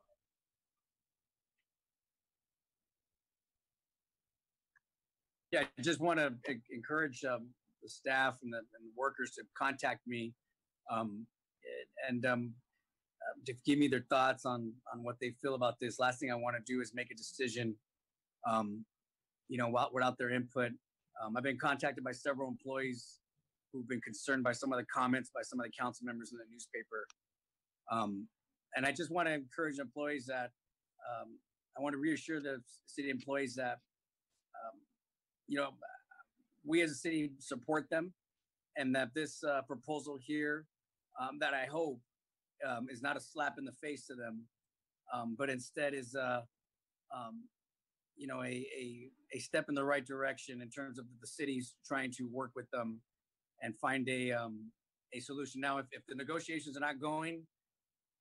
Yeah, I just want to encourage um, the staff and the, and the workers to contact me um, and um, uh, to give me their thoughts on on what they feel about this. Last thing I want to do is make a decision, um, you know, without their input. Um, I've been contacted by several employees who've been concerned by some of the comments by some of the council members in the newspaper. Um, and I just want to encourage employees that um, I want to reassure the city employees that um, you know we as a city support them, and that this uh, proposal here um, that I hope um, is not a slap in the face to them, um, but instead is uh, you know a, a a step in the right direction in terms of the cities trying to work with them and find a a solution. Now, if, if the negotiations are not going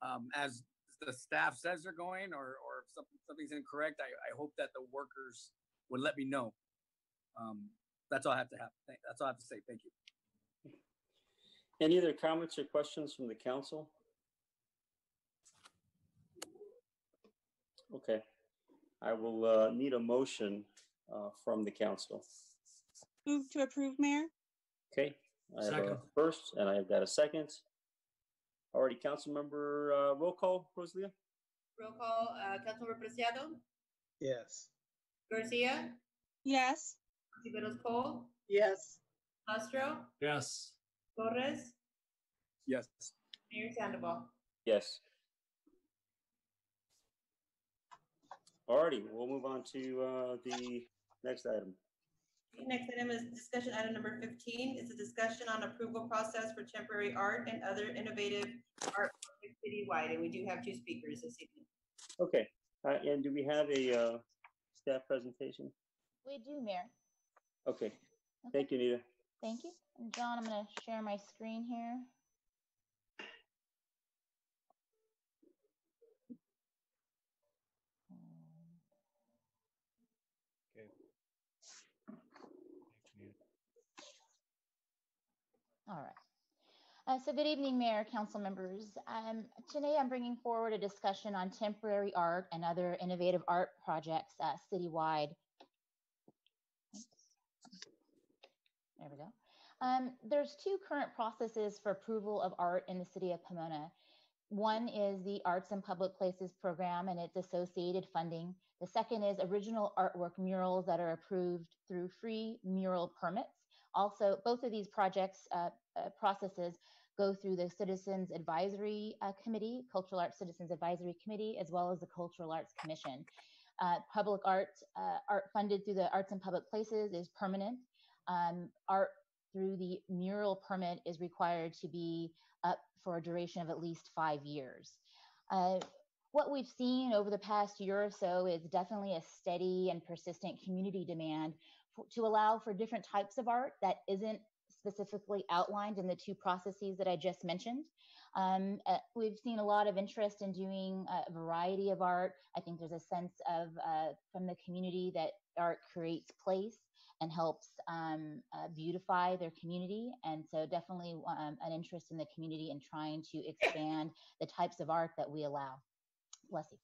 um, as the staff says they're going, or or if something, something's incorrect, I, I hope that the workers would let me know. Um, that's all I have to have. That's all I have to say. Thank you. Any other comments or questions from the council? Okay, I will uh, need a motion uh, from the council. Move to approve, Mayor? Okay, I have a first and I've got a second. Already, council member, uh, roll call, Rosalia? Roll call, uh, Councilmember Preciado, Yes. Garcia, Yes. Tiveros Cole, Yes. Lustro, Yes. Torres, Yes. Mayor Sandoval. Yes. Alrighty, we'll move on to uh, the next item. Next item is discussion item number fifteen, is a discussion on approval process for temporary art and other innovative art projects citywide, and we do have two speakers this evening. Okay, uh, and do we have a uh, staff presentation? We do, Mayor. Okay, thank you, Nita. Thank you. And John, I'm going to share my screen here. All right. Uh, so good evening, Mayor, council members. Um, today I'm bringing forward a discussion on temporary art and other innovative art projects uh, citywide. There we go. Um, there's two current processes for approval of art in the city of Pomona. One is the Arts and Public Places program and its associated funding. The second is original artwork murals that are approved through free mural permits. Also, both of these projects uh, uh, processes go through the Citizens Advisory uh, Committee, Cultural Arts Citizens Advisory Committee, as well as the Cultural Arts Commission. Uh, public art, uh, art funded through the Arts and Public Places is permanent. Um, art through the mural permit is required to be up for a duration of at least five years. Uh, what we've seen over the past year or so is definitely a steady and persistent community demand to allow for different types of art that isn't specifically outlined in the two processes that I just mentioned. Um, uh, we've seen a lot of interest in doing a variety of art. I think there's a sense of uh, from the community that art creates place and helps um, uh, beautify their community. And so definitely um, an interest in the community in trying to expand the types of art that we allow. Bless you.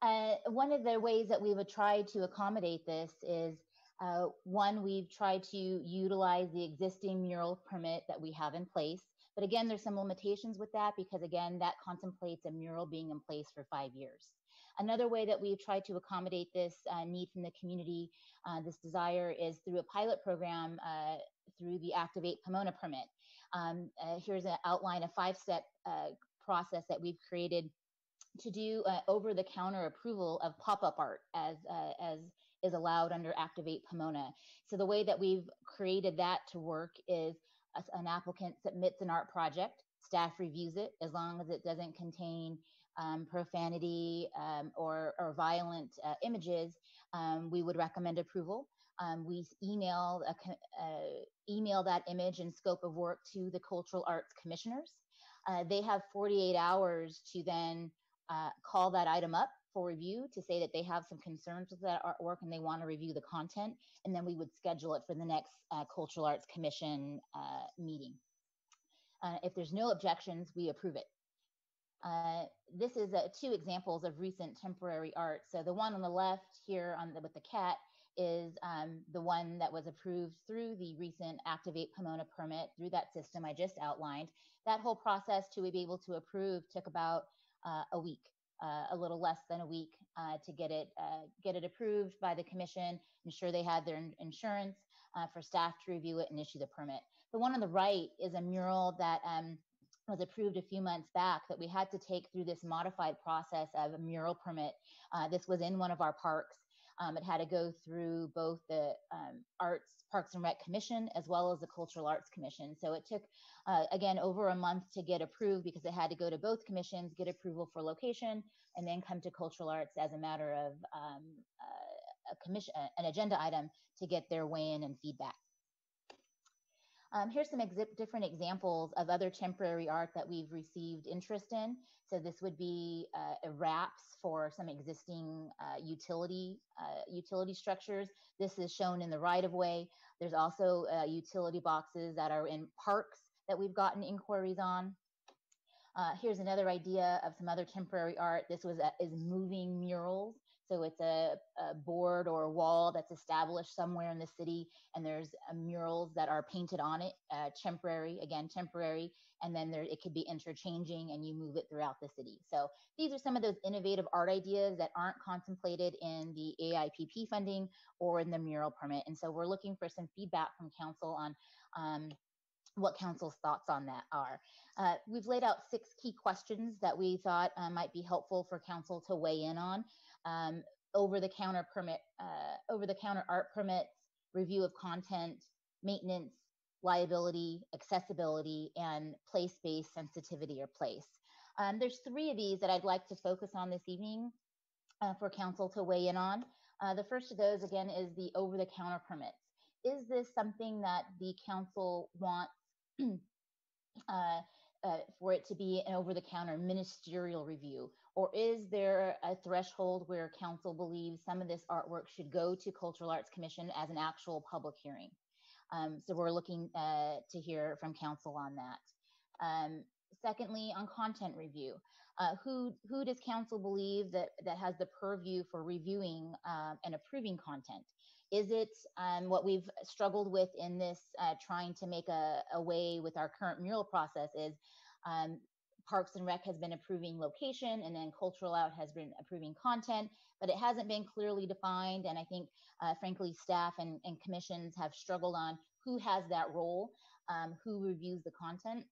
Uh, one of the ways that we would try to accommodate this is uh, one, we've tried to utilize the existing mural permit that we have in place, But again, there's some limitations with that because again, that contemplates a mural being in place for five years. Another way that we've tried to accommodate this uh, need from the community, uh, this desire, is through a pilot program uh, through the Activate Pomona permit. Um, uh, here's an outline, a five-step uh, process that we've created to do uh, over-the-counter approval of pop-up art as as is allowed under Activate Pomona. So the way that we've created that to work is an applicant submits an art project, staff reviews it as long as it doesn't contain um, profanity um, or, or, violent uh, images, um, we would recommend approval. Um, we email a, uh, email that image and scope of work to the cultural arts commissioners. Uh, they have 48 hours to then uh, call that item up for review to say that they have some concerns with that artwork and they want to review the content, and then we would schedule it for the next uh, Cultural Arts Commission uh, meeting. Uh, if there's no objections, we approve it. Uh, this is uh, two examples of recent temporary art. So the one on the left here on the, with the cat is um, the one that was approved through the recent Activate Pomona permit through that system I just outlined. That whole process to be able to approve took about uh, a week uh, a little less than a week uh, to get it uh, get it approved by the commission, ensure they had their insurance uh, for staff to review it and issue the permit. The one on the right is a mural that um, was approved a few months back that we had to take through this modified process of a mural permit. Uh, this was in one of our parks. Um, it had to go through both the um, Arts Parks and Rec Commission as well as the Cultural Arts Commission. So it took, uh, again, over a month to get approved because it had to go to both commissions, get approval for location, and then come to Cultural Arts as a matter of um, uh, a commission, an agenda item to get their weigh in and feedback. Um, here's some different examples of other temporary art that we've received interest in. So this would be uh, wraps for some existing uh, utility uh, utility structures. This is shown in the right of way. There's also uh, utility boxes that are in parks that we've gotten inquiries on. Uh, here's another idea of some other temporary art. This was a, is moving murals. So it's a, a, board or a wall that's established somewhere in the city, and there's uh, murals that are painted on it, uh, temporary, again, temporary, and then there it could be interchanging and you move it throughout the city. So these are some of those innovative art ideas that aren't contemplated in the AIPP funding or in the mural permit. And so we're looking for some feedback from council on um, what council's thoughts on that are. Uh, we've laid out six key questions that we thought uh, might be helpful for council to weigh in on um, over the counter permit, uh, over the counter art permits, review of content, maintenance, liability, accessibility, and place-based sensitivity or place. Um, there's three of these that I'd like to focus on this evening uh, for council to weigh in on. Uh, the first of those, again, is the over-the-counter permits. Is this something that the council wants uh, uh, for it to be an over-the-counter ministerial review? Or is there a threshold where council believes some of this artwork should go to Cultural Arts Commission as an actual public hearing? Um, so we're looking uh, to hear from council on that. Um, secondly, on content review, uh, who who does council believe that that has the purview for reviewing uh, and approving content? Is it um, what we've struggled with in this uh, trying to make a, a, way with our current mural process is um, Parks and Rec has been approving location and then Cultural Arts has been approving content, but it hasn't been clearly defined. And I think, uh, frankly, staff and, and, commissions have struggled on who has that role, um, who reviews the content.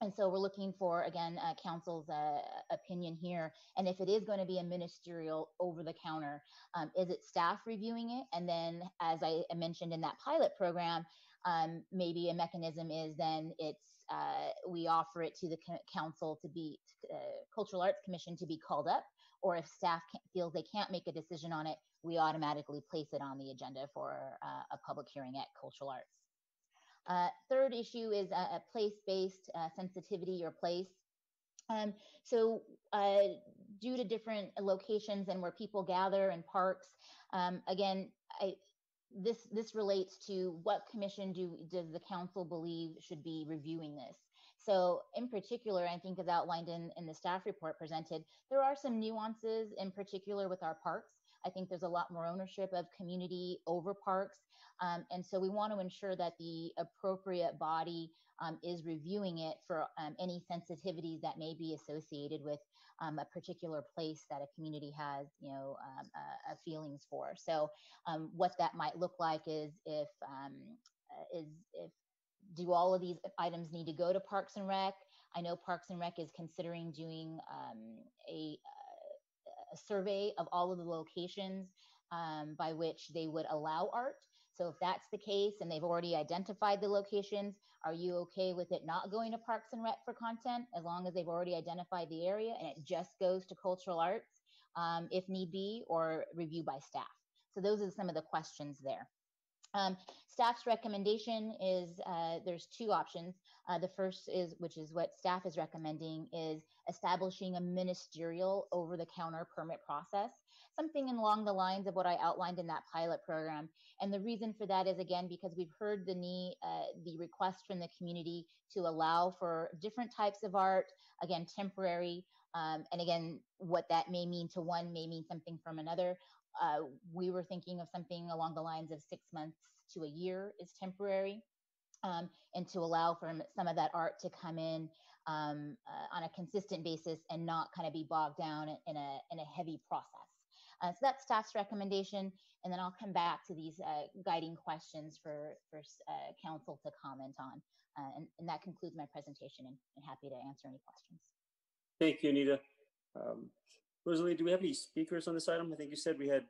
And so we're looking for, again, uh, council's uh, opinion here. And if it is going to be a ministerial over the counter, um, is it staff reviewing it? And then, as I mentioned in that pilot program, um, maybe a mechanism is then it's uh, we offer it to the council to be uh, cultural arts commission to be called up or if staff feels they can't make a decision on it we automatically place it on the agenda for uh, a public hearing at cultural arts uh, third issue is a, a place-based uh, sensitivity or place. Um, so uh, due to different locations and where people gather in parks, um, again, I, this this relates to what commission do does the council believe should be reviewing this. So in particular, I think as outlined in, in the staff report presented, there are some nuances in particular with our parks. I think there's a lot more ownership of community over parks. Um, and so we want to ensure that the appropriate body um, is reviewing it for um, any sensitivities that may be associated with um, a particular place that a community has, you know, um, feelings for. So um, what that might look like is if uh, is if do all of these items need to go to Parks and Rec? I know Parks and Rec is considering doing a, a survey of all of the locations um, by which they would allow art. So if that's the case and they've already identified the locations, are you okay with it not going to Parks and Rec for content as long as they've already identified the area and it just goes to cultural arts um, if need be or review by staff? So those are some of the questions there. Um, staff's recommendation is uh, there's two options. Uh, the first is, which is what staff is recommending, is establishing a ministerial over the counter permit process, something along the lines of what I outlined in that pilot program. And the reason for that is again because we've heard the need, uh, the request from the community to allow for different types of art, again temporary, um, and again what that may mean to one may mean something from another. Uh, we were thinking of something along the lines of six months to a year is temporary. Um, and to allow for some of that art to come in um, uh, on a consistent basis and not kind of be bogged down in a, in a heavy process. Uh, so that's staff's recommendation, and then I'll come back to these uh, guiding questions for, for uh, council to comment on. Uh, and, and, that concludes my presentation, and, and, happy to answer any questions. Thank you, Anita. Um, Rosalie, do we have any speakers on this item? I think you said we had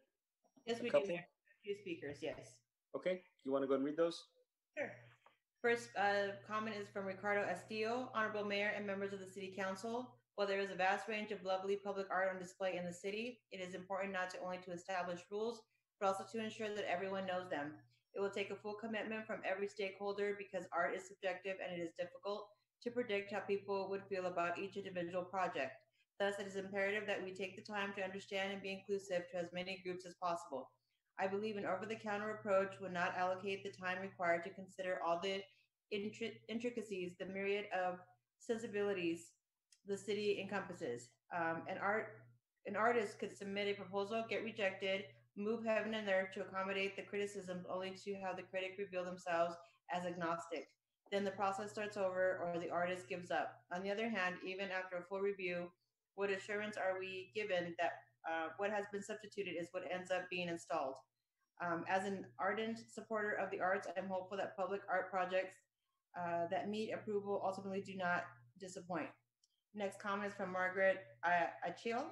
Yes, we couple. do. A few speakers, yes. Okay, you want to go and read those? Sure. First uh, comment is from Ricardo Estillo, Honorable Mayor and members of the City Council. While there is a vast range of lovely public art on display in the city, it is important not to only to establish rules, but also to ensure that everyone knows them. It will take a full commitment from every stakeholder because art is subjective and it is difficult to predict how people would feel about each individual project. Thus, it is imperative that we take the time to understand and be inclusive to as many groups as possible. I believe an over the counter approach would not allocate the time required to consider all the intricacies, the myriad of sensibilities the city encompasses. Um, an art an artist could submit a proposal, get rejected, move heaven and earth to accommodate the criticisms only to have the critic reveal themselves as agnostic. Then the process starts over or the artist gives up. On the other hand, even after a full review, what assurance are we given that uh, what has been substituted is what ends up being installed. Um, as an ardent supporter of the arts, I'm hopeful that public art projects uh, that meet approval ultimately do not disappoint. Next comment is from Margaret uh, Achille.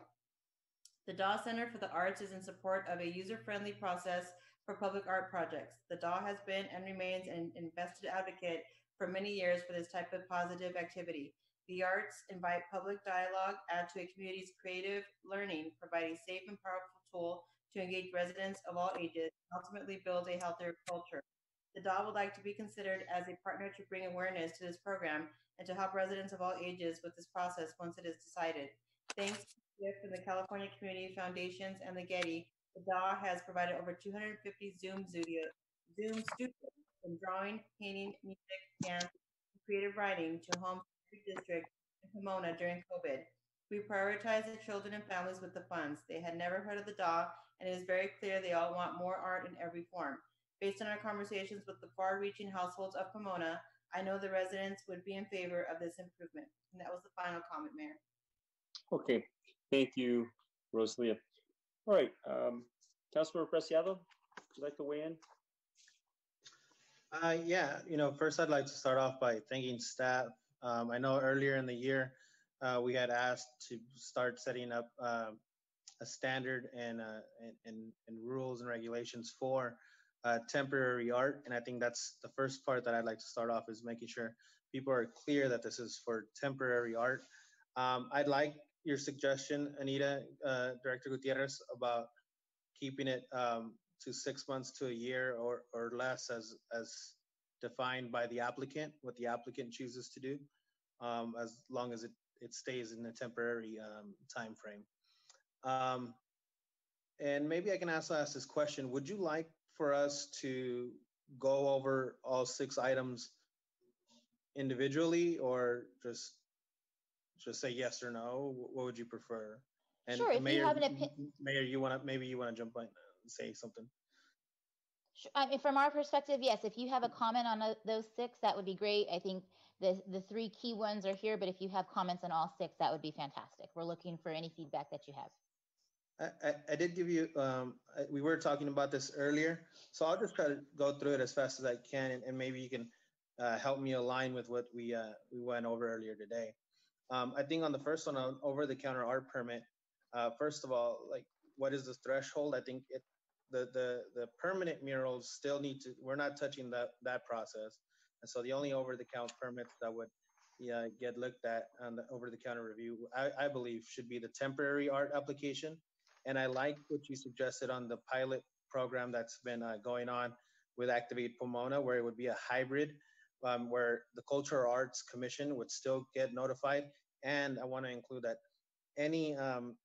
The dA Center for the Arts is in support of a user-friendly process for public art projects. The dA has been and remains an invested advocate for many years for this type of positive activity. The arts invite public dialogue, add to a community's creative learning, provide a safe and powerful tool to engage residents of all ages, and ultimately build a healthier culture. The dA would like to be considered as a partner to bring awareness to this program and to help residents of all ages with this process once it is decided. Thanks to from the California Community Foundations and the Getty, the dA has provided over 250 Zoom studio, Zoom studios from drawing, painting, music, dance, creative writing to homes District in Pomona during COVID. We prioritize the children and families with the funds. They had never heard of the dA, and it is very clear they all want more art in every form. Based on our conversations with the far reaching households of Pomona, I know the residents would be in favor of this improvement. And that was the final comment, Mayor. Okay, thank you, Rosalia. All right, um, Councilmember Preciado, would you like to weigh in? Uh, yeah, you know, first I'd like to start off by thanking staff um, I know earlier in the year, uh, we had asked to start setting up uh, a standard and, uh, and, and, and, rules and regulations for uh, temporary art. And I think that's the first part that I'd like to start off is making sure people are clear that this is for temporary art. Um, I'd like your suggestion, Anita, uh, Director Gutierrez, about keeping it um, to six months to a year or, or less as, as defined by the applicant, what the applicant chooses to do, um, as long as it, it stays in a temporary um, time frame. Um, and maybe I can also ask this question, would you like for us to go over all six items individually or just just say yes or no? What would you prefer? And sure, if Mayor, you have an opinion. Mayor, you want to, maybe you want to jump in and say something. Sh- I mean, from our perspective, yes, if you have a comment on uh, those six, that would be great. I think the, the three key ones are here, but if you have comments on all six, that would be fantastic. We're looking for any feedback that you have. I, I, did give you, um, I- we were talking about this earlier, so I'll just try to go through it as fast as I can, and, and maybe you can uh, help me align with what we, uh, we went over earlier today. Um, I think on the first one, on over-the-counter art permit, uh, first of all, like, what is the threshold? I think it, the, the, the permanent murals still need to, we're not touching that, that process. And so the only over-the-counter permits that would, yeah, get looked at on the over-the-counter review, I, I believe should be the temporary art application. And I like what you suggested on the pilot program that's been uh, going on with Activate Pomona, where it would be a hybrid, um, where the Cultural Arts Commission would still get notified. And I want to include that any um,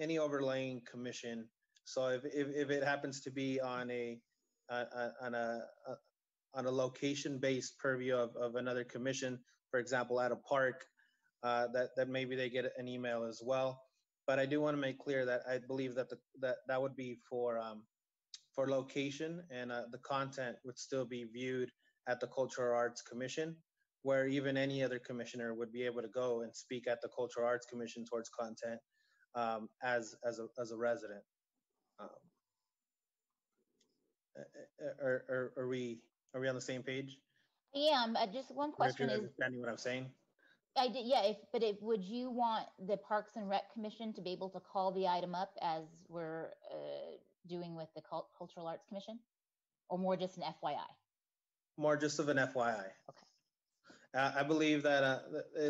any overlaying commission. So if, if, if it happens to be on a on a, uh, on a location-based purview of, of another commission, for example, at a park, uh, that that maybe they get an email as well but I do want to make clear that I believe that the, that that would be for um, for location and uh, the content would still be viewed at the Cultural Arts Commission, where even any other commissioner would be able to go and speak at the Cultural Arts Commission towards content um, as as a as a resident. Um, are, are, are we are we on the same page? I am, uh, just one question is, understanding what I'm saying? I did, yeah, if, but if, would you want the Parks and Rec Commission to be able to call the item up as we're, uh, doing with the Cul- Cultural Arts Commission? Or more just an FYI? more just of an FYI. Okay. Uh, I believe that, uh,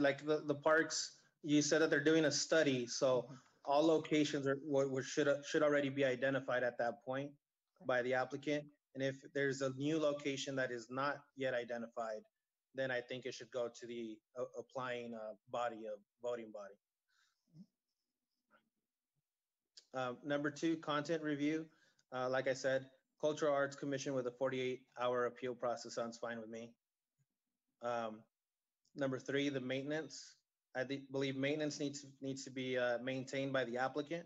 like the, the parks, you said that they're doing a study, so all locations are, what, should, should already be identified at that point by the applicant. And if there's a new location that is not yet identified, then I think it should go to the uh, applying, uh, body of voting body. Um, number two, content review. Uh, like I said, Cultural Arts Commission with a 48-hour appeal process sounds fine with me. Um, number three, the maintenance. I believe maintenance needs needs to be uh, maintained by the applicant,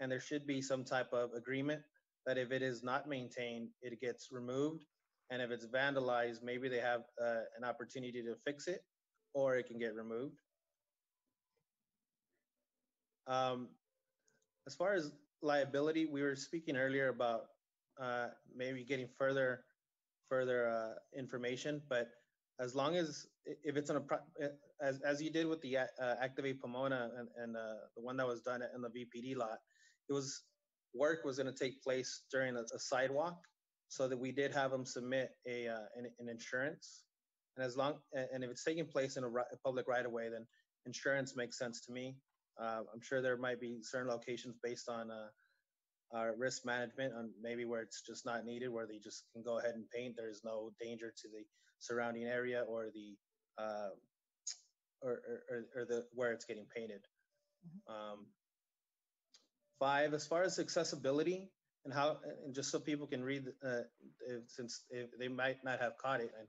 and there should be some type of agreement that if it is not maintained, it gets removed, and if it's vandalized, maybe they have uh, an opportunity to fix it, or it can get removed. Um, as far as liability, we were speaking earlier about uh, maybe getting further further uh, information, but as long as if it's on a uh, as as you did with the uh, Activate Pomona and, and uh, the one that was done in the VPD lot, it was work was going to take place during a, a sidewalk, so that we did have them submit a uh, an, an insurance, and as long and if it's taking place in a, ri- a public right of way, then insurance makes sense to me. Uh, I'm sure there might be certain locations based on uh, risk management on maybe where it's just not needed, where they just can go ahead and paint. There's no danger to the surrounding area or the uh, or, or, or- or the where it's getting painted. Um, five, as far as accessibility and how, and just so people can read, uh, if, since if they might not have caught it, and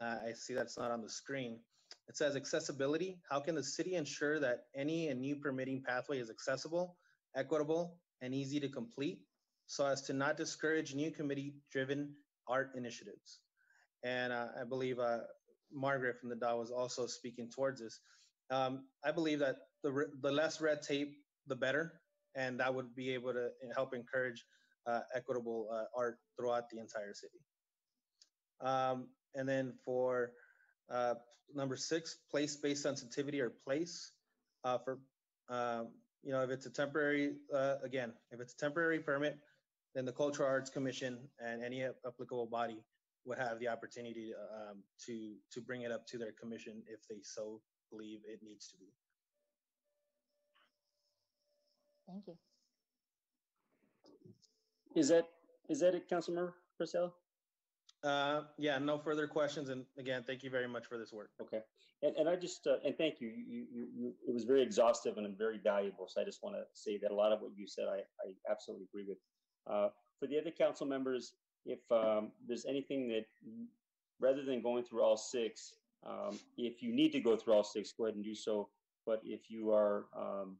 uh, I see that's not on the screen. It says accessibility. How can the city ensure that any and new permitting pathway is accessible, equitable, and easy to complete so as to not discourage new committee-driven art initiatives? And uh, I believe uh, Margaret from the dA was also speaking towards this. Um, I believe that the, the less red tape, the better, and that would be able to help encourage equitable uh, art throughout the entire city. Um, and then for uh, number six, place-based sensitivity or place uh, for, um, you know, if it's a temporary, uh, again, if it's a temporary permit, then the Cultural Arts Commission and any applicable body would have the opportunity um, to to bring it up to their commission if they so believe it needs to be. Thank you. Is that, is that it, Councilmember Purcell? Uh, yeah, no further questions. And again, thank you very much for this work. Okay. And, and I just, uh, and thank you, you, you, you, it was very exhaustive and very valuable. So I just want to say that a lot of what you said, I, I absolutely agree with. Uh, for the other council members, if, um, there's anything that, rather than going through all six, um, if you need to go through all six, go ahead and do so. But if you are, um,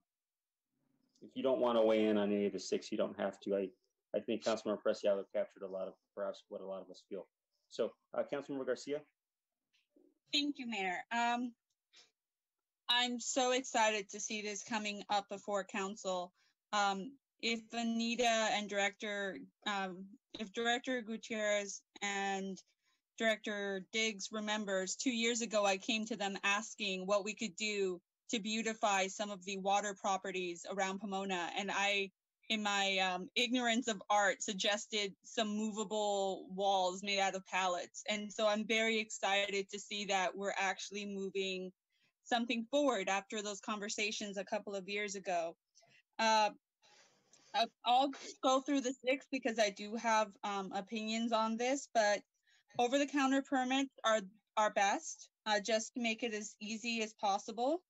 if you don't want to weigh in on any of the six, you don't have to. I, I think Councilmember Preciado captured a lot of perhaps what a lot of us feel. So, uh, Councilmember Garcia. Thank you, Mayor. Um, I'm so excited to see this coming up before council. Um, if Anita and Director, um, if Director Gutierrez and Director Diggs remembers, two years ago, I came to them asking what we could do to beautify some of the water properties around Pomona. And I, in my um, ignorance of art, suggested some movable walls made out of pallets. And so I'm very excited to see that we're actually moving something forward after those conversations a couple of years ago. Uh, I'll go through the six because I do have um, opinions on this, but over the counter permits are are best uh, just to make it as easy as possible.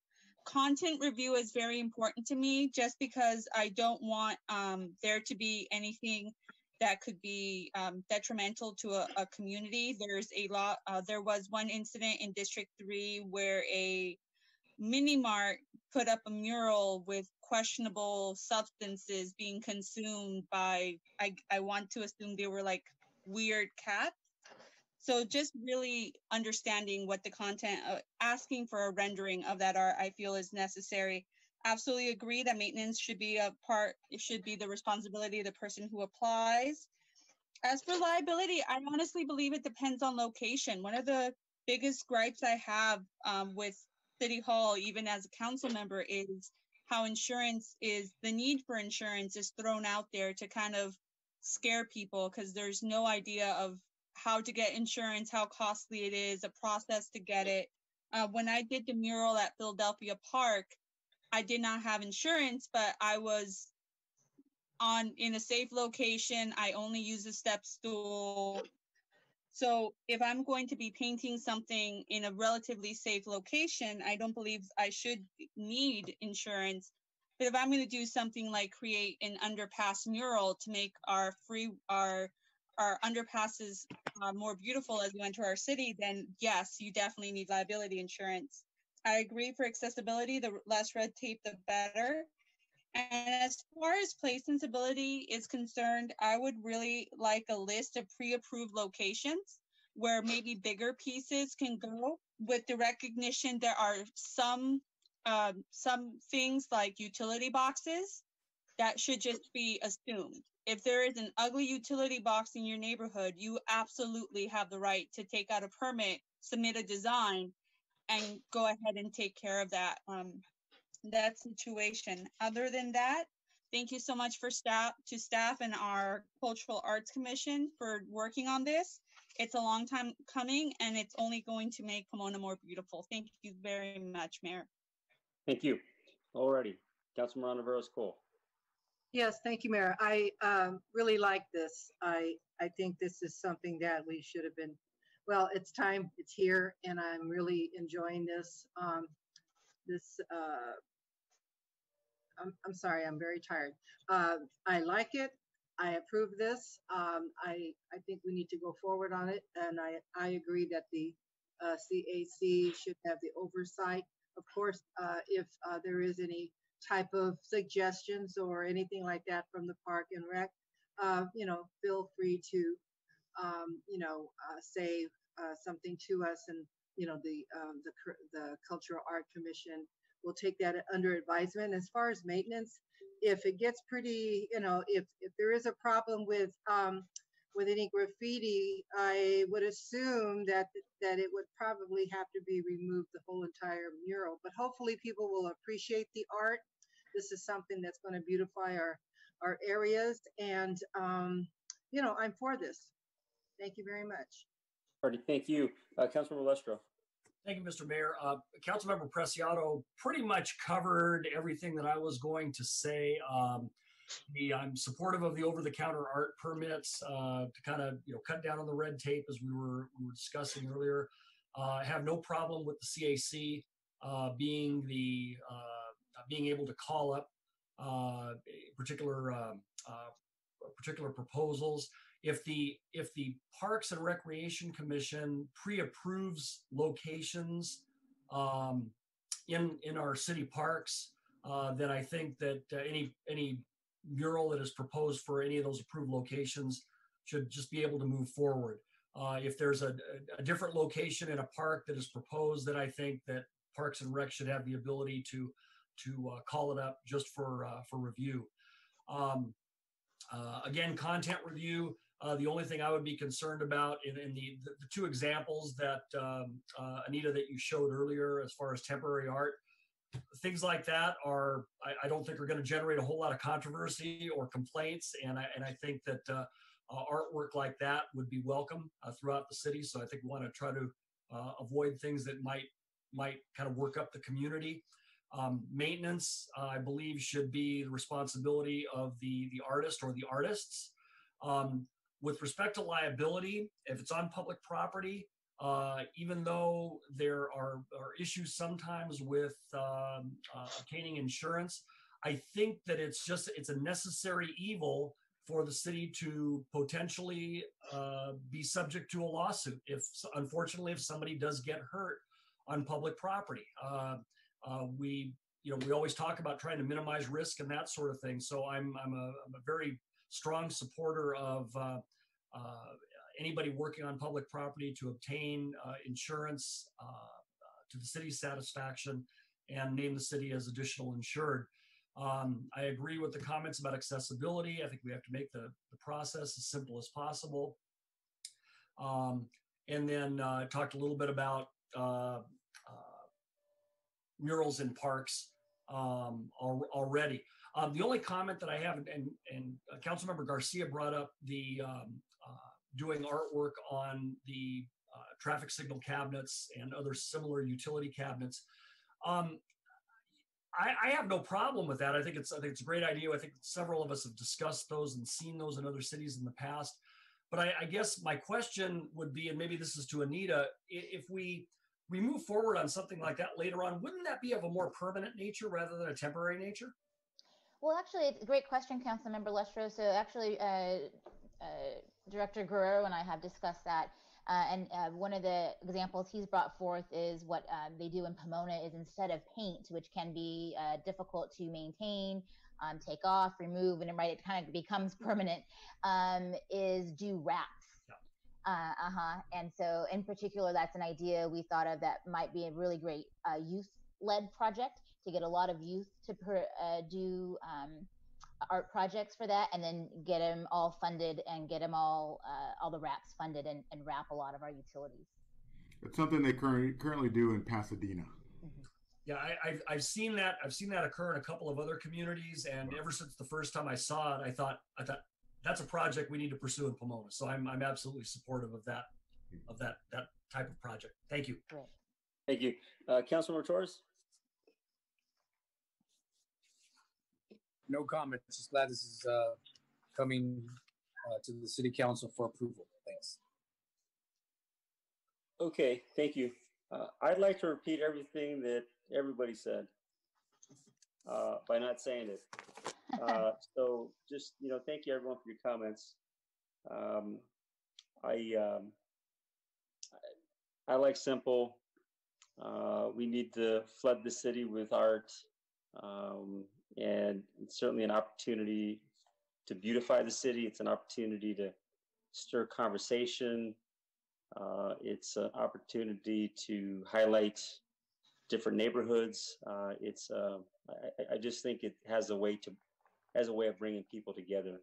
Content review is very important to me just because I don't want um, there to be anything that could be um, detrimental to a, a community. There's a lot, uh, there was one incident in District 3 where a mini mart put up a mural with questionable substances being consumed by I, I want to assume they were like weird cats so just really understanding what the content uh, asking for a rendering of that art i feel is necessary. Absolutely agree that maintenance should be a part it should be the responsibility of the person who applies. As for liability i honestly believe it depends on location. One of the biggest gripes i have um, with City Hall, even as a council member, is how insurance is the need for insurance is thrown out there to kind of scare people because there's no idea of how to get insurance, how costly it is, a process to get it. Uh, when I did the mural at Philadelphia Park, I did not have insurance, but I was on in a safe location. I only use a step stool. So if I'm going to be painting something in a relatively safe location, I don't believe I should need insurance. But if I'm going to do something like create an underpass mural to make our free our our underpasses uh, more beautiful as we enter our city, then yes, you definitely need liability insurance. I agree for accessibility, the less red tape, the better. And as far as place sensibility is concerned, I would really like a list of pre-approved locations where maybe bigger pieces can go with the recognition there are some um, some things like utility boxes that should just be assumed. If there is an ugly utility box in your neighborhood, you absolutely have the right to take out a permit, submit a design, and go ahead and take care of that. Um, that situation. Other than that, thank you so much for staff to staff and our Cultural Arts Commission for working on this. It's a long time coming and it's only going to make Pomona more beautiful. Thank you very much, Mayor. Thank you. Alrighty, Councilmember Ontiveros Cole. Yes, thank you, Mayor. I um, really like this. I, I think this is something that we should have been, well, it's time, it's here, and I'm really enjoying this. Um, this, uh, I'm, I'm sorry, I'm very tired. Uh, I like it. I approve this. Um, I, I think we need to go forward on it, and I, I agree that the uh, CAC should have the oversight. Of course, uh, if uh, there is any type of suggestions or anything like that from the Park and Rec, uh, you know, feel free to, um, you know, uh, say uh, something to us, and you know, the um, the the Cultural Art Commission will take that under advisement. As far as maintenance, if it gets pretty, you know, if if there is a problem with um, with any graffiti, I would assume that that it would probably have to be removed the whole entire mural. But hopefully, people will appreciate the art. This is something that's going to beautify our our areas, and um, you know, I'm for this. Thank you very much. Alrighty, thank you, uh, Councilmember Lustro. Thank you, Mr. Mayor. Uh, Councilmember Preciado pretty much covered everything that I was going to say. Um, I'm supportive of the over-the-counter art permits uh, to kind of you know cut down on the red tape as we were we were discussing earlier. Uh, have no problem with the CAC uh, being the uh, being able to call up uh, particular um, uh, particular proposals. If the if the Parks and Recreation Commission pre-approves locations um, in in our city parks, uh, then I think that uh, any any mural that is proposed for any of those approved locations should just be able to move forward. Uh, if there's a, a different location in a park that is proposed, that I think that Parks and Rec should have the ability to to uh, call it up just for uh, for review. Um, uh, again, content review. Uh, the only thing I would be concerned about in, in the, the, two examples that um, uh, Anita that you showed earlier, as far as temporary art, things like that are I, I don't think are going to generate a whole lot of controversy or complaints, and I and I think that uh, artwork like that would be welcome uh, throughout the city. So I think we want to try to uh, avoid things that might might kind of work up the community. Um, maintenance, I believe, should be the responsibility of the the artist or the artists. Um, with respect to liability, if it's on public property, uh, even though there are, are issues sometimes with um, uh, obtaining insurance, I think that it's just it's a necessary evil for the city to potentially uh, be subject to a lawsuit if unfortunately if somebody does get hurt on public property. Uh, uh, we you know we always talk about trying to minimize risk and that sort of thing. So I'm I'm a, I'm a very strong supporter of uh, uh, anybody working on public property to obtain uh, insurance uh, uh, to the city's satisfaction and name the city as additional insured. Um, I agree with the comments about accessibility. I think we have to make the, the process as simple as possible. Um, and then uh, talked a little bit about uh, uh, murals in parks um, al- already. Um, the only comment that I have, and, and uh, Councilmember Garcia brought up the um, doing artwork on the uh, traffic signal cabinets and other similar utility cabinets. Um, I, I, have no problem with that. I think it's I think it's a great idea. I think several of us have discussed those and seen those in other cities in the past. But I, I guess my question would be, and maybe this is to Anita, if we we move forward on something like that later on, wouldn't that be of a more permanent nature rather than a temporary nature? Well, actually, it's a great question, Councilmember Lustro. So actually, uh, uh, Director Guerrero and I have discussed that. Uh, and uh, one of the examples he's brought forth is what um, they do in Pomona is instead of paint, which can be uh, difficult to maintain, um, take off, remove, and right, it kind of becomes permanent, um, is do wraps. Uh huh. And so, in particular, that's an idea we thought of that might be a really great uh, youth-led project to get a lot of youth to per, uh, do um, art projects for that and then get them all funded and get them all uh, all the wraps funded and, and wrap a lot of our utilities. It's something they currently currently do in pasadena. Mm-hmm. yeah I, have I've seen that i've seen that occur in a couple of other communities and ever since the first time i saw it i thought i thought that's a project we need to pursue in pomona. So i'm, I'm absolutely supportive of that of that that type of project. Thank you. Great. thank you. Uh, councilmember torres no comments. Just glad this is uh, coming uh, to the city council for approval. Thanks. Okay, thank you. Uh, I'd like to repeat everything that everybody said uh, by not saying it. Uh, so just, you know, thank you everyone for your comments. Um, I, um, I, I like simple. Uh, we need to flood the city with art. Um, and it's certainly an opportunity to beautify the city. It's an opportunity to stir conversation. Uh, it's an opportunity to highlight different neighborhoods. Uh, it's uh, I, I, just think it has a way to has a way of bringing people together.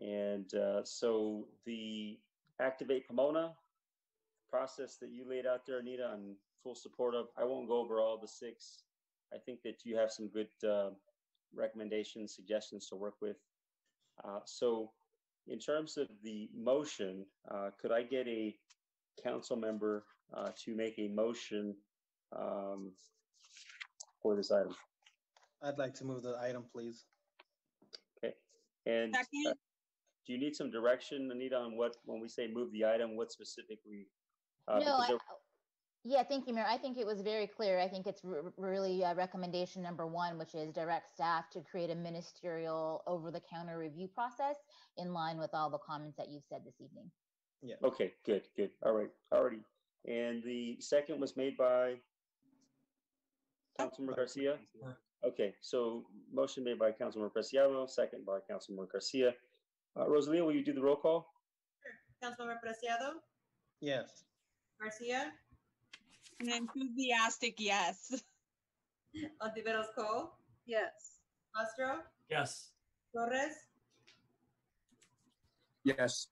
And uh, so the Activate Pomona process that you laid out there, Anita, I'm full support of. I won't go over all the six. I think that you have some good uh, recommendations, suggestions to work with. Uh, so in terms of the motion, uh, could I get a council member uh, to make a motion um, for this item? I'd like to move the item, please. Okay. And uh, do you need some direction, Anita, on what, when we say move the item, what specifically? Uh, no, I, yeah, thank you, Mayor. I think it was very clear. I think it's really uh, recommendation number one, which is direct staff to create a ministerial over-the-counter review process in line with all the comments that you've said this evening. Yeah. Okay, good, good. All right, already. And the second was made by Councilmember Garcia. Okay, so motion made by Councilmember Preciado, second by Councilmember Garcia. Uh, Rosalia, will you do the roll call? Councilmember Preciado, Yes. Garcia, An enthusiastic yes. Ontiveros Cole, Yes. Lustro, Yes. Torres, Yes.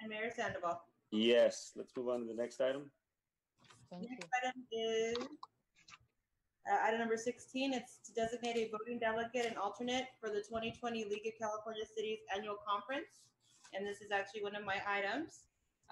and Mayor Sandoval. Yes, let's move on to the next item. Thank you. Next item is uh, item number 16. It's to designate a voting delegate and alternate for the 2020 League of California Cities Annual Conference. And this is actually one of my items.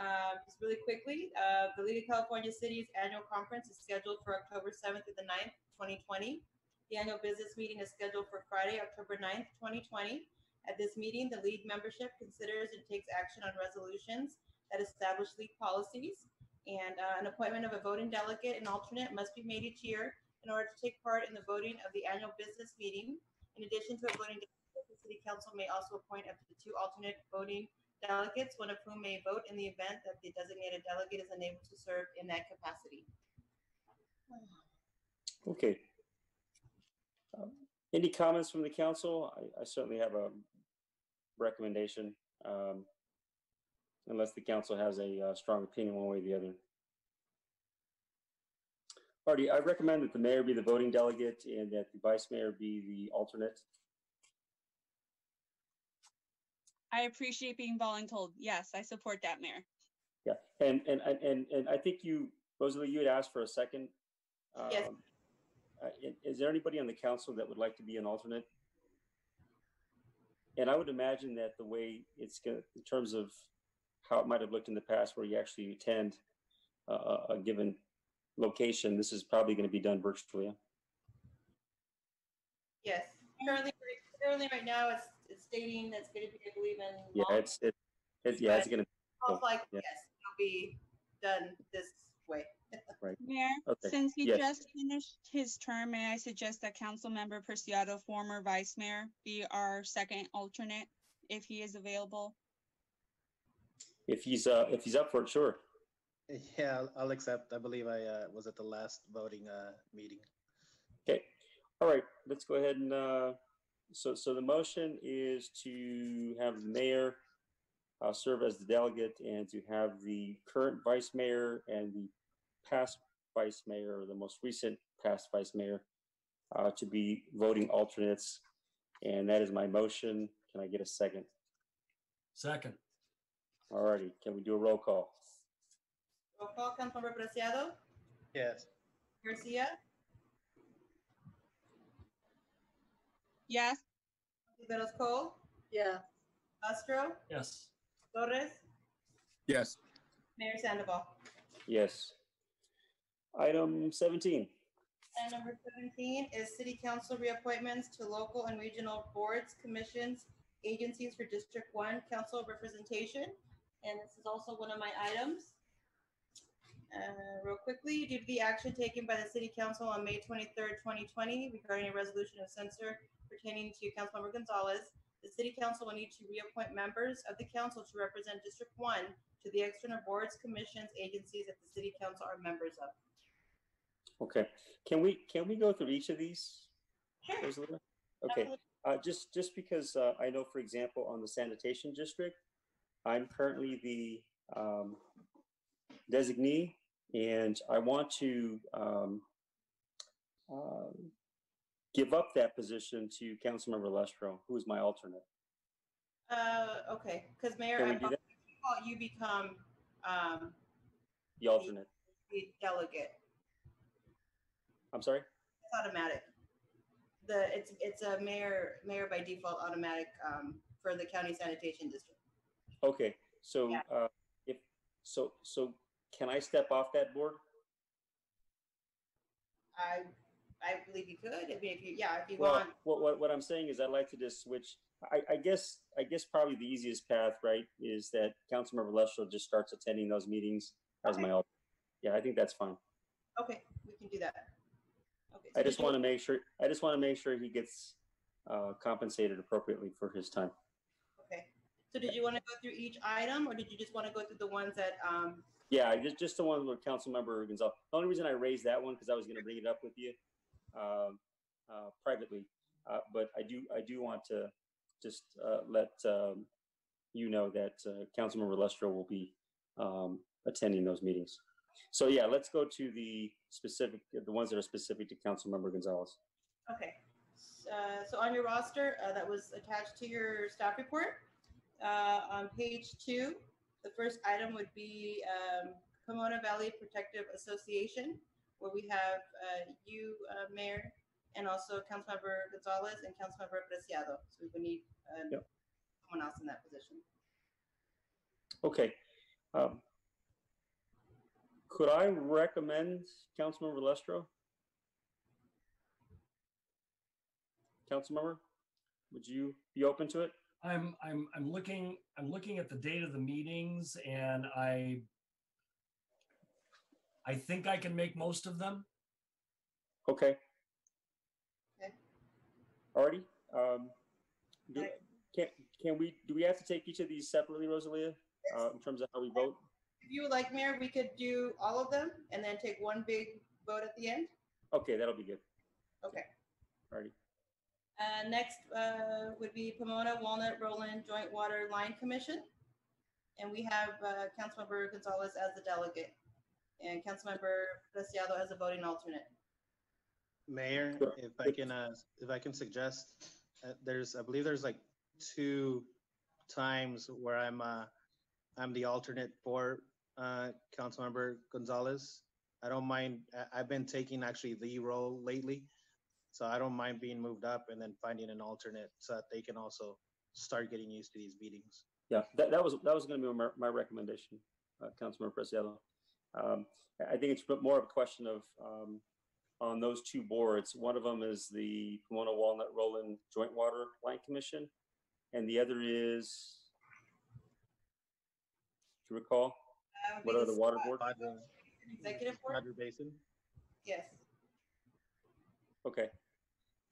Uh, Just really quickly, uh, the League of California Cities Annual Conference is scheduled for October 7th to the 9th, 2020. The annual business meeting is scheduled for Friday, October 9th, 2020. At this meeting, the league membership considers and takes action on resolutions that establish league policies. And uh, an appointment of a voting delegate and alternate must be made each year in order to take part in the voting of the annual business meeting. In addition to a voting delegate, the city council may also appoint up to two alternate voting delegates, one of whom may vote in the event that the designated delegate is unable to serve in that capacity. Okay. Um, Any comments from the council? I, I certainly have a recommendation. um, Unless the council has a uh, strong opinion one way or the other. Artie, I recommend that the mayor be the voting delegate and that the vice mayor be the alternate. I appreciate being voluntold. Yes, I support that, Mayor. Yeah, and, and, and- and, and I think you, Rosalie, you had asked for a second. Yes. Um, uh, Is there anybody on the council that would like to be an alternate? And I would imagine that the way it's going, in terms of how it might have looked in the past where you actually attend uh, a, a given location, this is probably going to be done virtually. Yes, currently, currently right now, it's, it's stating that's going to be, I believe, in. Yeah, Long- it's, it, it's, yeah, it's going to, Most like, yeah. yes, it'll be done this way. right. Mayor, Okay, since he yes. just finished his term, may I suggest that Councilmember Preciado, former vice mayor, be our second alternate if he is available? If he's, uh, if he's up for it, sure. Yeah, I'll- I'll accept. I believe I uh, was at the last voting uh, meeting. Okay, all right, let's go ahead and, uh, so, so the motion is to have the mayor uh, serve as the delegate and to have the current vice mayor and the past vice mayor, or the most recent past vice mayor, uh, to be voting alternates. And that is my motion. Can I get a second? Second. All righty, can we do a roll call? Roll call, Councilmember Preciado, Yes. Garcia, Yes, Ontiveros Cole, Yeah. Lustro, Yes. Torres, Yes. Mayor Sandoval. Yes. Item seventeen. And number seventeen is city council reappointments to local and regional boards, commissions, agencies for District One council representation. And this is also one of my items. Uh, real quickly, due to the action taken by the city council on May twenty-third, twenty twenty regarding a resolution of censure pertaining to Councilmember Gonzalez, the city council will need to reappoint members of the council to represent District One to the external boards, commissions, agencies that the city council are members of. Okay, can we, can we go through each of these? Sure. Okay, uh, just, just because, uh, I know, for example, on the sanitation district, I'm currently the, um, designee, and I want to, um, um, give up that position to Councilmember Lustro, who is my alternate. Uh, okay, because Mayor, Can we I do that? thought you become, um, The alternate. the delegate. I'm sorry? It's automatic. The, it's, it's a mayor, mayor by default automatic, um, for the county sanitation district. Okay, so, Yeah. uh, if, so, so can I step off that board? I, I believe you could, I mean, if you, yeah, if you Well, want, what, what, what I'm saying is I'd like to just switch. I, I guess, I guess probably the easiest path, right, is that Councilmember Lustro just starts attending those meetings as my alternate. Yeah, I think that's fine. okay, we can do that. Okay. I just want to make sure, I just want to make sure he gets, uh, compensated appropriately for his time. Okay, so did you want to go through each item, or did you just want to go through the ones that, um, Yeah, just, just the one with Councilmember Gonzalez. The only reason I raised that one, because I was gonna bring it up with you. Um, uh, privately. Uh, but I do, I do want to just uh, let um, you know that uh, Councilmember Lustro will be um, attending those meetings. So yeah, let's go to the specific, the ones that are specific to Councilmember Gonzalez. Okay, uh, so on your roster, uh, that was attached to your staff report, uh, on page two, the first item would be, um, Pomona Valley Protective Association, where we have, uh, you, uh, Mayor, and also Councilmember Gonzalez and Councilmember Preciado. So we would need, uh, Yep. someone else in that position. Okay. Um, could I recommend Councilmember Lustro? Councilmember, would you be open to it? I'm, I'm, I'm looking, I'm looking at the date of the meetings and I, I think I can make most of them. Okay. Okay. Alrighty. Um, do, can, can we, do we have to take each of these separately, Rosalia, uh, in terms of how we vote? If you would like, Mayor, we could do all of them and then take one big vote at the end. Okay, that'll be good. Okay. Alrighty. Uh, next, uh, would be Pomona Walnut Rowland Joint Water Line Commission. And we have, uh, Councilmember Gonzalez as the delegate and Councilmember Preciado as a voting alternate. Mayor, Sure. if I can, uh, if I can suggest, uh, there's, I believe there's like two times where I'm, uh, I'm the alternate for, uh, Councilmember Gonzalez. I don't mind, I, I've been taking actually the role lately. So I don't mind being moved up and then finding an alternate so that they can also start getting used to these meetings. Yeah, that, that was, that was gonna be my, my recommendation, uh, Councilmember Preciado. Um, I I think it's more of a question of, um, on those two boards, one of them is the Pomona Walnut Rowland Joint Water Line Commission, and the other is, do you recall? Uh, What are the water SWAT, board? Executive board? Madrid Basin? Yes. Okay.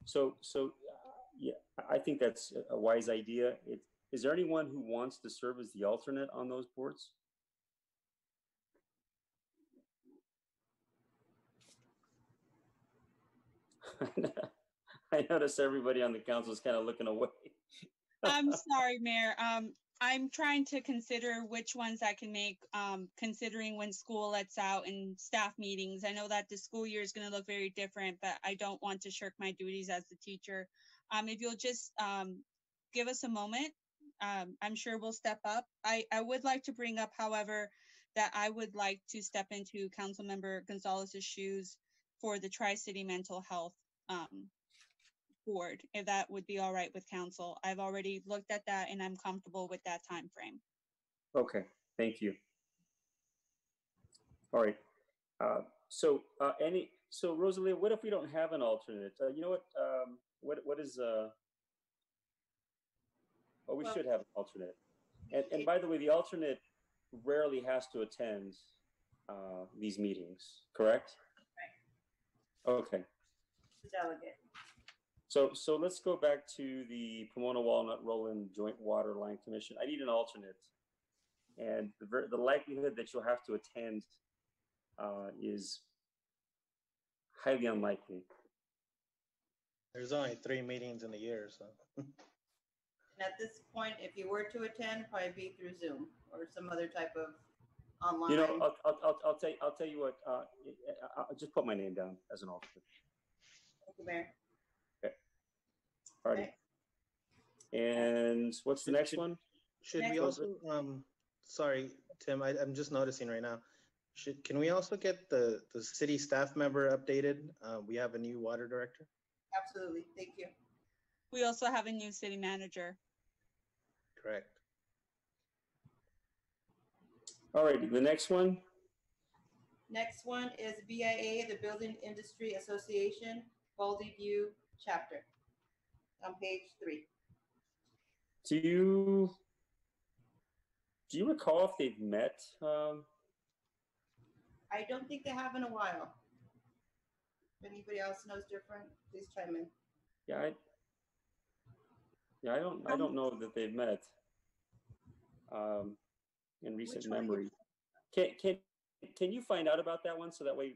So, so, uh, yeah, I- I think that's a- a wise idea. It, is there anyone who wants to serve as the alternate on those boards? I notice everybody on the council is kind of looking away. I'm sorry, Mayor. Um, I'm trying to consider which ones I can make, um, considering when school lets out and staff meetings. I know that the school year is gonna look very different, but I don't want to shirk my duties as the teacher. Um, if you'll just, um, give us a moment, um, I'm sure we'll step up. I, I would like to bring up, however, that I would like to step into Councilmember Gonzalez's shoes for the Tri-City Mental Health, um, board, if that would be all right with council. I've already looked at that and I'm comfortable with that time frame. Okay, thank you. All right. Uh, so, uh, any, so Rosalia, what if we don't have an alternate? Uh, you know what, um, what, what is, uh, oh, we Well- should have an alternate. And, and by the way, the alternate rarely has to attend, uh, these meetings, correct? Okay. The delegate. So, so let's go back to the Pomona Walnut Rowland Joint Water Line Commission. I need an alternate. And the, ver- the likelihood that you'll have to attend uh, is highly unlikely. There's only three meetings in the year, so. And at this point, if you were to attend, probably be through Zoom or some other type of online. You know, I'll, I'll, I'll, I'll tell you, I'll tell you what, uh, I'll just put my name down as an alternate. Thank you, Mayor. All right. And what's the next one? Should Next we also, um, sorry, Tim, I, I'm just noticing right now. Should, can we also get the, the city staff member updated? Uh, we have a new water director. Absolutely. Thank you. We also have a new city manager. Correct. All right, the next one. Next one is BIA, the Building Industry Association, Baldy View Chapter. On page three. Do you do you recall if they've met? Um, I don't think they have in a while. If anybody else knows different, please chime in. yeah, I, yeah, I don't I don't know that they've met um, in recent memory. Can can can you find out about that one so that way?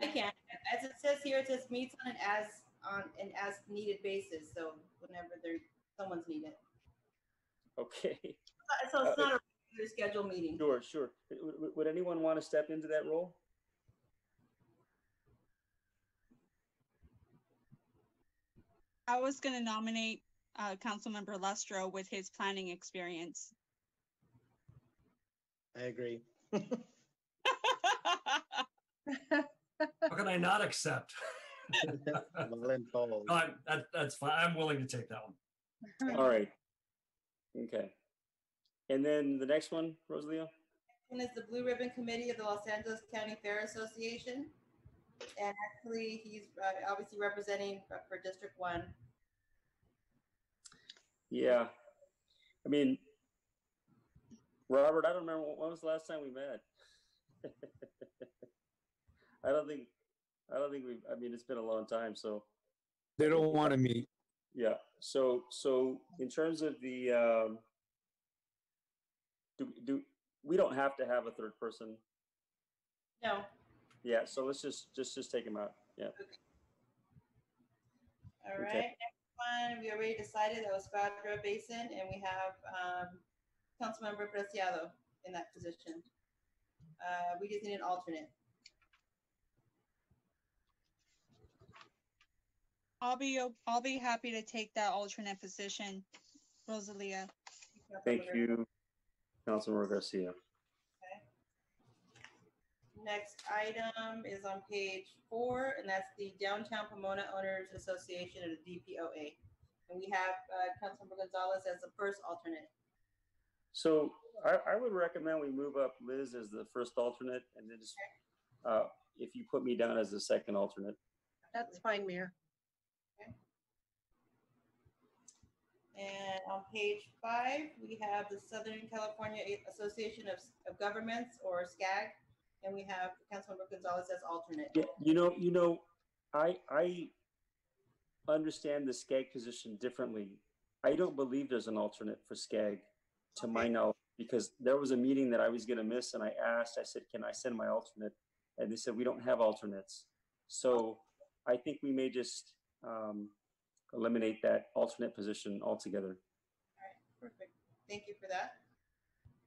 I can. As it says here, it says meets on an as on an as needed basis, so whenever there, someone's needed. Okay, Uh, So it's not a regular scheduled meeting. sure, sure. Would, would- would anyone want to step into that role? I was gonna nominate, uh, Councilmember Lustro with his planning experience. I agree. How can I not accept? Voluntold. No, I'm- that, that's fine. I'm willing to take that one. All right. Okay. And then the next one, Rosalia? One is the Blue Ribbon Committee of the Los Angeles County Fair Association. And actually, he's uh, obviously representing for for District One. Yeah. I mean, Robert, I don't remember, when was the last time we met? I don't think, I don't think we've, I mean, it's been a long time, so, They don't want to meet. yeah. So, so in terms of the, um, do, do, we don't have to have a third person. No, Yeah, so let's just, just, just take him out. Yeah. all right. Okay. Next one, we already decided that was Fadra Basin, and we have um, Councilmember Preciado in that position. Uh, We just need an alternate. I'll be, o- I'll be happy to take that alternate position, Rosalia. Thank you, Councilmember Garcia. Next item is on page four, and that's the Downtown Pomona Owners Association of the DPOA. And we have uh, Councilmember Gonzalez as the first alternate. So I, I would recommend we move up Liz as the first alternate and then just, uh, if you put me down as the second alternate. That's fine, Mayor. And on page five, we have the Southern California Association of, of Governments, or SCAG, and we have Councilmember Gonzalez as alternate. Yeah, you know, you know, I, I understand the SCAG position differently. I don't believe there's an alternate for SCAG, to my knowledge, because there was a meeting that I was gonna miss and I asked, I said, can I send my alternate? And they said, we don't have alternates. So I think we may just, um, eliminate that alternate position altogether. All right, perfect. Thank you for that.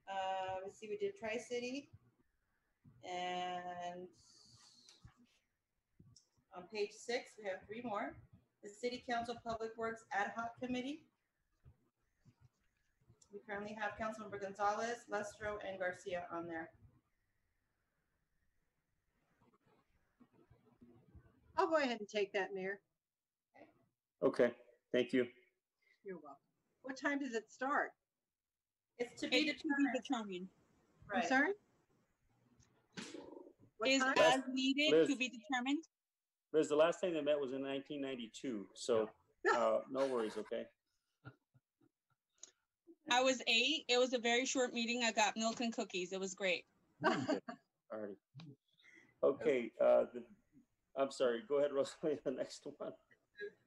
Uh, let's see, we did Tri-City. And on page six, we have three more. The City Council Public Works Ad Hoc Committee. We currently have Councilmember Gonzalez, Lustro, and Garcia on there. I'll go ahead and take that, Mayor. Okay, thank you. You're welcome. What time does it start? It's to It be to be determined. determined. I'm Right. sorry? What Is time? as needed to be determined. Liz, the last time they met was in nineteen ninety-two, so, uh, no worries, okay? I was eight. It was a very short meeting. I got milk and cookies. It was great. Alrighty. Okay, uh, the, I'm sorry, go ahead, Rosalie, the next one.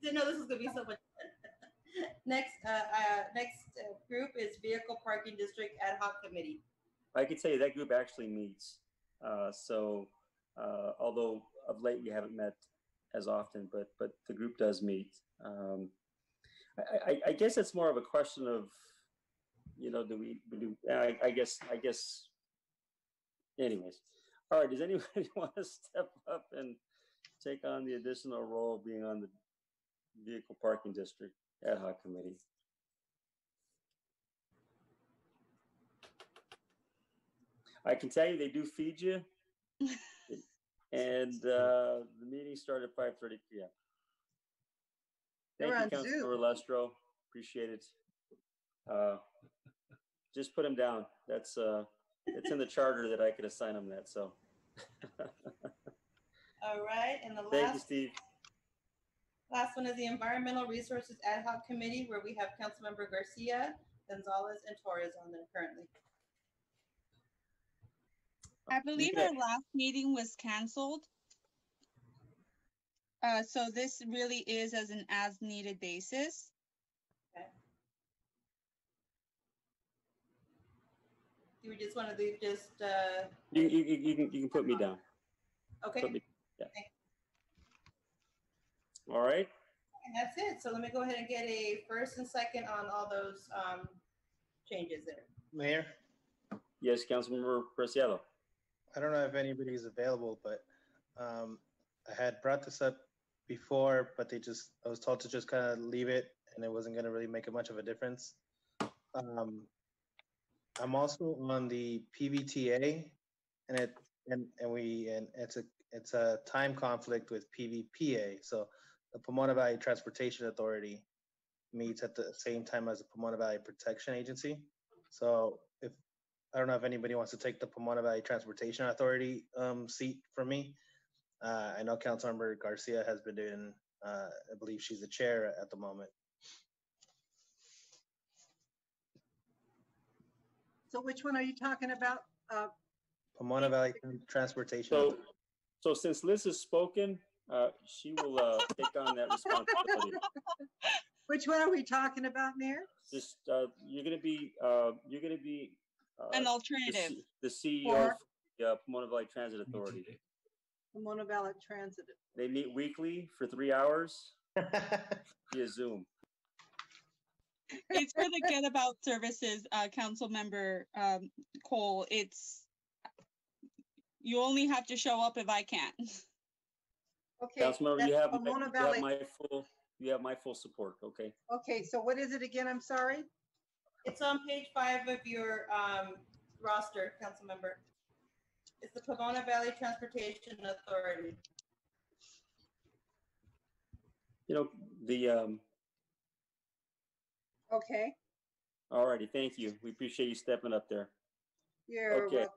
Didn't know this was gonna be so much. Next, uh, uh, next uh, group is Vehicle Parking District Ad Hoc Committee. I can tell you that group actually meets, uh, so, uh, although of late we haven't met as often, but, but the group does meet. Um, I, I, I guess it's more of a question of, you know, do we, do, I, I guess, I guess, anyways. All right, does anybody want to step up and take on the additional role of being on the Vehicle Parking District Ad Hoc Committee? I can tell you they do feed you. And uh, the meeting started at five thirty PM. Thank They're you, Councilor Lustro. Appreciate it. Uh, Just put him down. That's, uh, it's in the charter that I could assign him that, so. All right, and the Thank you, Steve. Last one is the Environmental Resources Ad Hoc Committee, where we have Councilmember Garcia, Gonzalez, and Torres on there currently. I believe Yeah. our last meeting was canceled. Uh, so this really is as an as-needed basis. Do we just want to leave just, uh, You, you, you you can, you can put me down. okay? Put me, yeah. All right, And that's it. So let me go ahead and get a first and second on all those um, changes there. Mayor, Yes, Councilmember Preciado. I don't know if anybody's available, but um, I had brought this up before, but they just, I was told to just kind of leave it and it wasn't gonna really make a much of a difference. Um, I'm also on the PVTA and it, and, and we, and it's a, it's a time conflict with PVPA. So the Pomona Valley Transportation Authority meets at the same time as the Pomona Valley Protection Agency. So if, I don't know if anybody wants to take the Pomona Valley Transportation Authority um, seat for me. Uh, I know Councilmember Garcia has been doing, uh, I believe she's the chair at the moment. So which one are you talking about? Uh, Pomona Valley Transportation. So, so since Liz has spoken, uh, she will uh, take on that responsibility. Which one are we talking about, Mayor? Just uh, you're gonna be uh, you're gonna be uh, An the alternative. C- the CEO For- of the uh, Pomona Valley Transit Authority. Pomona Valley Transit. They meet weekly for three hours via Zoom. It's for the Get About Services, uh, council member, um, Cole. It's, you only have to show up if I can't. Okay. Councilmember, you that's have, my- Pomona you have Valley. my full you have my full support. Okay. Okay, so what is it again? I'm sorry? It's on page five of your um, roster, council member. It's the Pomona Valley Transportation Authority. You know the um. Okay, Alrighty, thank you. We appreciate you stepping up there. you're Okay. welcome.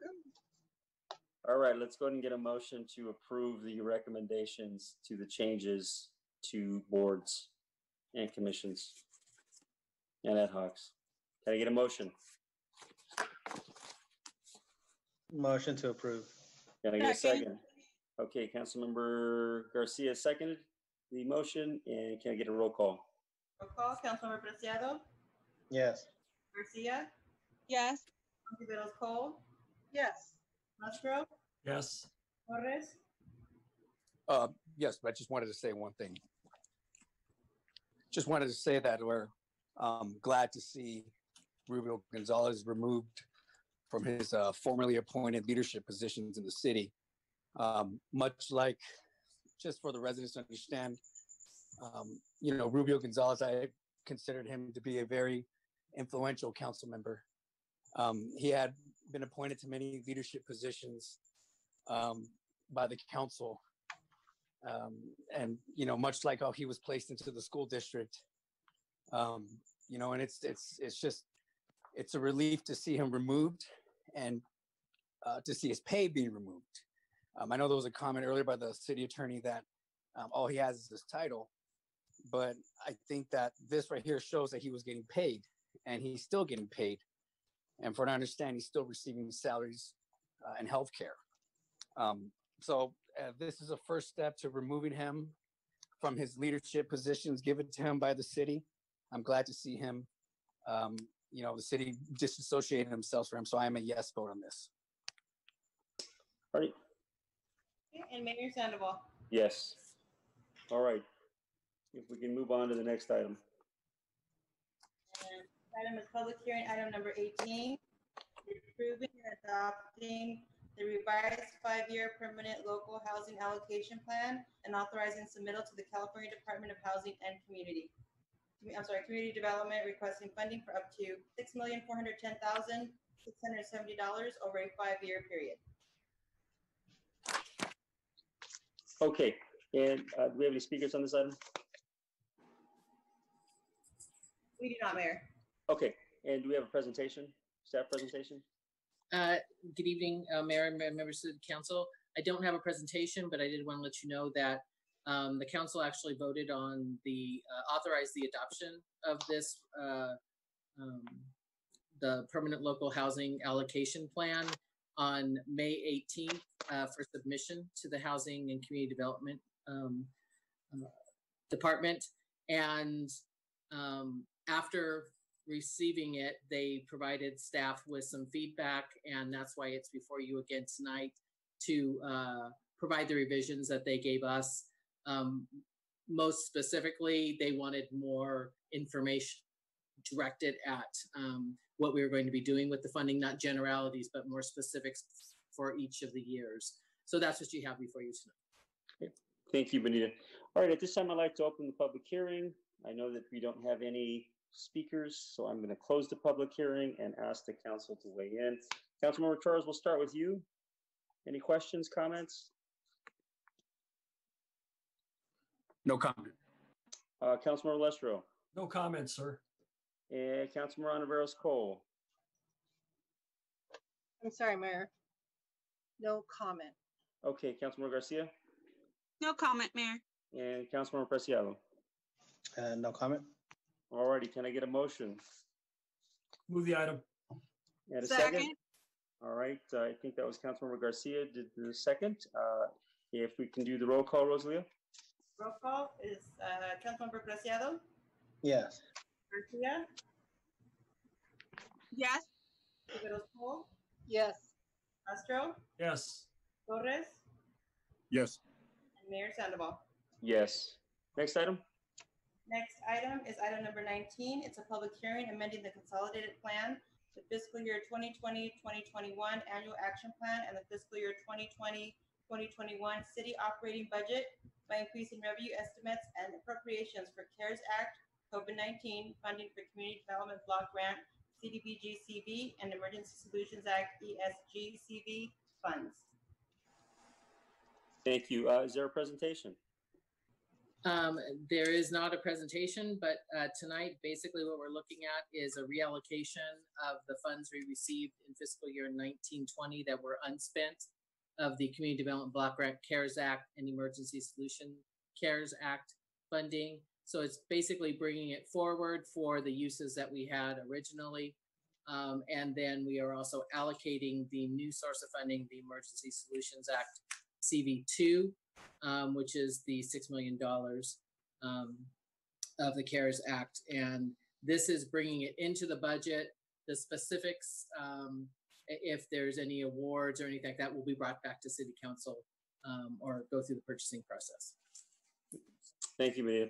All right, let's go ahead and get a motion to approve the recommendations to the changes to boards and commissions and ad hocs. Can I get a motion? Motion to approve. Can I get a Second. second? Okay, Councilmember Garcia seconded the motion, and can I get a roll call? Roll call, Councilmember Preciado, Yes. Garcia, Yes, Ontiveros Cole, Yes, Lustro, Yes, Torres, Uh, yes, but I just wanted to say one thing. Just wanted to say that we're um, glad to see Rubio Gonzalez removed from his uh, formerly appointed leadership positions in the city. Um, much like, just for the residents to understand, um, you know, Rubio Gonzalez, I considered him to be a very influential council member. Um, he had been appointed to many leadership positions um, by the council. Um, and you know much like how he was placed into the school district um, you know and it's it's it's just it's a relief to see him removed and uh, to see his pay being removed. Um, i know there was a comment earlier by the city attorney that um, all he has is this title but i think that this right here shows that he was getting paid and he's still getting paid. And for what i understand he's still receiving salaries uh, and health care um, so uh, this is a first step to removing him from his leadership positions given to him by the city. I'm glad to see him, um, you know, the city disassociating themselves from him. So I am a yes vote on this. All right, Okay, and Mayor Sandoval. yes. All right. If we can move on to the next item. And Item is public hearing, item number eighteen, approving and adopting the revised five-year permanent local housing allocation plan and authorizing submittal to the California Department of Housing and Community. I'm sorry, Community Development requesting funding for up to six million, four hundred ten thousand, six hundred seventy dollars over a five-year period. Okay, and uh, do we have any speakers on this item? We do not, Mayor. Okay, and do we have a presentation, staff presentation? Uh, Good evening, uh, Mayor and members of the council. I don't have a presentation, but I did want to let you know that um, the council actually voted on the, uh, authorize the adoption of this, uh, um, the permanent local housing allocation plan on May 18th uh, for submission to the Housing and Community Development um, uh, Department. And um, after receiving it, they provided staff with some feedback, and that's why it's before you again tonight to uh, provide the revisions that they gave us. Um, most specifically, they wanted more information directed at um, what we were going to be doing with the funding, not generalities, but more specifics for each of the years. So that's what you have before you tonight. Thank you, Benita. All right, at this time, I'd like to open the public hearing. I know that we don't have any speakers, so I'm going to close the public hearing and ask the council to weigh in. Councilmember Torres, we'll start with you. Any questions, comments? No comment. Uh, Councilmember Lustro No comments, sir. and Councilmember Ontiveros Cole. I'm sorry, Mayor. No comment. Okay, Councilmember Garcia No comment, Mayor. and Councilmember Preciado. Uh, no comment. All righty, can I get a motion? Move the item. And a second? Second. All right, uh, I think that was Councilmember Garcia did the second. Uh, If we can do the roll call, Rosalia? Roll call is uh, Councilmember Preciado, Yes. Garcia, Yes. Riveros Cole, Yes. Lustro, Yes. Torres, Yes. and Mayor Sandoval. Yes. Next item? Next item is item number 19. It's a public hearing amending the consolidated plan, the fiscal year 2020-2021 annual action plan, and the fiscal year 2020-2021 city operating budget by increasing revenue estimates and appropriations for CARES Act, COVID-19 funding for Community Development Block Grant, CDBG-CV, and Emergency Solutions Act, ESG-CV funds. Thank you. Uh, Is there a presentation? Um, there is not a presentation, but uh, tonight, basically what we're looking at is a reallocation of the funds we received in fiscal year 1920 that were unspent of the Community Development Block Grant CARES Act and Emergency Solution CARES Act funding. So it's basically bringing it forward for the uses that we had originally. Um, and then we are also allocating the new source of funding, the Emergency Solutions Act CV2, um, which is the $6 million um, of the CARES Act. And this is bringing it into the budget. The specifics, um, if there's any awards or anything like that, will be brought back to City Council um, or go through the purchasing process. Thank you, Maria.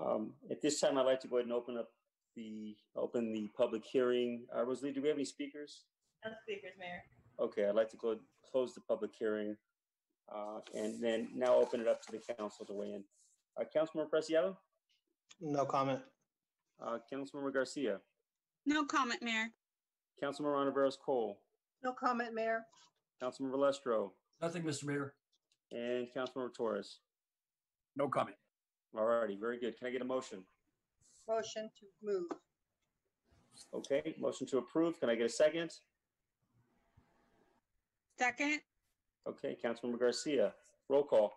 Um, At this time, I'd like to go ahead and open up the, open the public hearing. Uh, Rosalie, do we have any speakers? No speakers, Mayor. Okay, I'd like to go, close the public hearing uh, and then now open it up to the council to weigh in. Uh, Councilmember Preciado, No comment. uh, Councilmember Garcia, No comment, Mayor. Councilmember Ontiveros Cole, No comment, Mayor. Councilmember Lustro, Nothing, Mr. Mayor. and Councilmember Torres. No comment. All righty, very good. Can I get a motion? Motion to move. Okay, motion to approve. Can I get a second? Second. Okay, Councilmember Garcia, roll call.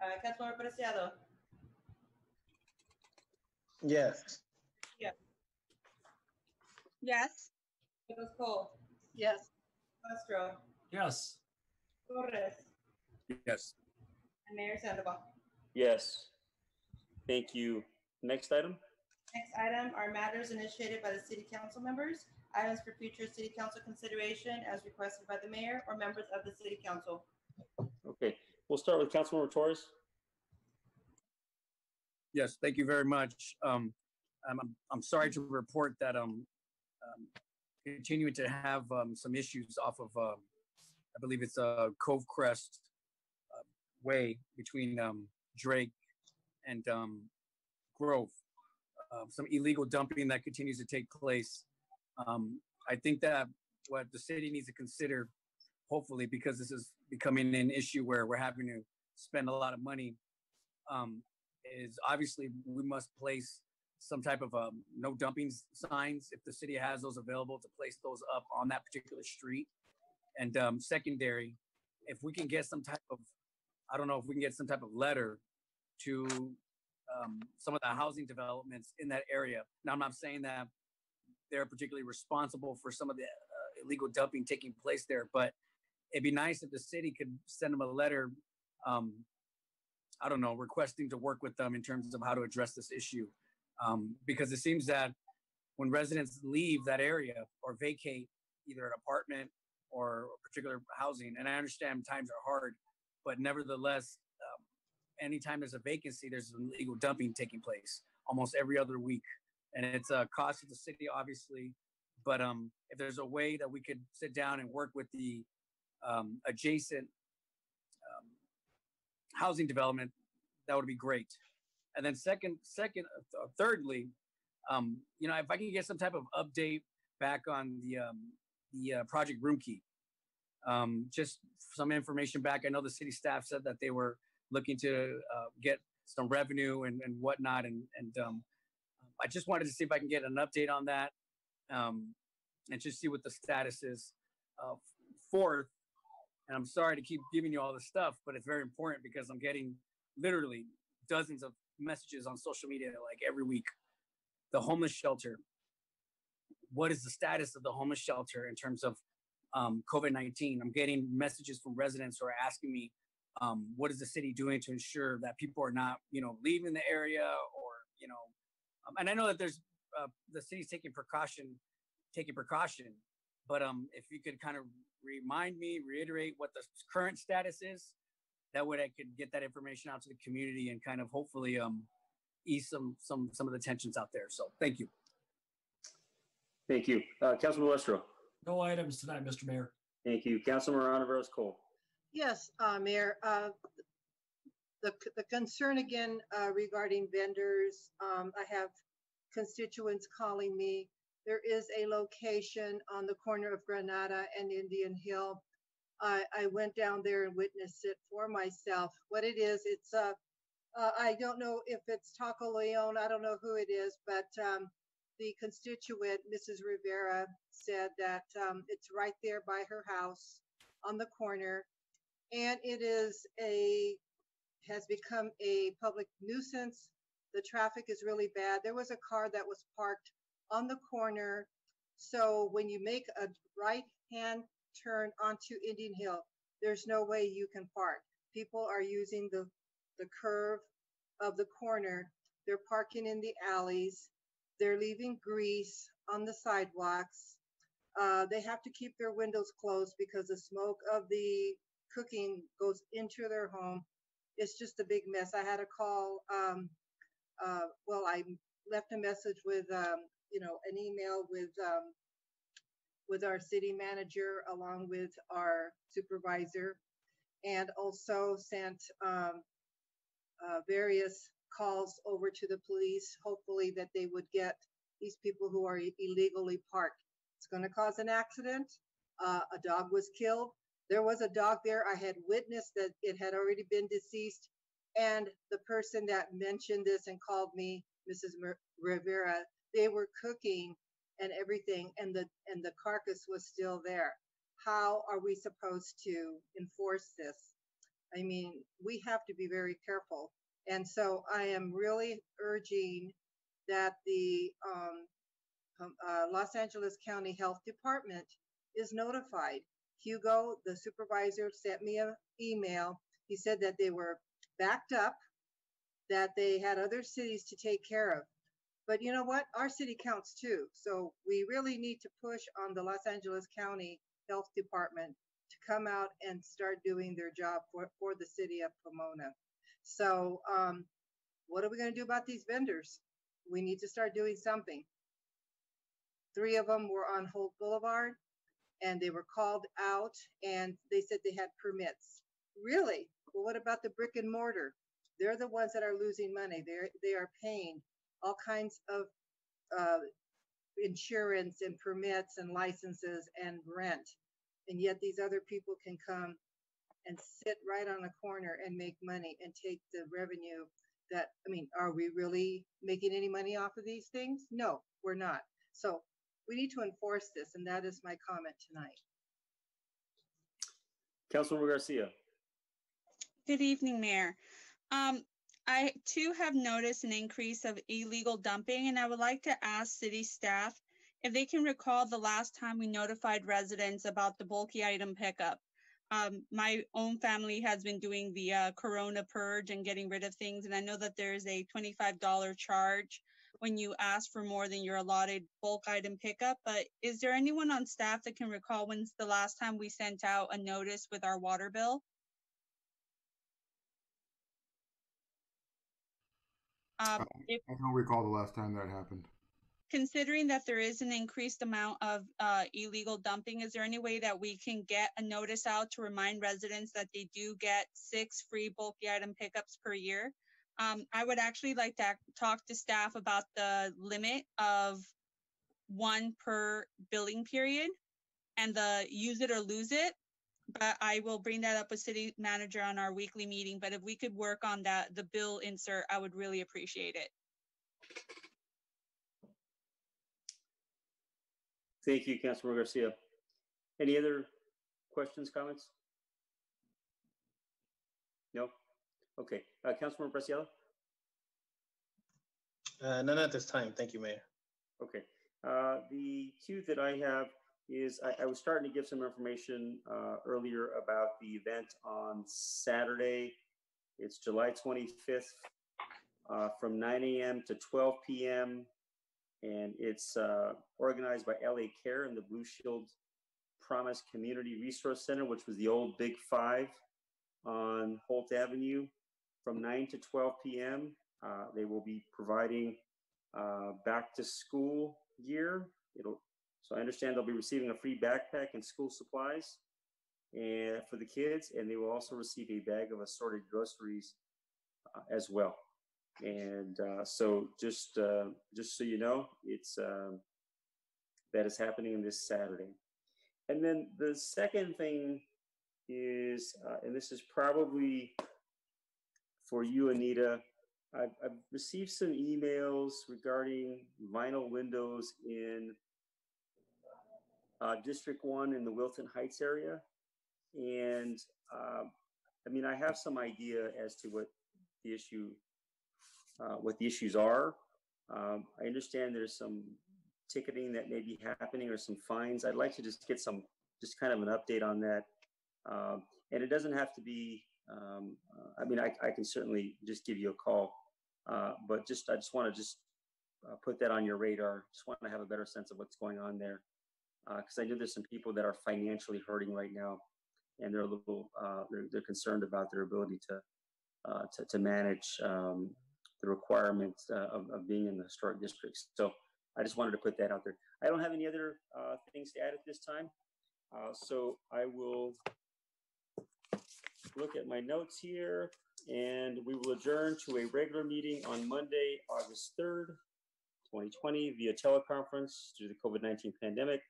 Uh, Councilmember Preciado, Yes. Yes. Riveros Cole, Yes. Lustro, Yes. Torres, Yes. and Mayor Sandoval. Yes. Thank you. Next item? Next item are matters initiated by the city council members, items for future city council consideration as requested by the mayor or members of the city council. Okay, we'll start with Councilmember Torres. Yes, thank you very much. Um, I'm, I'm- I'm sorry to report that, um, um, continuing to have, um, some issues off of, um, I believe it's, uh, Cove Crest uh, Way between, um, Drake and, um, Grove. Uh, some illegal dumping that continues to take place. Um, I think that what the city needs to consider, hopefully, because this is becoming an issue where we're having to spend a lot of money, um, is obviously we must place some type of um, no dumping signs if the city has those available to place those up on that particular street. And um, secondary, if we can get some type of, I don't know if we can get some type of letter to um, some of the housing developments in that area. Now, I'm not saying that they're particularly responsible for some of the uh, illegal dumping taking place there, but it'd be nice if the city could send them a letter um, I don't know, requesting to work with them in terms of how to address this issue. Um, because it seems that when residents leave that area or vacate either an apartment or particular housing, and I understand times are hard, but nevertheless, um, anytime there's a vacancy, there's illegal dumping taking place almost every other week, and it's a cost of the city, obviously. But um, if there's a way that we could sit down and work with the um, adjacent um, housing development, that would be great. And then second, second, uh, thirdly, um, you know, if I can get some type of update back on the um, the uh, project room key, um, just some information back. I know the city staff said that they were looking to uh, get some revenue and, and whatnot, and and um, I just wanted to see if I can get an update on that, um, and just see what the status is. Uh, fourth, and I'm sorry to keep giving you all this stuff, but it's very important because I'm getting literally dozens of messages on social media like every week. The homeless shelter. What is the status of the homeless shelter in terms of um, COVID 19? I'm getting messages from residents who are asking me, um, what is the city doing to ensure that people are not, you know, leaving the area or, you know, um, and I know that there's uh, the city's taking precaution, taking precaution, but um, if you could kind of remind me, reiterate what the current status is, that way I could get that information out to the community and kind of hopefully um, ease some some some of the tensions out there. So thank you. Thank you. Uh, Councilman Lustro. No items tonight, Mr. Mayor. Thank you. Councilman Rose Cole. Yes, uh, Mayor, uh, the, the concern again, uh, regarding vendors, um, I have constituents calling me. There is a location on the corner of Granada and Indian Hill. I, I went down there and witnessed it for myself. What it is, it's uh, uh, I don't know if it's Taco Leon. I don't know who it is, but um, the constituent, Mrs. Rivera, said that um, it's right there by her house on the corner, and it is a has become a public nuisance. The traffic is really bad. There was a car that was parked on the corner. So when you make a right hand turn onto Indian Hill, there's no way you can park. People are using the, the curve of the corner. They're parking in the alleys. They're leaving grease on the sidewalks. Uh, they have to keep their windows closed because the smoke of the cooking goes into their home. It's just a big mess. I had a call. Um, uh, well, I left a message with, um, you know, an email with um, with our city manager along with our supervisor, and also sent um, uh, various calls over to the police, hopefully that they would get these people who are illegally parked. It's going to cause an accident. Uh, a dog was killed. There was a dog there. I had witnessed that it had already been deceased. And the person that mentioned this and called me, Mrs. Rivera, they were cooking and everything, and the and the carcass was still there. How are we supposed to enforce this? I mean, we have to be very careful. And so I am really urging that the um, um, uh, Los Angeles County Health Department is notified. Hugo, the supervisor, sent me an email. He said that they were backed up, that they had other cities to take care of. But you know what? Our city counts too. So we really need to push on the Los Angeles County Health Department to come out and start doing their job for, for the city of Pomona. So um, what are we going to do about these vendors? We need to start doing something. Three of them were on Holt Boulevard and they were called out and they said they had permits. Really? Well, what about the brick and mortar? They're the ones that are losing money. They're, they are paying all kinds of uh, insurance and permits and licenses and rent. And yet these other people can come and sit right on a corner and make money and take the revenue that, I mean, are we really making any money off of these things? No, we're not. So we need to enforce this, and that is my comment tonight. Councilwoman Garcia. Good evening, Mayor. Um, I too have noticed an increase of illegal dumping, and I would like to ask city staff if they can recall the last time we notified residents about the bulky item pickup. Um, my own family has been doing the uh, Corona purge and getting rid of things, and I know that there's a $25 charge when you ask for more than your allotted bulk item pickup. But is there anyone on staff that can recall when's the last time we sent out a notice with our water bill? Um, if I don't recall the last time that happened. considering that there is an increased amount of uh, illegal dumping, is there any way that we can get a notice out to remind residents that they do get six free bulky item pickups per year? Um, I would actually like to talk to staff about the limit of one per billing period and the use it or lose it. But I will bring that up with city manager on our weekly meeting. But if we could work on that, the bill insert, I would really appreciate it. Thank you, Councilmember Garcia. Any other questions, comments? No? Okay, uh, Councilmember Preciado? Uh, none at this time. Thank you, Mayor. Okay, uh, the two that I have is, I, I was starting to give some information, uh, earlier about the event on Saturday. It's July twenty-fifth, uh, from nine AM to twelve PM. And it's, uh, organized by LA Care and the Blue Shield Promise Community Resource Center, which was the old Big Five on Holt Avenue from nine to twelve PM. Uh, they will be providing uh, back to school gear. It'll so I understand they'll be receiving a free backpack and school supplies and for the kids, and they will also receive a bag of assorted groceries uh, as well. And uh, so just uh, just so you know, it's um, that is happening this Saturday. And then the second thing is, uh, and this is probably for you, Anita. I've, I've received some emails regarding vinyl windows in uh, District One in the Wilton Heights area, and um, I mean, I have some idea as to what the issue, uh, what the issues are. Um, I understand there's some ticketing that may be happening or some fines. I'd like to just get some, just kind of an update on that. Um, and it doesn't have to be. Um, uh, I mean, I, I can certainly just give you a call, uh, but just I just want to just uh, put that on your radar. Just want to have a better sense of what's going on there, because I know there's some people that are financially hurting right now, and they're a little uh, they're, they're concerned about their ability to uh, to, to manage um, the requirements uh, of, of being in the historic districts. So I just wanted to put that out there. I don't have any other uh, things to add at this time, uh, so I will look at my notes here, and we will adjourn to a regular meeting on Monday, August 3rd, 2020 via teleconference due to the COVID-19 pandemic.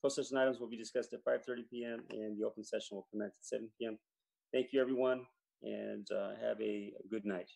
Closed session items will be discussed at 5:30 PM and the open session will commence at 7 PM. Thank you, everyone, and uh, have a good night.